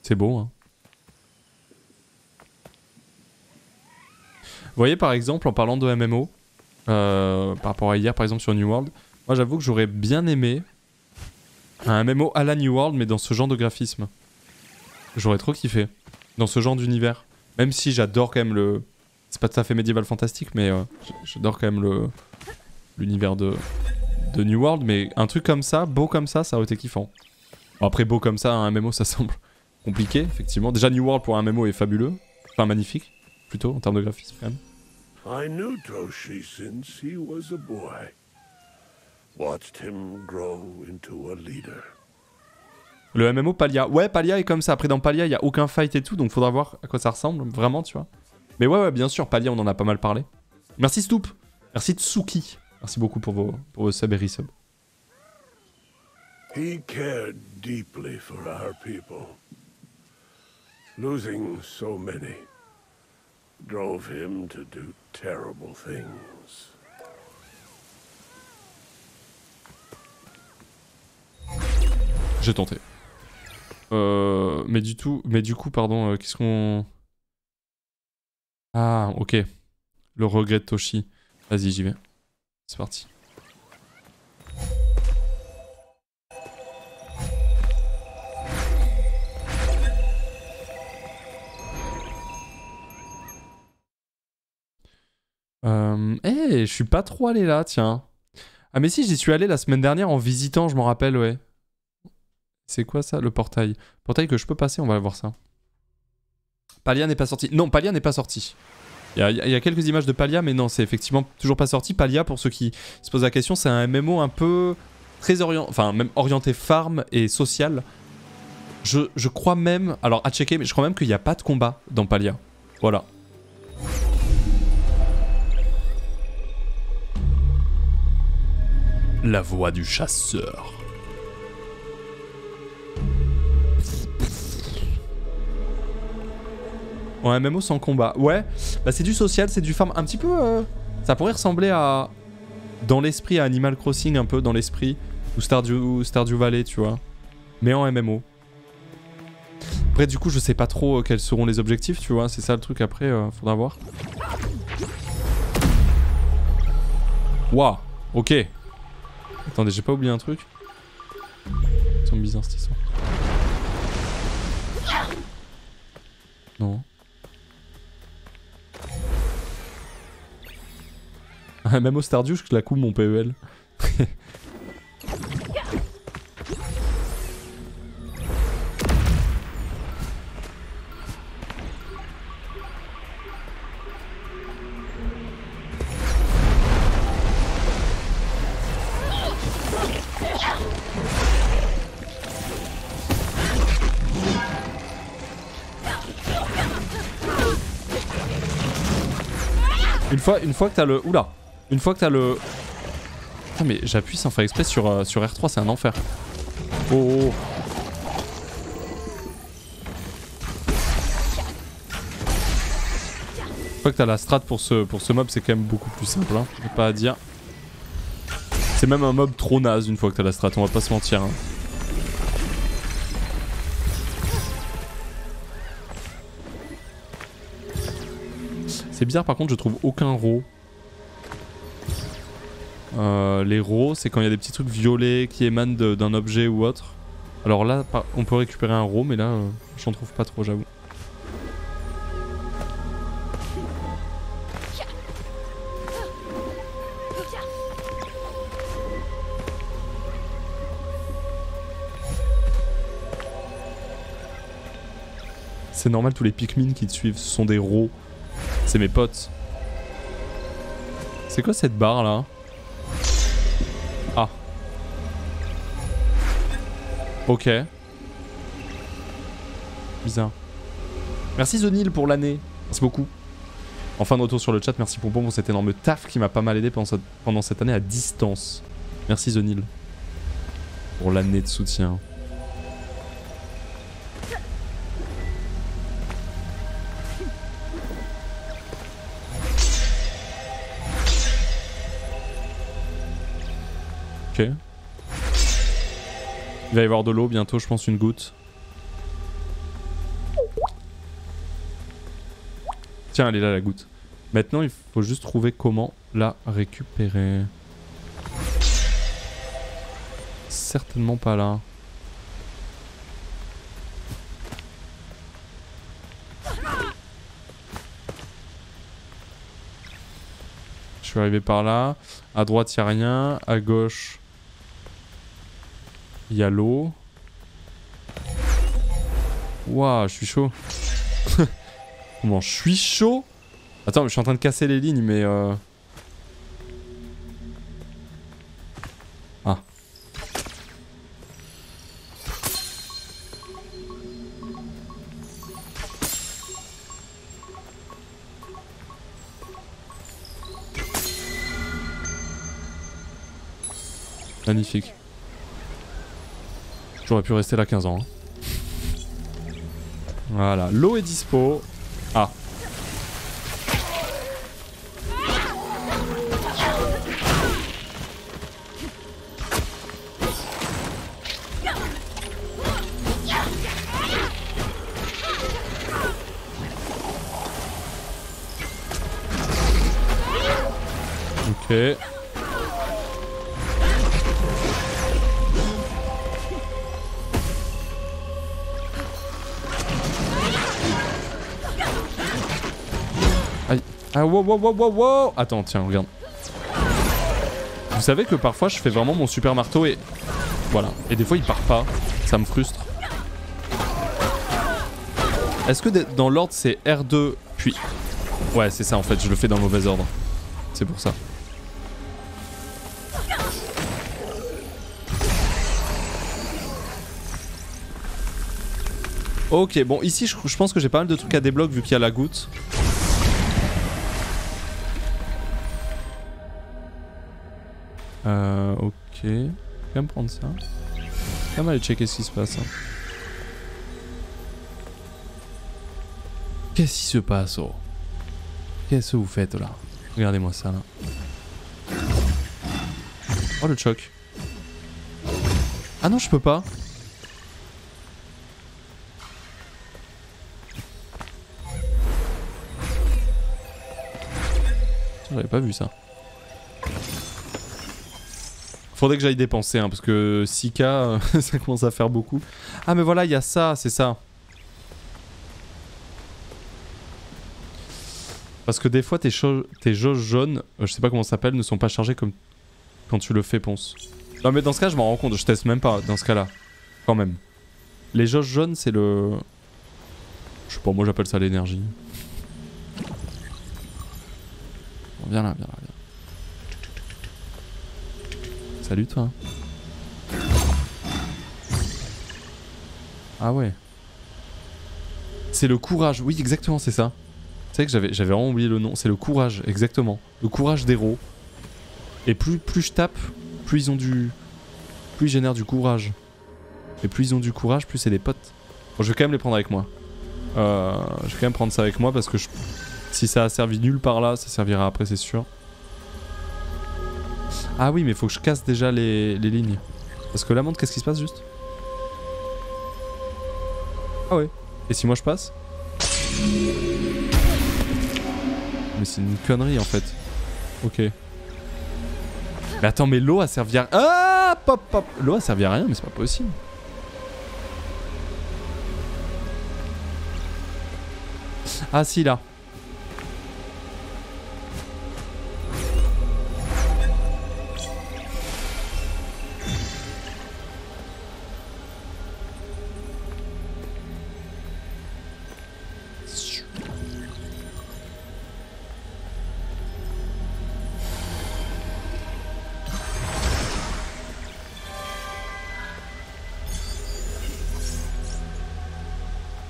C'est beau, hein. Vous voyez, par exemple, en parlant de MMO, euh, par rapport à hier, par exemple, sur New World, moi j'avoue que j'aurais bien aimé un MMO à la New World, mais dans ce genre de graphisme. J'aurais trop kiffé. Dans ce genre d'univers. Même si j'adore quand même le. C'est pas tout à fait médiéval fantastique, mais euh, j'adore quand même le l'univers de, de New World. Mais un truc comme ça, beau comme ça, ça aurait été kiffant. Après, beau comme ça, un MMO, ça semble compliqué, effectivement. Déjà, New World pour un MMO est fabuleux. Enfin, magnifique, plutôt, en termes de graphisme, quand même. I knew Toshi since he was a boy. Watched him grow into a leader. Le MMO Palia. Ouais, Palia est comme ça. Après, dans Palia, il y a aucun fight et tout, donc faudra voir à quoi ça ressemble, vraiment, tu vois. Mais ouais, ouais, bien sûr, Palia, on en a pas mal parlé. Merci Stoop. Merci Tsuki. Merci beaucoup pour vos, pour vos subs et resubs. He cared deeply for our people. Losing so many drove him to do terrible things. J'ai tenté. Euh, mais du tout, mais du coup, pardon, euh, qu'est-ce qu'on... Ah, ok. Le regret de Toshi. Vas-y, j'y vais. C'est parti. Euh... Eh, je suis pas trop allé là, tiens. Ah mais si, j'y suis allé la semaine dernière en visitant, je m'en rappelle, ouais. C'est quoi ça, le portail? Portail que je peux passer, on va voir ça. Palia n'est pas sorti. Non, Palia n'est pas sorti. Il y, a, y a quelques images de Palia, mais non, c'est effectivement toujours pas sorti. Palia, pour ceux qui se posent la question, c'est un MMO un peu très orienté, enfin même orienté farm et social. Je, je crois même, alors à checker, mais je crois même qu'il n'y a pas de combat dans Palia. Voilà. La voix du chasseur. Ouais, MMO sans combat. Ouais, bah c'est du social, c'est du farm. Un petit peu. euh, ça pourrait ressembler à. Dans l'esprit, à Animal Crossing, un peu dans l'esprit. Ou Stardew, Stardew Valley, tu vois. Mais en MMO. Après, du coup, je sais pas trop euh, quels seront les objectifs, tu vois. C'est ça le truc après, euh, faudra voir. Waouh, ok. Attendez, j'ai pas oublié un truc. Ils sont bizarres cette histoire. Non. Ah, Même au Stardew, je la coupe mon PEL. Une fois, une fois que t'as le... Oula Une fois que t'as le... Putain mais j'appuie sans faire exprès sur, euh, sur R3, c'est un enfer. Oh, oh, oh. Une fois que t'as la strat pour ce, pour ce mob, c'est quand même beaucoup plus simple, hein. J'ai pas à dire. C'est même un mob trop naze une fois que t'as la strat, on va pas se mentir. Hein. C'est bizarre par contre, je trouve aucun raw. Euh, les raw, c'est quand il y a des petits trucs violets qui émanent d'un objet ou autre. Alors là, on peut récupérer un raw, mais là, euh, j'en trouve pas trop, j'avoue. C'est normal, tous les Pikmin qui te suivent ce sont des raws. C'est mes potes. C'est quoi cette barre là Ah. Ok. Bizarre. Merci Zonil pour l'année. Merci beaucoup. Enfin de retour sur le chat, merci pour pour cet énorme taf qui m'a pas mal aidé pendant cette année à distance. Merci Zonil. Pour l'année de soutien. Il va y avoir de l'eau bientôt, je pense une goutte. Tiens, elle est là la goutte. Maintenant, il faut juste trouver comment la récupérer. Certainement pas là. Je suis arrivé par là. À droite, il a rien. À gauche, il y a l'eau. Waouh, je suis chaud. Comment je suis chaud? Attends, je suis en train de casser les lignes, mais euh... Ah. Magnifique. J'aurais pu rester là 15 ans. hein. Voilà, l'eau est dispo. Ah. Wow wow wow wow wow Attends, tiens, regarde. Vous savez que parfois je fais vraiment mon super marteau et... Voilà. Et des fois il part pas. Ça me frustre. Est-ce que dans l'ordre c'est R2 puis... Ouais c'est ça en fait, je le fais dans le mauvais ordre. C'est pour ça. Ok, bon ici je, je pense que j'ai pas mal de trucs à débloquer vu qu'il y a la goutte. Euh, ok. Je vais quand même prendre ça. Je quand même aller checker ce qui se passe. hein. Qu'est-ce qui se passe oh? Qu'est-ce que vous faites là? Regardez-moi ça là. Oh le choc. Ah non, je peux pas. J'avais pas vu ça. Faudrait que j'aille dépenser, hein, parce que 6K, euh, ça commence à faire beaucoup. Ah, mais voilà, il y a ça, c'est ça. Parce que des fois, tes, tes jauges jaunes, euh, je sais pas comment ça s'appelle, ne sont pas chargées comme quand tu le fais, ponce. Non, mais dans ce cas, je m'en rends compte, je teste même pas, dans ce cas-là. Quand même. Les jauges jaunes, c'est le... Je sais pas, moi j'appelle ça l'énergie. Viens là, viens là, viens. Salut toi. Ah ouais. C'est le courage, oui exactement c'est ça. Sais que j'avais vraiment oublié le nom, c'est le courage, exactement. Le courage d'héros. Et plus, plus je tape, plus ils ont du... Plus ils génèrent du courage. Et plus ils ont du courage, plus c'est des potes. Bon je vais quand même les prendre avec moi. Euh, je vais quand même prendre ça avec moi parce que si ça a servi nulle part là, ça servira après c'est sûr. Ah oui, mais faut que je casse déjà les, les lignes. Parce que là, montre, qu'est-ce qui se passe juste? Ah ouais. Et si moi je passe? Mais c'est une connerie en fait. Ok. Mais attends, mais l'eau a servi à... Ah Pop pop L'eau a servi à rien, mais c'est pas possible. Ah si, là.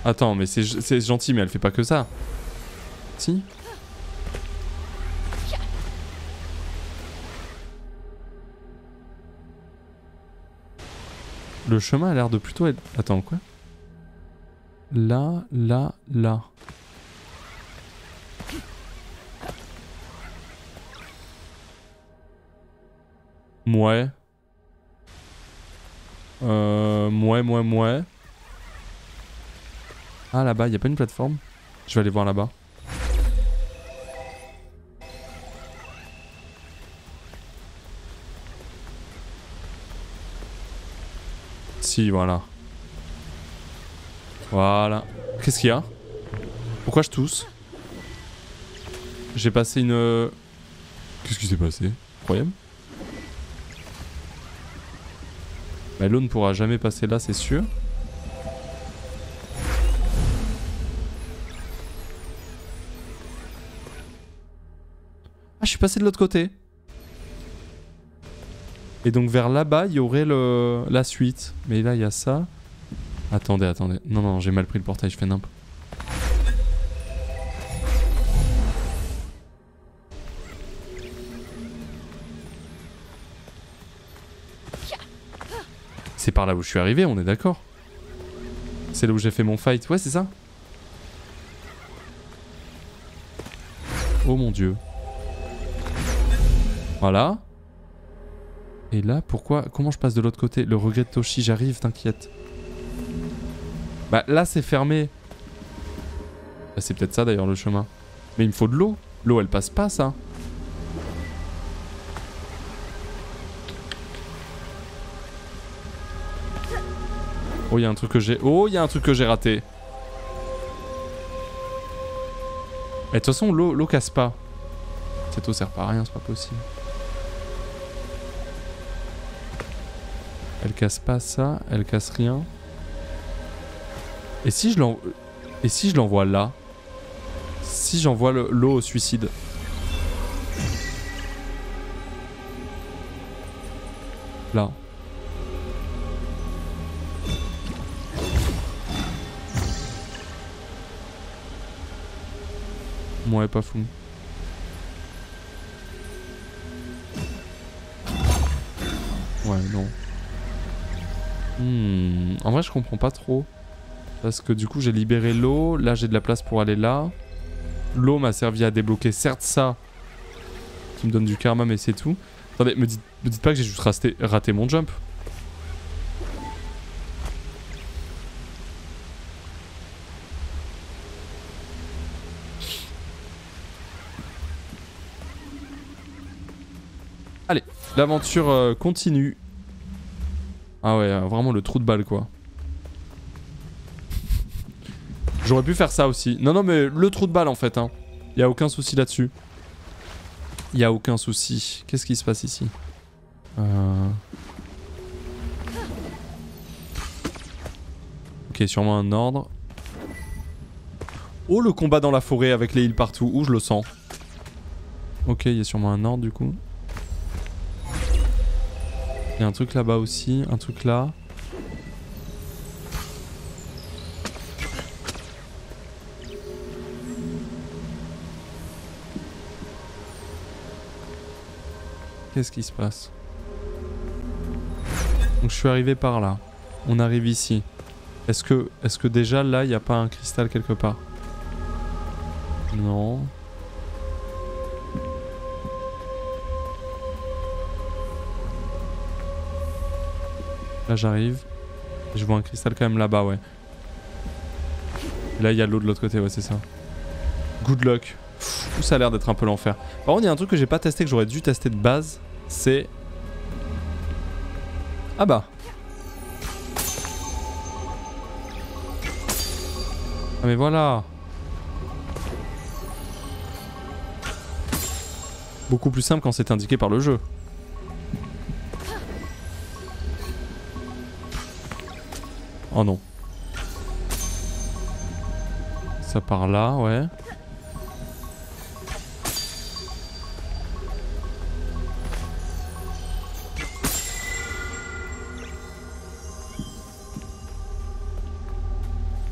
Attends, mais c'est gentil, mais elle fait pas que ça. Si Le chemin a l'air de plutôt être... Attends, quoi? Là, là, là. Mouais. Euh... Mouais, mouais, mouais. Ah là-bas, y a pas une plateforme? Je vais aller voir là-bas. Si, voilà. Voilà. Qu'est-ce qu'il y a? Pourquoi je tousse? J'ai passé une... euh, Qu'est-ce qui s'est passé? Bah l'eau ne pourra jamais passer là, c'est sûr. Suis passé de l'autre côté. Et donc vers là-bas, il y aurait le... la suite. Mais là, il y a ça. Attendez, attendez. Non, non, j'ai mal pris le portail, je fais nimp. C'est par là où je suis arrivé, on est d'accord C'est là où j'ai fait mon fight. Ouais, c'est ça Oh mon dieu. Voilà. Et là, pourquoi Comment je passe de l'autre côté? Le regret de Toshi, j'arrive, t'inquiète. Bah là, c'est fermé. Bah, c'est peut-être ça d'ailleurs le chemin. Mais il me faut de l'eau. L'eau, elle passe pas, ça. Oh, il y a un truc que j'ai... Oh, il y a un truc que j'ai raté. Et de toute façon, l'eau casse pas. Cette eau sert pas à rien, c'est pas possible. Elle casse pas ça, elle casse rien. Et si je l'envoie... Et si je l'envoie là? Si j'envoie le- l'eau au suicide? Là. Ouais, pas fou. Ouais, non. Hmm, En vrai, je comprends pas trop. Parce que du coup, j'ai libéré l'eau. Là, j'ai de la place pour aller là. L'eau m'a servi à débloquer, certes, ça. Qui me donne du karma, mais c'est tout. Attendez, me dites, pas que j'ai juste raté, raté mon jump. Allez, l'aventure euh, continue. Ah ouais, euh, vraiment le trou de balle quoi. J'aurais pu faire ça aussi. Non, non, mais le trou de balle en fait. Hein. Y a aucun souci là-dessus. Y a aucun souci. Qu'est-ce qui se passe ici? Euh, Ok, sûrement un ordre. Oh, le combat dans la forêt avec les îles partout. Où je le sens. Ok, il y a sûrement un ordre du coup. Il y a un truc là-bas aussi, un truc là. Qu'est-ce qui se passe? Donc je suis arrivé par là. On arrive ici. Est-ce que, est que déjà là, il n'y a pas un cristal quelque part? Non. Là j'arrive. Je vois un cristal quand même là-bas, ouais. Là il y a l'eau de l'autre côté, ouais c'est ça. Good luck. Ça a l'air d'être un peu l'enfer. Par contre il y a un truc que j'ai pas testé que j'aurais dû tester de base. C'est... Ah bah. Ah mais voilà. Beaucoup plus simple quand c'est indiqué par le jeu. Oh non. Ça part là, ouais.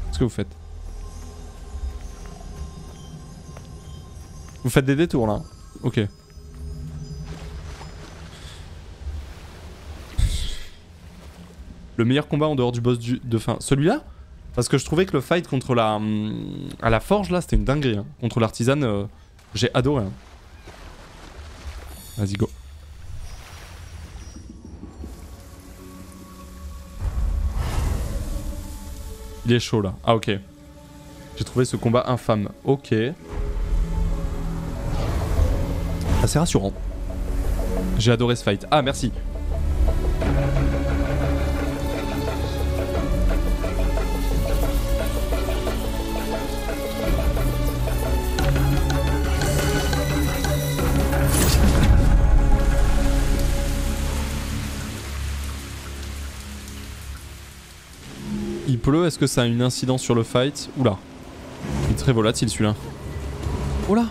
Qu'est-ce que vous faites? Vous faites des détours là Ok. Le meilleur combat en dehors du boss de fin. Celui-là Parce que je trouvais que le fight contre la. hum, à la forge là, c'était une dinguerie. hein. Contre l'artisane, euh, j'ai adoré. hein. Vas-y, go. Il est chaud là. Ah, ok. J'ai trouvé ce combat infâme. Ok. Assez rassurant. J'ai adoré ce fight. Ah, merci. Est-ce que ça a une incidence sur le fight? Oula. Il est très volatile celui-là. Oh là